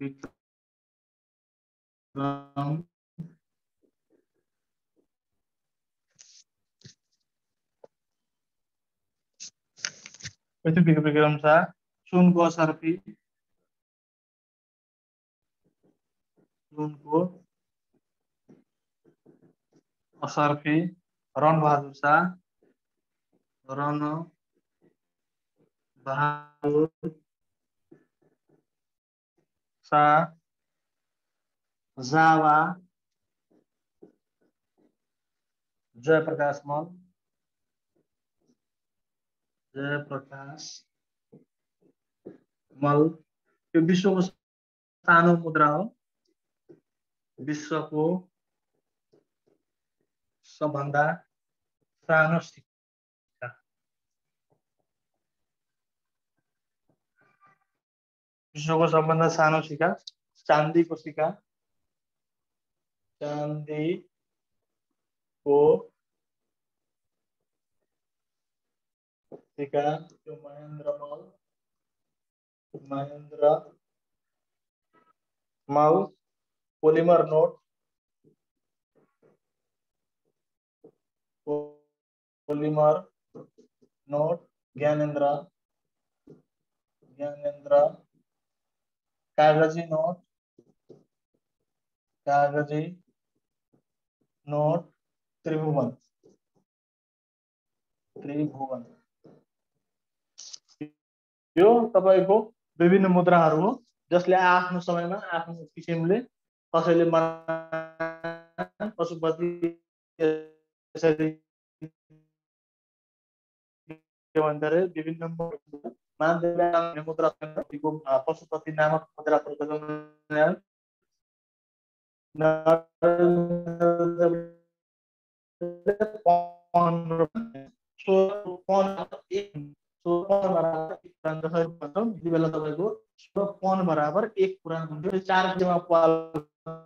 विक्रम पृथ्वी विक्रम शाह सुनको असर्फी सुनको असर्फी रणबहादुर शाह रण बहादुर शाह जावा जयप्रकाश मल जयप्रकाश मल। यो विश्वको सानो मुद्रा हो। विश्वको सबभन्दा सानो सिक्का विश्वको सबभन्दा सानो सिक्का चाँदीको सिक्का चाँदीको सिक्का त्यो Mahendra Malla Mahendra Malla polymer note polymer note Gyanendra Gyanendra कागजी नोट कागजी नोट त्रिभुवन त्रिभुवन यो तपाईँको विभिन्न मुद्राहरू हो जसले आफ्नो समयमा आफ्नो किसिमले कसैले मना पशुपति यसरी के भन्छ अरे विभिन्न मानदेव मुद्रा पशुपति नामक मुद्रा प्रकाशन यति बेला तपाईँको सोह्र पन बराबर एक पुराण हुन्थ्यो। चार पाल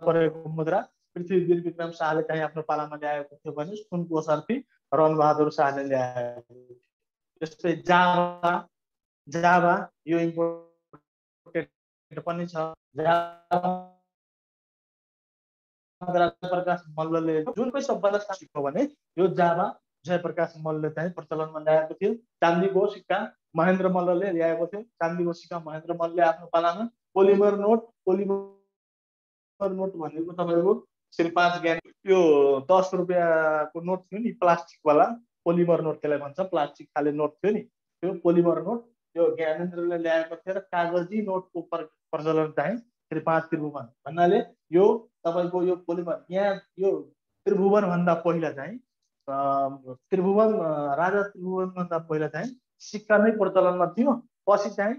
परेको मुद्रा पृथ्वी वीर विक्रम शाहले चाहिँ आफ्नो पालामा ल्याएको थियो भने सुनको सर्फी रणबहादुर शाहले ल्याएको थियो। त्यस्तै जावा जावा यो इम्पोर्टेन्ट पनि छ। जावा जयप्रकाश मल्लले जुन पनि सबभन्दा सिक्यो भने यो जावा जयप्रकाश मल्लले चाहिँ प्रचलनमा ल्याएको थियो। चाँदीको सिक्का महेन्द्र मल्लले ल्याएको थियो चाँदीको सिक्का महेन्द्र मल्लले आफ्नो पालामा पोलिमर नोट पोलिमर नोट भनेको तपाईँको श्री पाँच ज्ञान यो दस रुपियाँको नोट थियो नि प्लास्टिकवाला पोलिमर नोट त्यसलाई भन्छ प्लास्टिक खाले नोट थियो नि त्यो पोलिमर नोट त्यो ज्ञानेन्द्रले ल्याएको थियो र कागजी नोटको प्रचलन चाहिँ श्री पाँच त्रिभुवन भन्नाले यो तपाईँको यो पोलिमर यहाँ यो त्रिभुवनभन्दा पहिला चाहिँ त्रिभुवन राजा त्रिभुवनभन्दा पहिला चाहिँ सिक्का नै प्रचलनमा थियो। पछि चाहिँ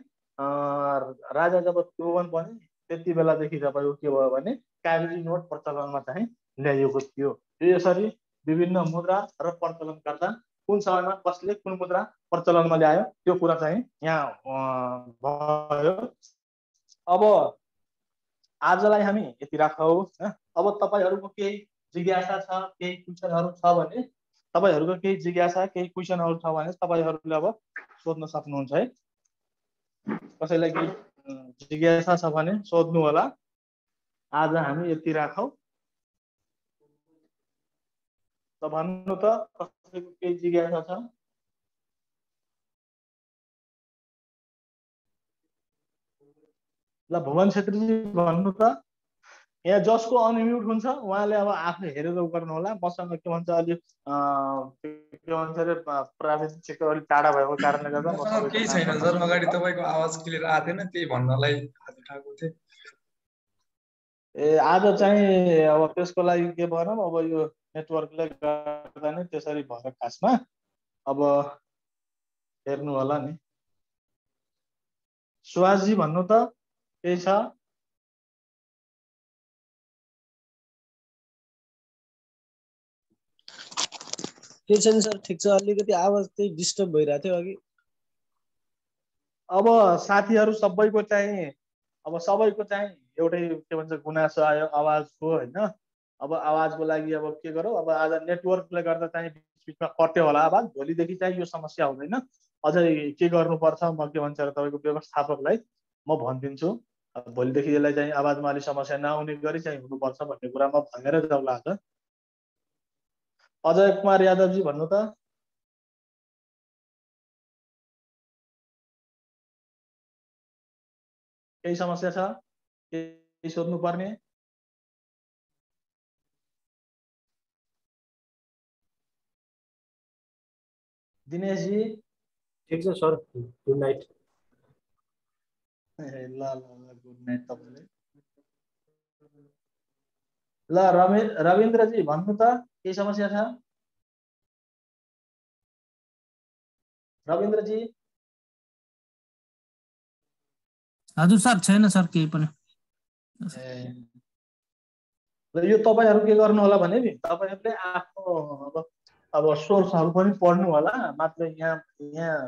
राजा जब त्रिभुवन बने त्यति बेलादेखि तपाईँको के भयो भने कागजी नोट प्रचलनमा चाहिँ ल्याइएको थियो। यसरी विभिन्न मुद्रा र प्रचलन गर्दा कुन समयमा कसले कुन मुद्रा प्रचलनमा ल्यायो त्यो कुरा चाहिँ यहाँ भयो। अब आजलाई हामी यति राखौँ अब तपाईँहरूको केही जिज्ञासा छ केही क्वेसनहरू छ भने तपाईँहरूको केही जिज्ञासा केही क्वेसनहरू छ भने तपाईँहरूले अब सोध्न सक्नुहुन्छ है। कसैलाई केही जिज्ञासा छ भने सोध्नु होला। आज हामी यति राखौँ। त भन्नु त कसैको केही जिज्ञासा छ? ल भुवन छेत्रीजी भन्नु त। यहाँ जसको अनम्युट हुन्छ उहाँले अब आफै हेरेर गर्नु होला। मसँग के भन्छ अलिक के भन्छ अरे प्राविधिक क्षेत्र अलिक टाढा भएको कारणले गर्दा केही छैन सर अगाडि तपाईँको आवाज क्लियर आएको थिएन त्यही भन्नलाई हात उठाएको थिएँ। ए आज चाहिँ अब त्यसको लागि के भनौँ अब यो नेटवर्कले गर्दा नै त्यसरी भएर खासमा अब हेर्नु होला नि। सुभाषजी भन्नु त केही छ? केही सर ठिक छ अलिकति आवाज त्यही डिस्टर्ब भइरहेको थियो अघि। अब साथीहरू सबैको चाहिँ अब सबैको चाहिँ एउटै के भन्छ गुनासो आयो आवाजको होइन। अब आवाजको लागि अब के गरौँ अब आज नेटवर्कले गर्दा चाहिँ बिच बिचमा कट्यो होला आवाज। भोलिदेखि चाहिँ यो समस्या हुँदैन। अझै के गर्नुपर्छ म के भन्छ र तपाईँको व्यवस्थापकलाई म भनिदिन्छु। भोलिदेखि यसलाई चाहिँ आवाजमा अलिक समस्या नआउने गरी चाहिँ हुनुपर्छ भन्ने कुरा म भनेर जाउँला आज। अजय कुमार यादवजी भन्नु त? केही समस्या छ? केही सोध्नु पर्ने दिनेशजी? ठिक छ सर गुड नाइट। ए, ल ल ल गुड नाइट तपाईँले ल रवि रविन्द्रजी भन्नु त केही समस्या छ? रविन्द्रजी हजुर सर छैन सर केही पनि। यो तपाईँहरू के गर्नु होला भने नि तपाईँहरूले आफ्नो अब अब सोर्सहरू पनि पढ्नु होला मात्र यहाँ यहाँ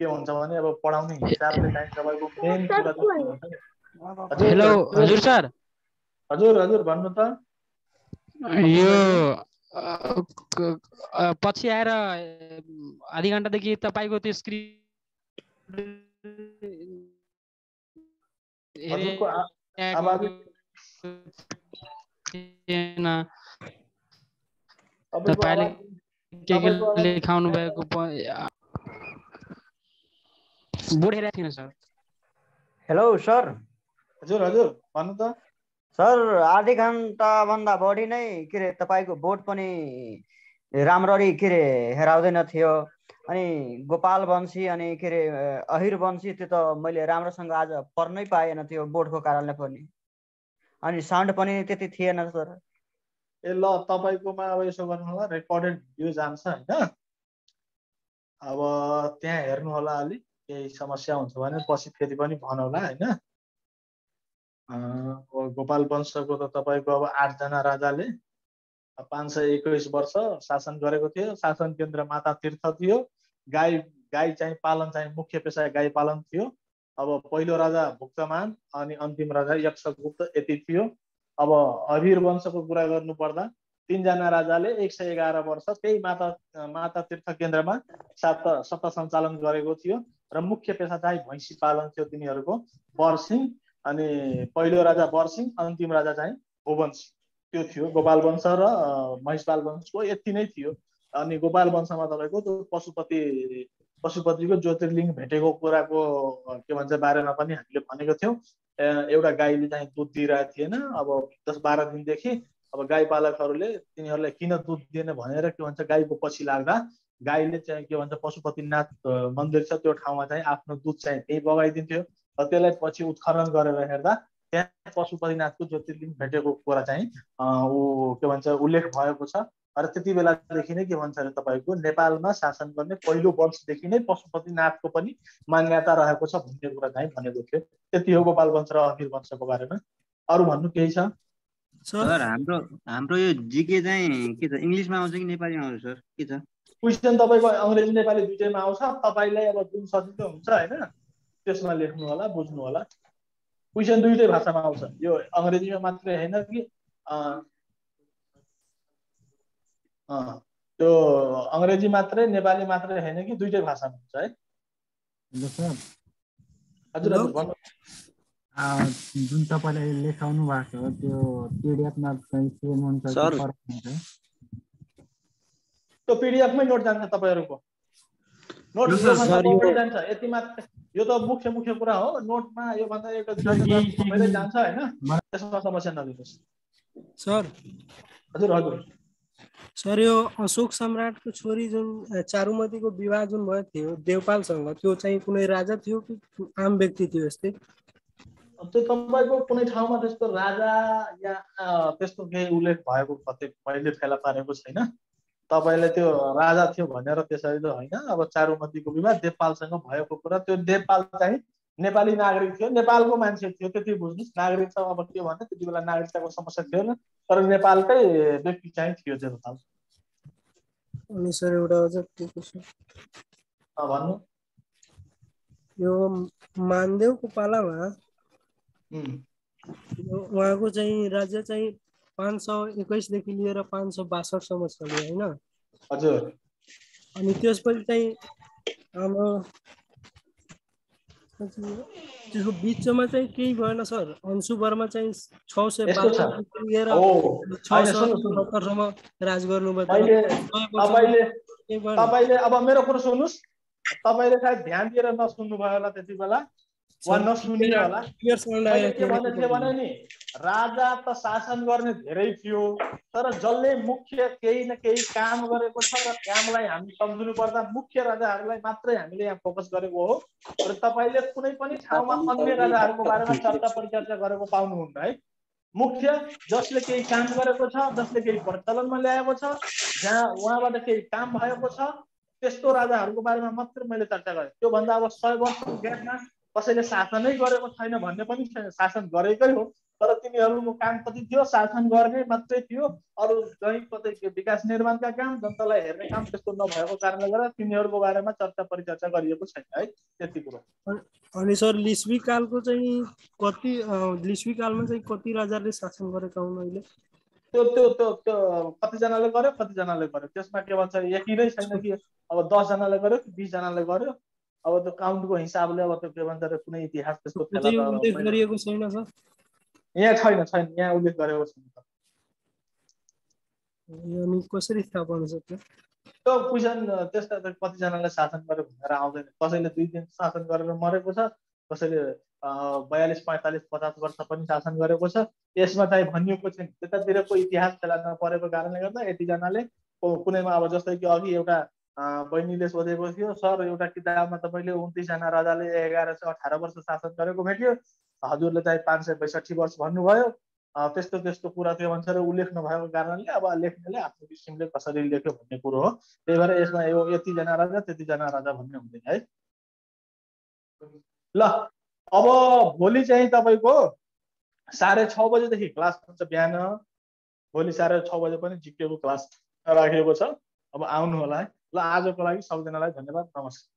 के हुन्छ भने अब पढाउने हिसाबले चाहिँ तपाईँको मेन कुरा हेलो हजुर सर। हजुर हजुर भन्नु त। यो पछि आएर आधी घन्टादेखि तपाईँको त्यो स्क्रिन तपाईँले के के लेखाउनु भएको हेरेको थिएन सर। हेलो सर हजुर हजुर भन्नु त। सर आधी घन्टाभन्दा बढी नै के अरे तपाईँको बोर्ड पनि राम्ररी के अरे हेराउँदैन थियो। अनि गोपाल वंशी अनि के अरे अहिर वंशी त्यो त मैले राम्रोसँग आज पढ्नै पाएन त्यो बोर्डको कारणले पनि। अनि साउन्ड पनि त्यति थिएन सर। ए ल तपाईँकोमा अब यसो गर्नु होला रेकर्डेड भिडियो जान्छ होइन। अब त्यहाँ हेर्नु होला अलिक केही समस्या हुन्छ भने पछि फेरि पनि भनौँला होइन। गोपाल वंशको त तपाईँको अब आठजना राजाले पाँच सय एक्काइस वर्ष शासन गरेको थियो। शासन केन्द्र माता तीर्थ थियो। गाई गाई चाहिँ पालन चाहिँ मुख्य पेसा गाई पालन थियो। अब पहिलो राजा भुक्तमान अनि अन्तिम राजा यक्षगुप्त यति थियो। अब अभिर वंशको कुरा गर्नु पर्दा तिनजना राजाले एक सय एघार वर्ष त्यही माता माता तीर्थ केन्द्रमा सात सत्ता सञ्चालन गरेको थियो। र मुख्य पेसा चाहिँ भैँसी पालन थियो तिनीहरूको। बरसिंह अनि पहिलो राजा बरसिंह अन्तिम राजा चाहिँ भुवंश त्यो थियो गोपाल वंश र महिषपाल वंशको यति नै थियो। अनि गोपाल वंशमा तपाईँको त्यो पशुपति पशुपतिको ज्योतिर्लिङ्ग भेटेको कुराको के भन्छ बारेमा पनि हामीले भनेको थियौँ। एउटा गाईले चाहिँ दुध दिइरहेको थिएन। अब दस बाह्र दिनदेखि अब गाई पालकहरूले तिनीहरूलाई किन दुध दिएन भनेर के भन्छ गाईको पछि लाग्दा गाईले चाहिँ के भन्छ पशुपतिनाथ मन्दिर छ त्यो ठाउँमा चाहिँ आफ्नो दुध चाहिँ त्यही बगाइदिन्थ्यो। र त्यसलाई पछि उत्खनन गरेर हेर्दा त्यहाँ पशुपतिनाथको ज्योतिर्लिङ्ग भेटेको कुरा चाहिँ अ, ऊ के भन्छ उल्लेख भएको छ। र त्यति बेलादेखि नै के भन्छ अरे तपाईँको नेपालमा शासन गर्ने पहिलो वर्षदेखि नै पशुपतिनाथको पनि मान्यता रहेको छ भन्ने कुरा चाहिँ भनेको थियो। त्यति हो गोपाल वंश र अहिर वंशको बारेमा। अरू भन्नु केही छ? सर हाम्रो हाम्रो यो जिके चाहिँ के छ? इङ्ग्लिसमा आउँछ कि नेपालीमा आउँछ सर? के छ? क्वेसन तपाईँको अङ्ग्रेजी नेपाली दुइटैमा आउँछ। तपाईँलाई अब जुन सजिलो हुन्छ होइन? त्यसमा लेख्नु होला बुझ्नु होला। क्वेसन दुइटै भाषामा आउँछ। यो अङ्ग्रेजीमा मात्रै होइन कि? अँ, अँ, त्यो अङ्ग्रेजी मात्रै नेपाली मात्रै होइन कि? दुइटै भाषामा हुन्छ है? हजुर हजुर जुन तपाईँले लेखाउनु भएको छ त्यो पिडिएफमा चाहिँ सेम हुन्छ त्यो पिडिएफमै नोट जान्छ तपाईँहरूको। नोट जान्छ यति मात्र यो त मुख्य मुख्य कुरा हो नोटमा योभन्दा एउटा जान्छ होइन त्यसमा समस्या नलिनुहोस् सर हजुर हजुर सर यो अशोक सम्राटको छोरी जुन चारुमतीको विवाह जुन भयो थियो देवपालसँग त्यो चाहिँ कुनै राजा थियो कि आम व्यक्ति थियो यस्तै त्यो तपाईँको कुनै ठाउँमा त्यस्तो राजा या त्यस्तो केही उल्लेख भएको कतै मैले फेला पारेको छैन तपाईँले त्यो राजा थियो भनेर त्यसरी त होइन अब चारुमतीको विवाह देवपालसँग भएको कुरा त्यो देवपाल चाहिँ नेपाली नागरिक थियो नेपालको मान्छे थियो त्यति बुझ्नुहोस् नागरिक त अब के भन्ने त्यति बेला नागरिकताको समस्या थिएन तर नेपालकै व्यक्ति चाहिँ थियो देवपाल एउटा अझ के भन्नु। यो मानदेवको पालामा उहाँको चाहिँ राज्य चाहिँ पाँच सौ एक्काइसदेखि लिएर पाँच सौ बासठसम्म चल्यो होइन? हजुर। अनि त्यसपछि चाहिँ हाम्रो त्यसको बिचमा चाहिँ केही भएन सर। अंशु वर्मा चाहिँ छ सय छ। लिएर छ सय। सत्तरसम्म राज गर्नुभयो। तपाईँले अब मेरो कुरो सुन्नुहोस्। तपाईँले सायद ध्यान दिएर नसुन्नु भयो होला त्यति बेला। नि राजा त शासन गर्ने धेरै थियो। तर जसले मुख्य केही न केही काम गरेको छ र कामलाई हामी सम्झिनु पर्दा मुख्य राजाहरूलाई मात्रै हामीले यहाँ फोकस गरेको हो। र तपाईँले कुनै पनि ठाउँमा अन्य राजाहरूको बारेमा चर्चा परिचर्चा गरेको पाउनुहुन्न है। मुख्य जसले केही काम गरेको छ जसले केही प्रचलनमा ल्याएको छ जहाँ उहाँबाट केही काम भएको छ त्यस्तो राजाहरूको बारेमा मात्रै मैले चर्चा गरेँ। त्योभन्दा अब सय वर्षको ग्यापमा कसैले शासनै गरेको छैन भन्ने पनि छैन। शासन गरेकै हो तर तिनीहरूको काम कति थियो शासन गर्ने मात्रै थियो। अरू कहीँ कतै विकास निर्माणका काम जनतालाई हेर्ने काम त्यस्तो नभएको कारणले गर्दा तिनीहरूको बारेमा चर्चा परिचर्चा गरिएको छैन है त्यति कुरो। अनि सर लिस्वी कालको चाहिँ कति लिस्वी कालमा चाहिँ कति राजाले शासन गरेका हुन् अहिले? त्यो त्यो त्यो त्यो कतिजनाले गर्यो कतिजनाले गर्यो? त्यसमा के भन्छ यति नै छैन कि अब दसजनाले गर्यो कि बिसजनाले गर्यो? अब त्यो काउन्टको हिसाबले अब त्यो के भन्छ कुनै इतिहास त्यस्तो त्यो फेला चाहिँ त उल्लेख मैले- गरिएको छैन सर? यहाँ छैन छैन। यहाँ उल्लेख गरेको छैन। अनि कसरी थाहा पाउन सक्यो? त्यो क्वेसन त्यस्ता त कतिजनाले शासन गर्यो भनेर आउँदैन। कसैले दुई दिन शासन गरेर मरेको छ कसैले बयालिस पैँतालिस पचास वर्ष पनि शासन गरेको छ। यसमा चाहिँ भनिएको छैन। त्यतातिरको इतिहास फेला नपरेको कारणले गर्दा यतिजनाले कुनैमा अब जस्तै कि अघि एउटा बहिनीले सोधेको थियो सर एउटा किताबमा तपाईँले उन्तिसजना राजाले एघार सय अठार वर्ष शासन गरेको भेट्यो। हजुरले चाहिँ पाँच सय बैसठी वर्ष भन्नुभयो। त्यस्तो त्यस्तो कुरा के भन्छ अरे उल्लेख नभएको कारणले अब लेख्नेले आफ्नो किसिमले कसरी लेख्यो भन्ने कुरो हो। त्यही भएर यसमा यो यतिजना राजा त्यतिजना राजा भन्ने हुँदैन है। ल अब भोलि चाहिँ तपाईँको साढे छ बजेदेखि क्लास हुन्छ बिहान। भोलि साढे छ बजे पनि जिकेको क्लास राखेको छ। अब आउनु होला है। ल आजको लागि सबैजनालाई धन्यवाद. नमस्कार.